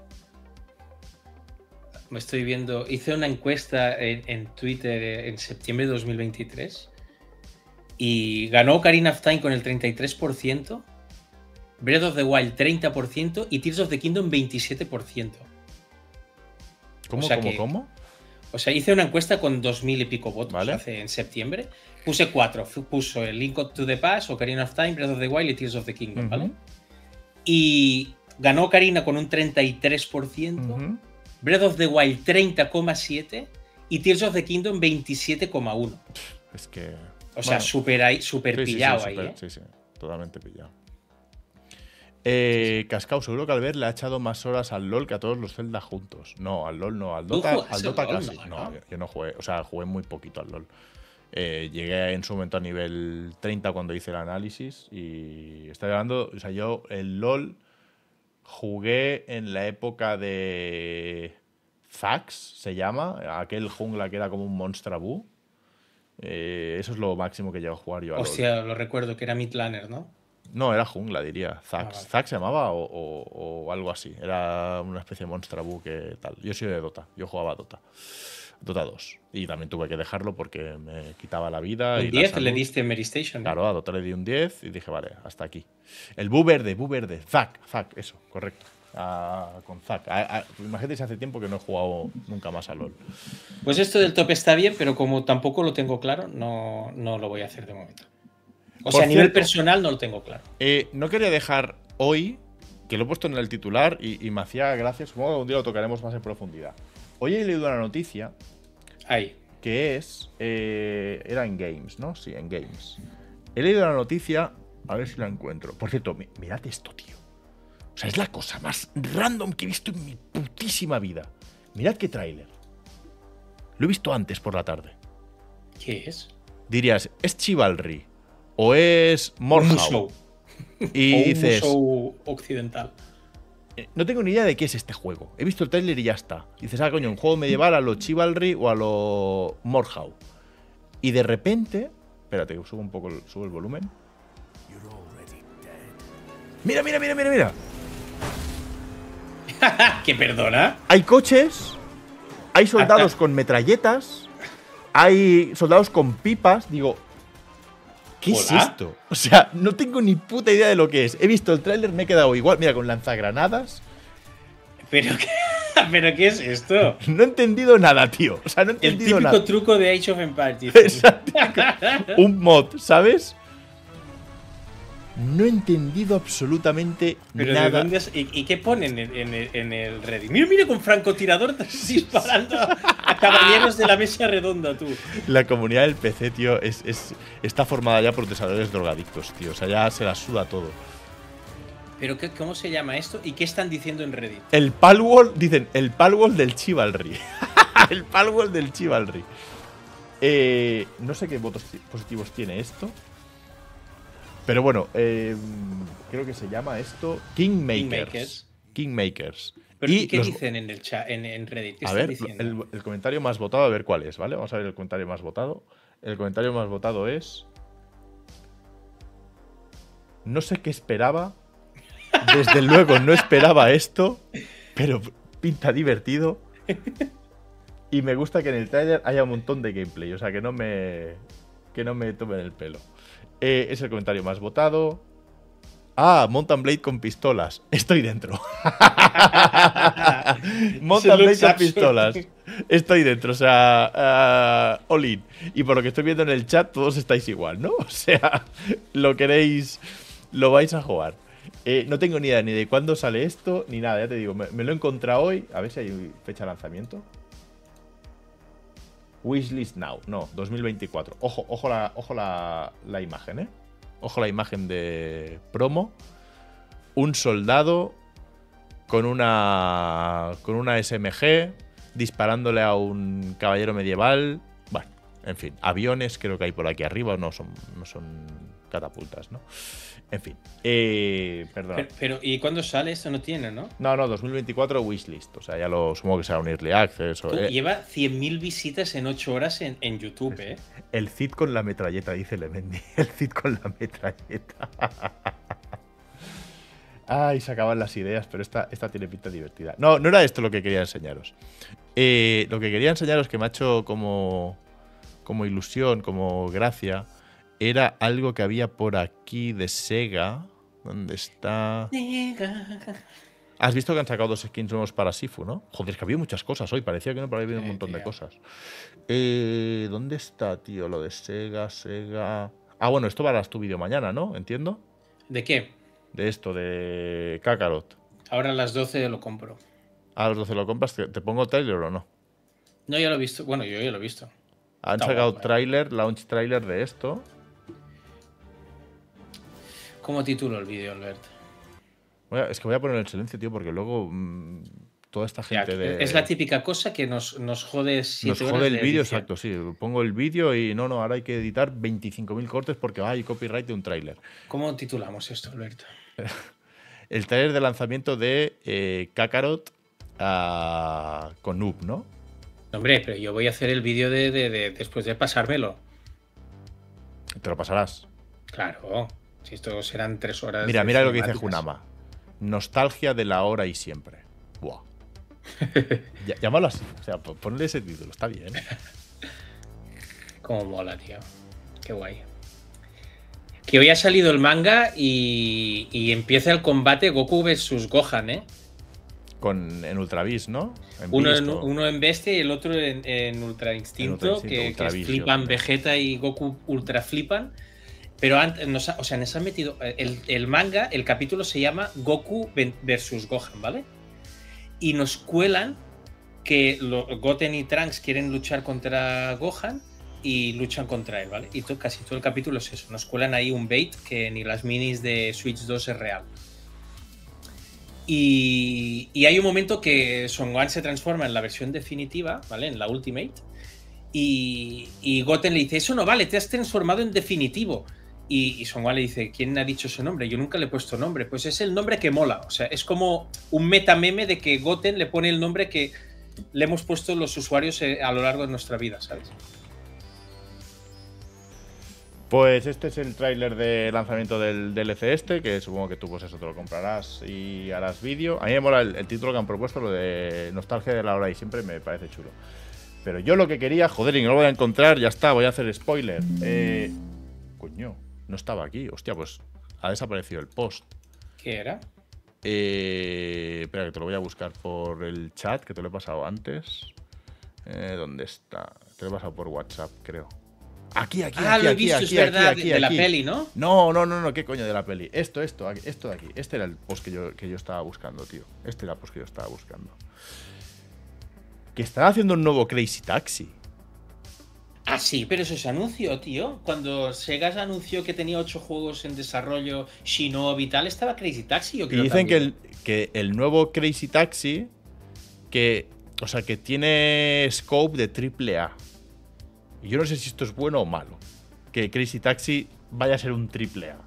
me estoy viendo, hice una encuesta en, en Twitter eh, en septiembre de 2023 y ganó Ocarina of Time con el 33%, Breath of the Wild 30% y Tears of the Kingdom 27%. ¿Cómo, O sea cómo, que- cómo? O sea, hice una encuesta con 2.000 y pico votos Vale. hace en septiembre. Puse cuatro. Puso el Link to the Past, Ocarina of Time, Breath of the Wild y Tears of the Kingdom, ¿vale? Y ganó Ocarina con un 33%, Ujú. Breath of the Wild 30,7% y Tears of the Kingdom 27,1%. Es que. O sea, bueno, súper sí, sí, pillado ahí, ¿eh? Sí, sí, totalmente pillado. Eh, Cascao, seguro que Albert le ha echado más horas al LOL que a todos los Zelda juntos. No, al LOL no, al ¿Tú Dota, al Dota LOL? casi. No, yo- no jugué, o sea, jugué muy poquito al LOL. Eh, llegué en su momento a nivel 30 cuando hice el análisis y estoy hablando, o sea, yo el LOL jugué en la época de Zax, se llama, aquel jungla que era como un Monstrabú. Eh, eso es lo máximo que llego a jugar yo a LOL. Hostia, lo recuerdo que era Midlaner, ¿no? No, era jungla, diría. Zax. Ah, vale. Zax se llamaba o, o- o algo así. Era una especie de Monstrabu que tal. Yo soy de Dota. Yo jugaba a Dota. Dota 2. Y también tuve que dejarlo porque me quitaba la vida. y Un la 10 le diste en Mary Station. ¿no? Claro, a Dota le di un 10 y dije, vale, hasta aquí. El Bu verde, Bu verde. Zack, Zack, eso, correcto. Ah, con Zack. Ah, imagínate si hace tiempo que no he jugado nunca más a LOL. Pues esto del top está bien, pero como tampoco lo tengo claro, no, no lo voy a hacer de momento. O Por sea, a nivel cierto. personal no lo tengo claro. Eh, no quería dejar hoy, que lo he puesto en el titular y, y me hacía gracia, supongo que un día lo tocaremos más en profundidad. Hoy he leído una noticia Ahí. que es. eh, era en Games, ¿no? Sí, en Games. He leído una noticia, a ver si la encuentro. Por cierto, mi- mirad esto, tío. O sea, es la cosa más random que he visto en mi putísima vida. Mirad qué tráiler. Lo he visto antes por la tarde. ¿Qué es? Dirías, ¿es Chivalry? ¿O es musou. Y o un dices, musou occidental. Eh, No tengo ni idea de qué es este juego. He visto el trailer y ya está. Dices, ah, coño, un juego medieval a lo Chivalry o a lo Morhaul. Y de repente. Espérate, que subo un poco el, subo el volumen. Mira, mira, mira, mira, mira. ¿Qué perdona? Hay coches. Hay soldados con metralletas. Hay soldados con pipas. Digo. ¿Qué es esto? O sea, no tengo ni puta idea de lo que es. He visto el tráiler, me he quedado igual. Mira, con lanzagranadas. ¿Pero qué, ¿Pero qué es esto? No he entendido nada, tío. O sea, no he El entendido típico nada. truco de Age of Empires. Exacto. un mod, ¿sabes? No he entendido absolutamente Pero nada. ¿de dónde has- y, y qué ponen en, en el- en el Reddit? Mira, mira con francotirador disparando a caballeros de la mesa redonda, tú. La comunidad del PC, tío, es, es- está formada ya por desarrolladores drogadictos, tío. O sea, ya se la suda todo. ¿Pero qué, cómo se llama esto? ¿Y qué están diciendo en Reddit? El palwall, dicen, el palwall del Chivalry. el palwall del Chivalry. Eh, no sé qué votos ti- positivos tiene esto. Pero bueno, eh, creo que se llama esto Kingmakers. Kingmakers. Kingmakers. ¿Pero, ¿Y, qué los- dicen en el chat, en, en Reddit? ¿Qué A ver, el comentario más votado, a ver cuál es, ¿vale? Vamos a ver el comentario más votado. El comentario más votado es. No sé qué esperaba. Desde luego no esperaba esto, pero pinta divertido. Y me gusta que en el trailer haya un montón de gameplay, o sea que no me. que no me tomen el pelo. Eh, es el comentario más votado. Ah, Mountain Blade con pistolas. Estoy dentro. Mountain Blade con pistolas. Estoy dentro, o sea, all in. Y por lo que estoy viendo en el chat, todos estáis igual, ¿no? O sea, lo queréis, lo vais a jugar. Eh, no tengo ni idea ni de cuándo sale esto, ni nada, ya te digo. Me, me lo he encontrado hoy. A ver si hay fecha de lanzamiento. Wishlist Now. No, 2024. Ojo, ojo la, ojo la, la imagen, ¿eh? Ojo la imagen de promo. Un soldado con una con una SMG disparándole a un caballero medieval. Bueno, En fin, aviones creo que hay por aquí arriba, no son, no son catapultas, ¿no? En fin, eh, perdón. Pero, pero, ¿y cuándo sale? Esto no tiene, ¿no? No, no, 2024 wishlist. O sea, ya lo supongo que será un early access. o- eh, lleva 100.000 visitas en 8 horas en, en YouTube, ¿eh? el Cid con la metralleta, dice Lemendi. El Cid con la metralleta. Ay, se acaban las ideas, pero esta, esta tiene pinta divertida. No, no era esto lo que quería enseñaros. Eh, lo que quería enseñaros que me ha hecho como, como ilusión, como gracia, era algo que había por aquí de Sega. ¿Dónde está? Has visto que han sacado dos skins nuevos para Sifu, ¿no? Joder, es que había muchas cosas hoy. Parecía que no, pero había un Eh, montón de cosas. Eh, ¿Dónde está, tío? Lo de Sega, Sega. Ah, bueno, esto harás tu vídeo mañana, ¿no? Entiendo. ¿De qué? De esto, de Kakarot. Ahora a las 12 lo compro. A las 12 lo compras, ¿te, pongo trailer o no? No, ya lo he visto. Bueno, yo ya lo he visto. Han Está sacado eh. trailer, launch trailer de esto. ¿Cómo titulo el vídeo, Albert? A- es que voy a poner en silencio, tío, porque luego mm, toda esta Ya, gente de. Es la típica cosa que nos, nos jode Nos siete horas jode el de vídeo, exacto, sí. Pongo el vídeo y no, no, ahora hay que editar 25.000 cortes porque hay copyright de un tráiler. ¿Cómo titulamos esto, Alberto? El tráiler de lanzamiento de eh, Kakarot ah, con Noob, ¿no? No, Hombre, pero yo voy a hacer el vídeo de, de- de- después de pasármelo. Te lo pasarás. Claro. Si esto serán tres horas. Mira, mira lo que dice. Junama. Nostalgia de la ahora y siempre. Buah. Llámalo así. O sea, po- ponle ese título, está bien. Cómo mola, tío. Qué guay. Que hoy ha salido el manga y, y empieza el combate Goku versus Gohan, ¿eh? Con, en Ultra Beast, ¿no? En Uno en, uno en Bestia y el otro en, en Ultra Instinto, Instinto, que, Ultra que flipan Vegeta y Goku ultra flipan. Pero antes, o sea, nos han metido. El, el manga, el capítulo se llama Goku versus Gohan, ¿vale? Y nos cuelan que Goten y Trunks quieren luchar contra Gohan y luchan contra él, ¿vale? Y casi todo el capítulo es eso. Nos cuelan ahí un bait que ni las minis de Switch 2 es real. Y, hay un momento que Son Gohan se transforma en la versión definitiva, ¿vale? En la Ultimate. Y Goten le dice, eso no vale, te has transformado en definitivo. Y, y le dice, ¿quién ha dicho ese nombre? Yo nunca le he puesto nombre. Pues es el nombre que mola. O sea, es como un metameme de que Goten le pone el nombre que le hemos puesto los usuarios eh, a lo largo de nuestra vida, ¿sabes? Pues este es el tráiler de lanzamiento del DLC este, que supongo que tú pues eso te lo comprarás y harás vídeo. A mí me mola el, el título que han propuesto, lo de Nostalgia de la hora y siempre me parece chulo. Pero yo lo que quería, joder, y no lo voy a encontrar, ya está, voy a hacer spoiler. Eh, coño, no estaba aquí. Hostia, pues ha desaparecido el post. ¿Qué era? Eh, espera, que te lo voy a buscar por el chat, que te lo he pasado antes. Eh, ¿Dónde está? Te lo he pasado por WhatsApp, creo. Aquí, aquí, ah, aquí, lo he visto, aquí, es verdad, aquí, de- la peli, ¿no? No, no, no, no, ¿qué coño de la peli? Esto, esto, esto de aquí. Este era el post que yo, que yo estaba buscando, tío. Este era el post que yo estaba buscando. Que están haciendo un nuevo Crazy Taxi. Ah, sí, pero eso es anuncio, tío. Cuando Sega anunció que tenía ocho juegos en desarrollo, Shinobi y tal, estaba Crazy Taxi, yo Y dicen que el, que el nuevo Crazy Taxi, que, o sea, que tiene scope de triple A. Y yo no sé si esto es bueno o malo. Que Crazy Taxi vaya a ser un triple A.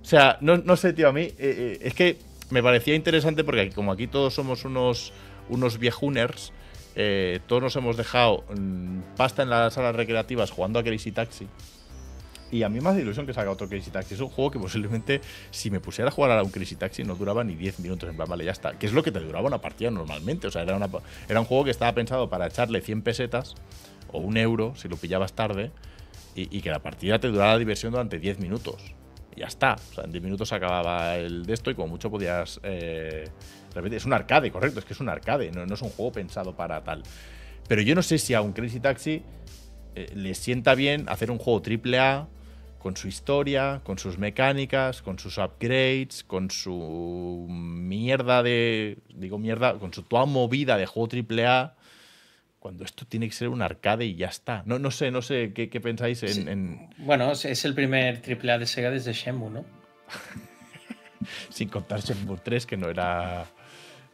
O sea, no, no sé, tío, a mí eh, eh, es que me parecía interesante porque como aquí todos somos unos, unos viejuners, eh, todos nos hemos dejado mm, pasta en las salas recreativas jugando a Crazy Taxi. Y a mí me hace ilusión que salga otro Crazy Taxi. Es un juego que posiblemente, si me pusiera a jugar a un Crazy Taxi, no duraba ni 10 minutos. En plan, vale, ya está. Que es lo que te duraba una partida normalmente. O sea, era, una, era un juego que estaba pensado para echarle 100 pesetas o un euro si lo pillabas tarde y, y que la partida te durara la diversión durante 10 minutos. Y ya está. O sea, en 10 minutos acababa el de esto y como mucho podías. eh, Es un arcade, correcto. Es que es un arcade. No, no es un juego pensado para tal. Pero yo no sé si a un Crazy Taxi eh, le sienta bien hacer un juego triple A con su historia, con sus mecánicas, con sus upgrades, con su mierda de. Digo mierda, con su toda movida de juego triple A. Cuando esto tiene que ser un arcade y ya está. No, no sé, no sé qué, qué pensáis en, Sí. en- Bueno, es- es el primer AAA de Sega desde Shenmue, ¿no? Sin contar Shenmue 3, que no era.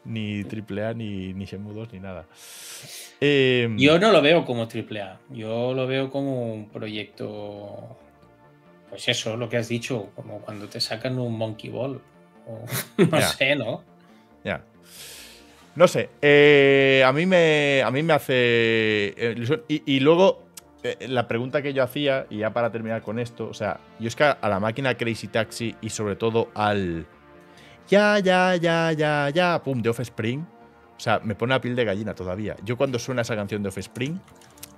Ni AAA, ni, ni Shenmue 2, ni nada. Eh, Yo no lo veo como AAA. Yo lo veo como un proyecto. Pues eso, lo que has dicho, como cuando te sacan un Monkey Ball. O, no sé, ¿no? Ya. No sé. eh, a, mí me, a mí me hace eh, ilusión. Y, y luego, eh, la pregunta que yo hacía, y ya para terminar con esto, o sea, yo es que a la máquina Crazy Taxi y sobre todo al. Ya, ya, ya, ya, ya, pum, de Offspring. O sea, me pone la piel de gallina todavía. Yo cuando suena esa canción de Offspring,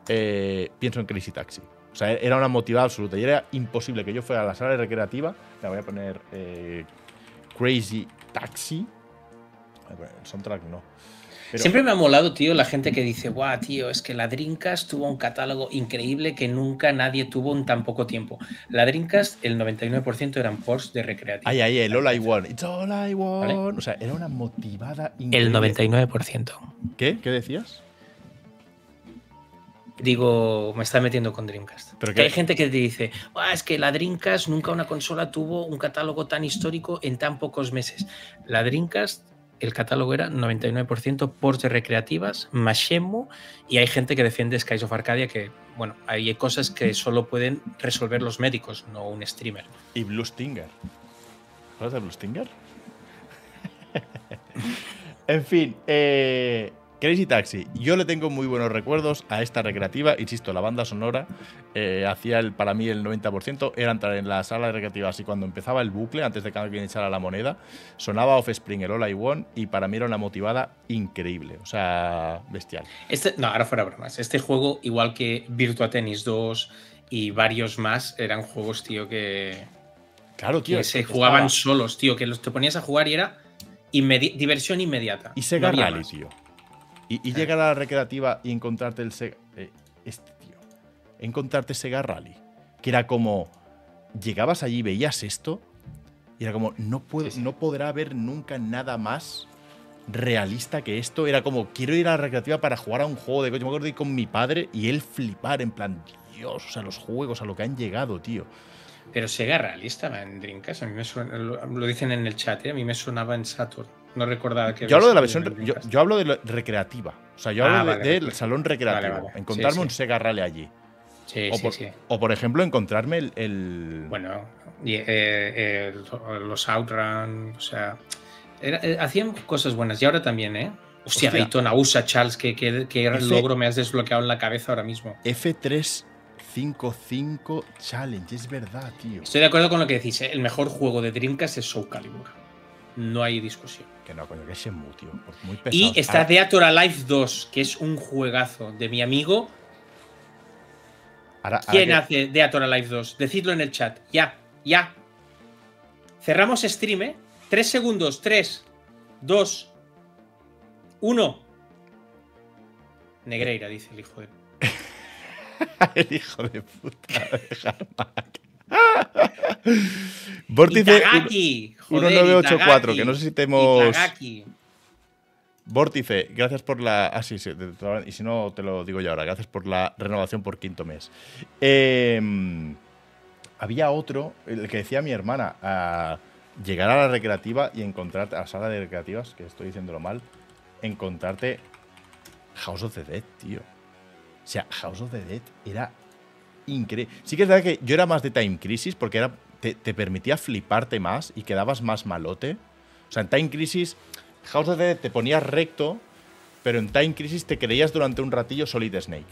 eh, pienso en Crazy Taxi. O sea, era una motivada absoluta. Y era imposible que yo fuera a la sala recreativa. La voy a poner eh, Crazy Taxi. El soundtrack no. Pero- Siempre me ha molado, tío, la gente que dice, guau, tío, es que la Dreamcast tuvo un catálogo increíble que nunca nadie tuvo en tan poco tiempo. La Dreamcast, el 99% eran ports de recreativa. Ay, ay, el All I Want. It's All I Want. ¿Vale? O sea, era una motivada el increíble. 99%. ¿Qué? ¿Qué decías? Digo, me está metiendo con Dreamcast. ¿Pero que hay gente que te dice, "Buah, es que la Dreamcast nunca una consola tuvo un catálogo tan histórico en tan pocos meses. La Dreamcast, el catálogo era 99% ports de recreativas, más Shenmue, y hay gente que defiende Skies of Arcadia que, bueno, hay cosas que solo pueden resolver los médicos, no un streamer. Y Blue Stinger. ¿Sabes de Blue Stinger? en fin, eh, Crazy Taxi. Yo le tengo muy buenos recuerdos a esta recreativa. Insisto, la banda sonora eh, hacía el, para mí el 90%. Era entrar en la sala recreativa así cuando empezaba el bucle, antes de que alguien echara la moneda. Sonaba Offspring, el All I Want, y para mí era una motivada increíble. O sea, bestial. Este, no, ahora fuera bromas. Este juego, igual que Virtua Tennis 2 y varios más, eran juegos, tío, que, Claro, tío. que se que jugaban estaba- solos, tío, que los te ponías a jugar y era inmedi- diversión inmediata. Y Sega No Rally, más. tío. Y, y llegar a la recreativa y encontrarte el Sega. eh, este tío. Encontrarte Sega Rally. Que era como. Llegabas allí, veías esto. Y era como, no, puede, no podrá haber nunca nada más realista que esto. Era como, quiero ir a la recreativa para jugar a un juego de coche. Me acuerdo de ir con mi padre y él flipar en plan, Dios, o sea, los juegos, a lo que han llegado, tío. Pero Sega estaba en Dreamcast. A mí me suena, lo, lo dicen en el chat, ¿eh? a mí me sonaba en Saturn. No recordaba que. Yo hablo de la versión. Yo, hablo de la recreativa. O sea, yo Ah, hablo de- vale, del vale. salón recreativo. Vale, vale. Encontrarme Sí, un. Sega Rally allí. Sí, o, sí, por, o, por ejemplo, encontrarme el. el- Bueno, y, eh, eh, los Outrun, o sea. era- eh, hacían cosas buenas. Y ahora también, ¿eh? Hostia. Daytona, USA, Charles, que Ese- logro me has desbloqueado en la cabeza ahora mismo. F355 Challenge, es verdad, tío. Estoy de acuerdo con lo que decís, ¿eh? el mejor juego de Dreamcast es Soul Calibur. No hay discusión. Que no, coño, que es Shenmue, tío. Muy pesado. Y está Ahora- Theater Alive 2, que es un juegazo de mi amigo. ahora- ahora ¿Quién que- hace Theater Alive 2? Decidlo en el chat. Ya, ya. Cerramos stream, ¿eh? Tres segundos. Tres, dos, uno. Negreira, dice el hijo de. el hijo de puta de Harmac. Vórtice Itagaki, joder, 1984, Itagaki, que no sé si te hemos. Itagaki. Vórtice, gracias por la. Ah, sí, sí, y si no, te lo digo yo ahora. Gracias por la renovación por quinto mes. Eh, había otro, el que decía mi hermana, a llegar a la recreativa y encontrarte, a la sala de recreativas, que estoy diciéndolo mal, encontrarte House of the Dead, tío. O sea, House of the Dead era increíble. Sí que es verdad que yo era más de Time Crisis porque era, te, te permitía fliparte más y quedabas más malote. O sea, en Time Crisis, House of the Dead te ponías recto, pero en Time Crisis te creías durante un ratillo Solid Snake,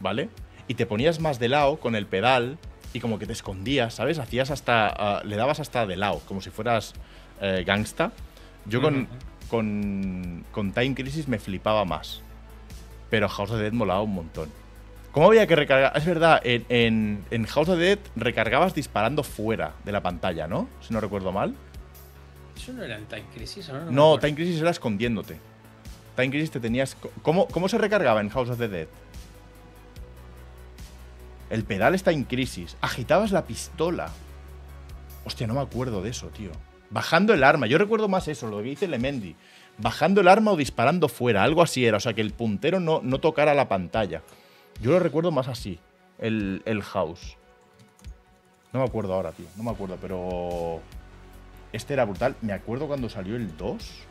¿vale? Y te ponías más de lado con el pedal y como que te escondías, ¿sabes? Hacías hasta. ah, le dabas hasta de lado, como si fueras eh, gangsta. Yo con, con, con Time Crisis me flipaba más. Pero House of the Dead molaba un montón. ¿Cómo había que recargar? Es verdad, en, en- en House of the Dead recargabas disparando fuera de la pantalla, ¿no? Si no recuerdo mal. Eso no era en Time Crisis, no, No, acuerdo. Time Crisis era escondiéndote. Time Crisis te tenías. ¿Cómo, cómo se recargaba en House of the Dead? El pedal está en crisis. Agitabas la pistola. Hostia, no me acuerdo de eso, tío. Bajando el arma. Yo recuerdo más eso, lo que dice Lemendi. Bajando el arma o disparando fuera. Algo así era. O sea, que el puntero no, no tocara la pantalla. Yo lo recuerdo más así. El, el house. No me acuerdo ahora, tío. No me acuerdo, pero. Este era brutal. Me acuerdo cuando salió el 2.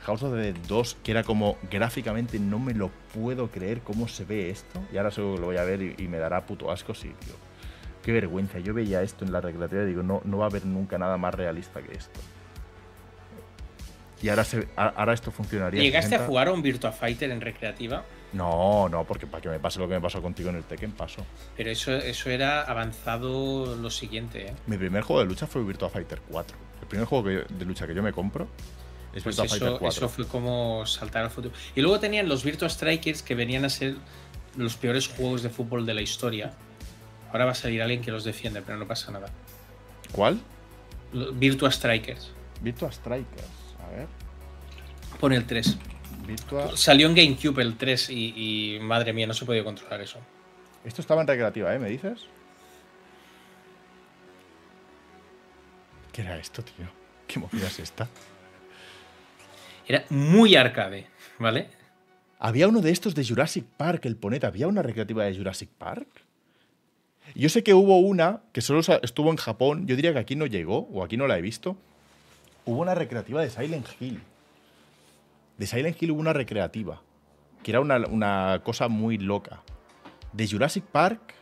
House of the Dead 2, que era como gráficamente no me lo puedo creer cómo se ve esto. Y ahora solo lo voy a ver y, y me dará puto asco, sí, tío. Qué vergüenza. Yo veía esto en la recreativa y digo, no, no va a haber nunca nada más realista que esto. Y ahora, se, ahora esto funcionaría. ¿Llegaste a 60. jugar a un Virtua Fighter en recreativa? No, no, porque para que me pase lo que me pasó contigo en el Tekken paso. Pero eso, eso era avanzado lo siguiente, ¿eh? Mi primer juego de lucha fue Virtua Fighter 4. El primer juego que yo- de lucha que yo me compro es Pues Virtua Fighter eso, 4. eso fue como saltar al futuro. Y luego tenían los Virtua Strikers que venían a ser los peores juegos de fútbol de la historia. Ahora va a salir alguien que los defiende, pero no pasa nada. ¿Cuál? Virtua Strikers. Virtua Strikers. A ver. Pone el 3. Virtua. Salió en GameCube el 3 y, y, madre mía, no se podía controlar eso. Esto estaba en recreativa, ¿eh? ¿Me dices? ¿Qué era esto, tío? ¿Qué movida es esta? Era muy arcade, ¿vale? Había uno de estos de Jurassic Park, el Poneta. ¿Había una recreativa de Jurassic Park? Yo sé que hubo una que solo estuvo en Japón. Yo diría que aquí no llegó, o aquí no la he visto. Hubo una recreativa de Silent Hill. De Silent Hill hubo una recreativa. Que era una, una cosa muy loca. De Jurassic Park.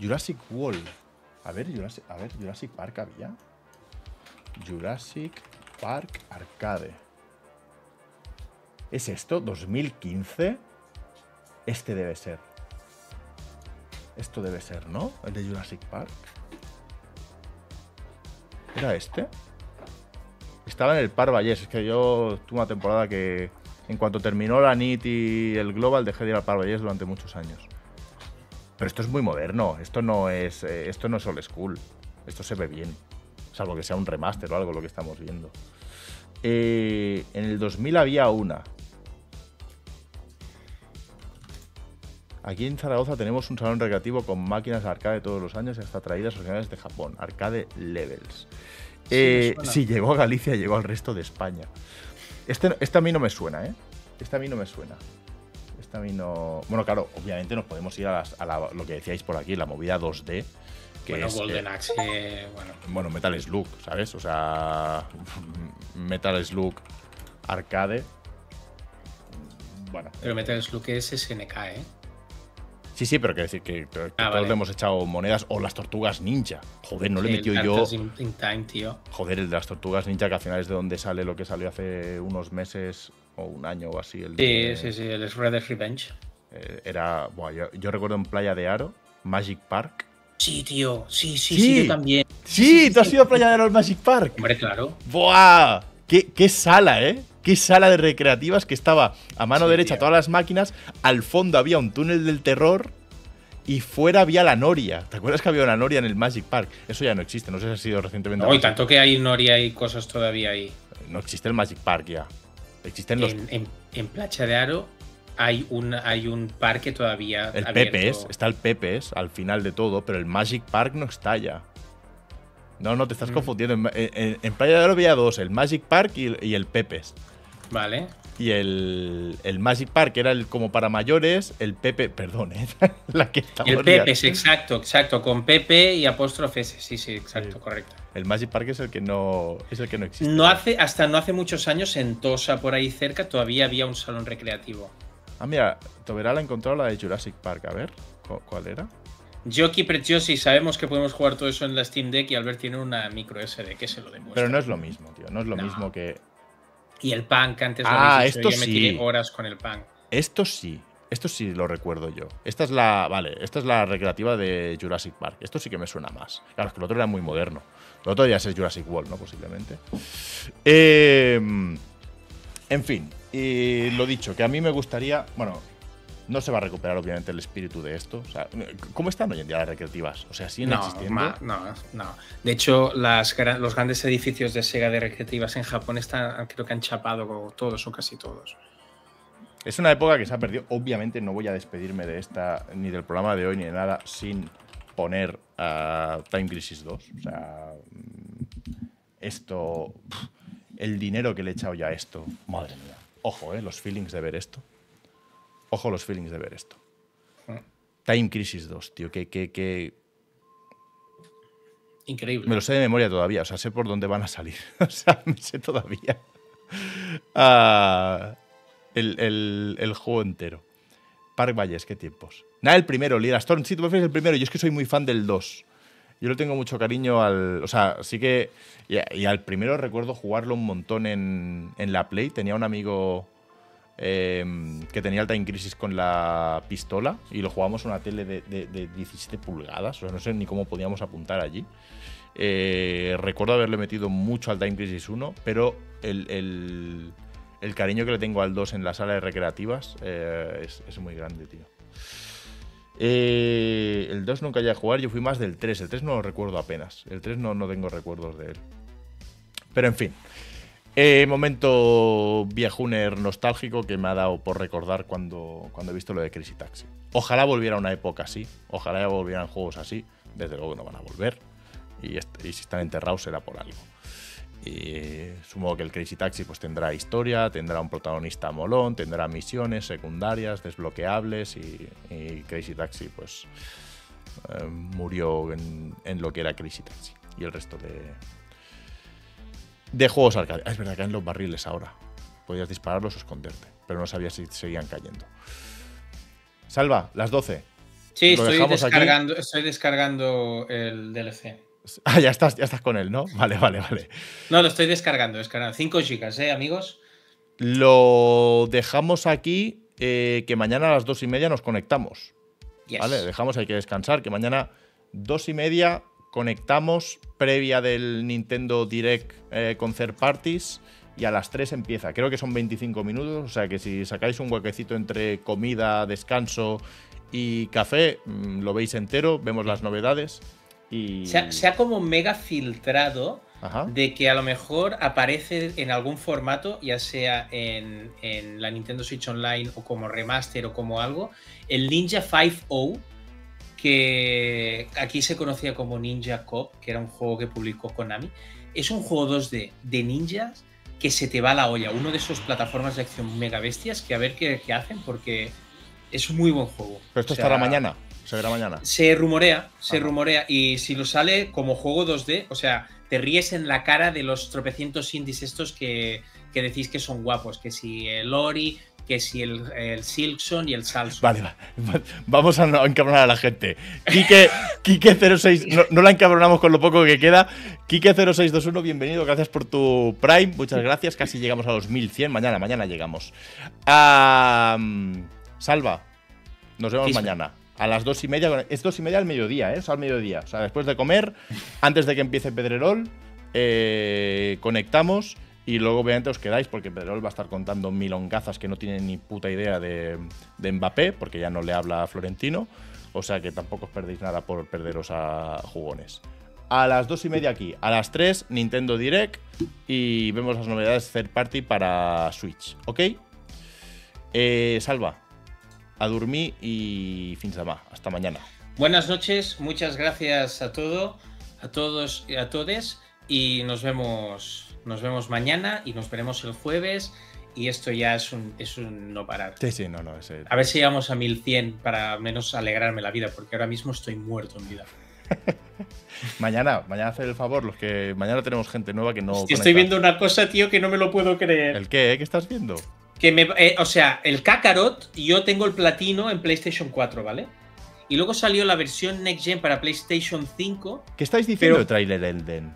Jurassic World. A ver, Jurassic, a ver, Jurassic Park había. Jurassic Park Arcade. ¿Es esto? ¿2015? Este debe ser. Esto debe ser, ¿no? El de Jurassic Park. ¿Era este? Estaba en el Par Vallés. Es que yo tuve una temporada que, en cuanto terminó la NIT y el Global, dejé de ir al Par Vallés durante muchos años. Pero esto es muy moderno. Esto no es, eh, esto no es old school. Esto se ve bien. Salvo que sea un remaster o algo lo que estamos viendo. Eh, en el 2000 había una. Aquí en Zaragoza tenemos un salón recreativo con máquinas arcade todos los años y hasta traídas originales de Japón, Arcade Levels. Eh, suena. sí, llegó a Galicia, llegó al resto de España. Este, este a mí no me suena, ¿eh? Este a mí no me suena. Este a mí no. Bueno, claro, obviamente nos podemos ir a, las- a la- lo que decíais por aquí, la movida 2D. Que bueno, es, eh, Golden Axe, eh, bueno. bueno, Metal Slug, ¿sabes? O sea, Metal Slug arcade. Bueno, Pero Metal Slug es SNK, ¿eh? Sí, sí, pero quiero decir que, que Ah, todos vale. le hemos echado monedas o las tortugas ninja. Joder, no le he metido yo. In, in Time, tío. Joder, el de las tortugas ninja, que al final es de donde sale lo que salió hace unos meses o un año o así. El Sí, de- sí, sí, el Shredder's Revenge. eh, era. buah, yo, yo recuerdo en Playa de Aro, Magic Park. Sí, tío. Sí, sí, Sí. sí, yo también. ¡Sí! ¿Tú has ido a Playa de Aro al Magic Park? Hombre, claro. ¡Buah! ¿Qué, qué sala, ¿eh? Qué sala de recreativas que estaba a mano Sí, derecha tío. todas las máquinas, al fondo había un túnel del terror y fuera había la Noria. ¿Te acuerdas que había una Noria en el Magic Park? Eso ya no existe, no sé si ha sido recientemente. No, y tanto que hay Noria y cosas todavía ahí. No existe el Magic Park ya. Existen los. En, en, en Placha de Aro hay un, hay un parque todavía. el abierto. Pepes, está el Pepes al final de todo, pero el Magic Park no está ya. No, no, te estás Mm. confundiendo. En, en- en Playa de Oro había dos, el Magic Park y y el Pepes. Vale. Y el, el Magic Park era el como para mayores, el Pepe, perdón, ¿eh? la que estamos El liando. Pepes, exacto, exacto. Con Pepe y apóstrofe S. Sí, sí, exacto, Sí. correcto. El Magic Park es el que no es el que no existe. No hace, hasta no hace muchos años en Tosa, por ahí cerca, todavía había un salón recreativo. Ah, mira, Toberal ha encontrado la de Jurassic Park, a ver, ¿cu- ¿cuál era? Jockey Preciosi, sabemos que podemos jugar todo eso en la Steam Deck y Albert tiene una micro SD que se lo demuestra. Pero no es lo mismo, tío, no es lo No. mismo que Y el punk, antes lo Ah, habéis dicho, esto yo me sí. tiré horas con el punk. esto sí. Esto sí lo recuerdo yo. Esta es la, vale, esta es la recreativa de Jurassic Park. Esto sí que me suena más. Claro, es que el otro era muy moderno. El otro ya es Jurassic World, ¿no? Posiblemente. Eh, en fin, y lo dicho, que a mí me gustaría, bueno, no se va a recuperar obviamente el espíritu de esto. O sea, ¿Cómo están hoy en día las recreativas? O sea, siguen No, existiendo. ma- no, no. De hecho, las, los grandes edificios de Sega de recreativas en Japón están, creo que han chapado todos o casi todos. Es una época que se ha perdido. Obviamente no voy a despedirme de esta, ni del programa de hoy, ni de nada, sin poner a Time Crisis 2. O sea, mm, esto. El dinero que le he echado ya a esto. Madre mía. Ojo, eh, los feelings de ver esto. Ojo, los feelings de ver esto. Time Crisis 2, tío. Que, que, que. Increíble. Me lo sé de memoria todavía. O sea, sé por dónde van a salir. o sea, me sé todavía. Ah, el, el- el juego entero. Park Valles, qué tiempos. Nada, el primero, Lira Storm. Sí, tú prefieres el primero. Yo es que soy muy fan del 2. Yo le tengo mucho cariño al. O sea, sí que. Y, y al primero recuerdo jugarlo un montón en, en la Play. Tenía un amigo eh, que tenía el Time Crisis con la pistola y lo jugábamos en una tele de, de- de 17 pulgadas. O sea, no sé ni cómo podíamos apuntar allí. Eh, recuerdo haberle metido mucho al Time Crisis 1, pero el, el- cariño que le tengo al 2 en la sala de recreativas eh, es, es muy grande, tío. Eh, el 2 nunca llegué a jugar, yo fui más del 3. El 3 no lo recuerdo apenas. El 3 no, no tengo recuerdos de él. Pero en fin. Eh, momento viejuner nostálgico que me ha dado por recordar cuando, cuando he visto lo de Crazy Taxi. Ojalá volviera una época así. Ojalá volvieran juegos así. Desde luego no van a volver. Y, si están enterrados será por algo. Y supongo que el Crazy Taxi pues tendrá historia, tendrá un protagonista molón, tendrá misiones secundarias, desbloqueables y, y Crazy Taxi pues eh, murió en, en lo que era Crazy Taxi y el resto de, de juegos arcade. Ah, es verdad que en los barriles ahora. Podías dispararlos o esconderte, pero no sabías si seguían cayendo. Salva, las 12. Sí, estoy aquí. descargando, estoy descargando el DLC. Ah, ya estás, ya estás con él, ¿no? Vale, vale, vale. No, lo estoy descargando, descargando. 5 gigas, ¿eh, amigos? Lo dejamos aquí, eh, que mañana a las dos y media nos conectamos. Yes. ¿Vale? Dejamos, hay que descansar, que mañana dos y media conectamos previa del Nintendo Direct eh, con third parties y a las 3 empieza. Creo que son 25 minutos, o sea que si sacáis un huequecito entre comida, descanso y café, mm, lo veis entero, vemos las novedades y... Se ha, se ha como mega filtrado Ajá. de que a lo mejor aparece en algún formato, ya sea en, en la Nintendo Switch Online o como remaster o como algo, el Ninja 5.0, que aquí se conocía como Ninja Cop, que era un juego que publicó Konami. Es un juego 2D de ninjas que se te va la olla, uno de esos plataformas de acción mega bestias que a ver qué, qué hacen porque es un muy buen juego. Pero esto O sea, estará mañana, se verá mañana. se rumorea, se Ajá. rumorea. Y si lo sale como juego 2D, o sea, te ríes en la cara de los tropecientos indies estos que, que decís que son guapos. Que si el Ori, que si el, el Silkson y el Salson. Vale, va- vamos a no encabronar a la gente. Quique, Quique06, no, no la encabronamos con lo poco que queda. Quique0621, bienvenido, gracias por tu Prime, muchas gracias. Casi llegamos a los 1100, mañana, mañana llegamos. Ah, Salva, nos vemos mañana. A las dos y media, es dos y media al mediodía, ¿eh? O sea, al mediodía. O sea, después de comer, antes de que empiece Pedrerol, eh, conectamos y luego obviamente os quedáis porque Pedrerol va a estar contando milongazas que no tienen ni puta idea de, de Mbappé, porque ya no le habla a Florentino. O sea que tampoco os perdéis nada por perderos a jugones. A las dos y media aquí, a las 3 Nintendo Direct y vemos las novedades third party para Switch, ¿ok? Eh, salva, a dormir y fins demà. Hasta mañana. Buenas noches, muchas gracias a todo, a todos y a todes. Y nos vemos, nos vemos mañana y nos veremos el jueves. Y esto ya es un, es un no parar. Sí, sí, no, no. A ver si llegamos a 1100 para menos alegrarme la vida, porque ahora mismo estoy muerto en vida. Mañana, mañana hacer el favor, los que mañana tenemos gente nueva que no. Hostia, estoy viendo una cosa, tío, que no me lo puedo creer. ¿El qué? eh? ¿Qué estás viendo? Que me, eh, o sea, el Kakarot, yo tengo el platino en PlayStation 4, ¿vale? Y luego salió la versión Next Gen para PlayStation 5. ¿Qué estáis diciendo Pero- de trailer de Elden?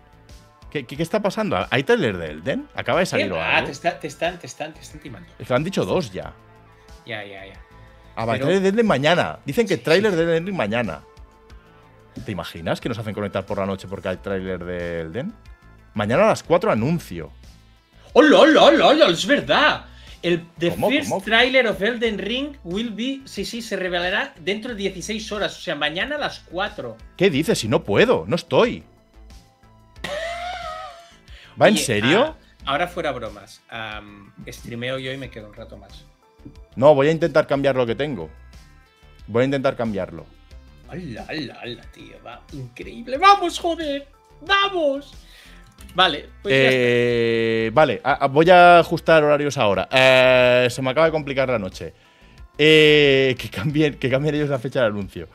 ¿Qué, qué, qué está pasando? ¿Hay trailer de Elden? ¿Acaba de ¿Qué salir va? algo? te, está- te están, te están, te están timando. Es que lo han dicho dos ya. Ya, ya, ya. Ah, Pero- trailer de Elden mañana. Dicen que Sí, trailer de Elden mañana. ¿Te imaginas que nos hacen conectar por la noche porque hay trailer de Elden? Mañana a las 4 anuncio. ¡Hola, hola, hola, hola! ¡Es verdad! El the ¿Cómo, first cómo? trailer of Elden Ring will be. Sí, sí, se revelará dentro de 16 horas. O sea, mañana a las 4. ¿Qué dices? Si no puedo, no estoy. ¿Va en serio? ah, ahora fuera bromas. am, streameo yo y me quedo un rato más. No, voy a intentar cambiar lo que tengo. Voy a intentar cambiarlo. ¡Hala, hala, hala, tío! Va, increíble. ¡Vamos, joder! ¡Vamos! Vale, pues ya está. Eh, vale, a- a- voy a ajustar horarios ahora. Eh, se me acaba de complicar la noche. Eh, que, cambien, que cambien ellos la fecha del anuncio.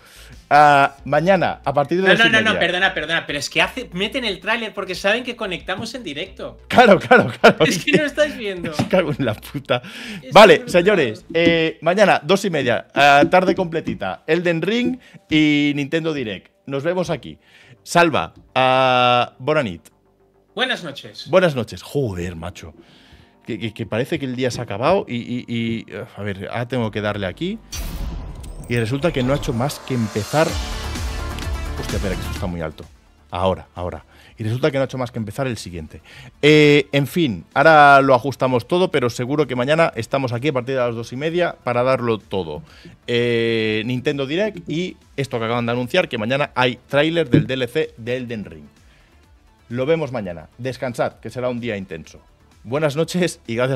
Ah, mañana, a partir de No, no, no, no, perdona, perdona, pero es que hace, meten el tráiler porque saben que conectamos en directo. Claro, claro, claro. Es que no estáis viendo. Me cago en la puta. Es Vale, señores, eh, mañana, dos y media, ah, tarde completita, Elden Ring y Nintendo Direct. Nos vemos aquí. Salva, a Bonanit. Buenas noches. Buenas noches. Joder, macho. Que, que- que parece que el día se ha acabado y, y- y, uh, A ver, ahora tengo que darle aquí. Y resulta que no ha hecho más que empezar. Hostia, espera, que esto está muy alto. Ahora, ahora. Y resulta que no ha hecho más que empezar el siguiente. Eh, en fin, ahora lo ajustamos todo, pero seguro que mañana estamos aquí a partir de las dos y media para darlo todo. Eh, Nintendo Direct y esto que acaban de anunciar, que mañana hay tráiler del DLC de Elden Ring. Lo vemos mañana. Descansad, que será un día intenso. Buenas noches y gracias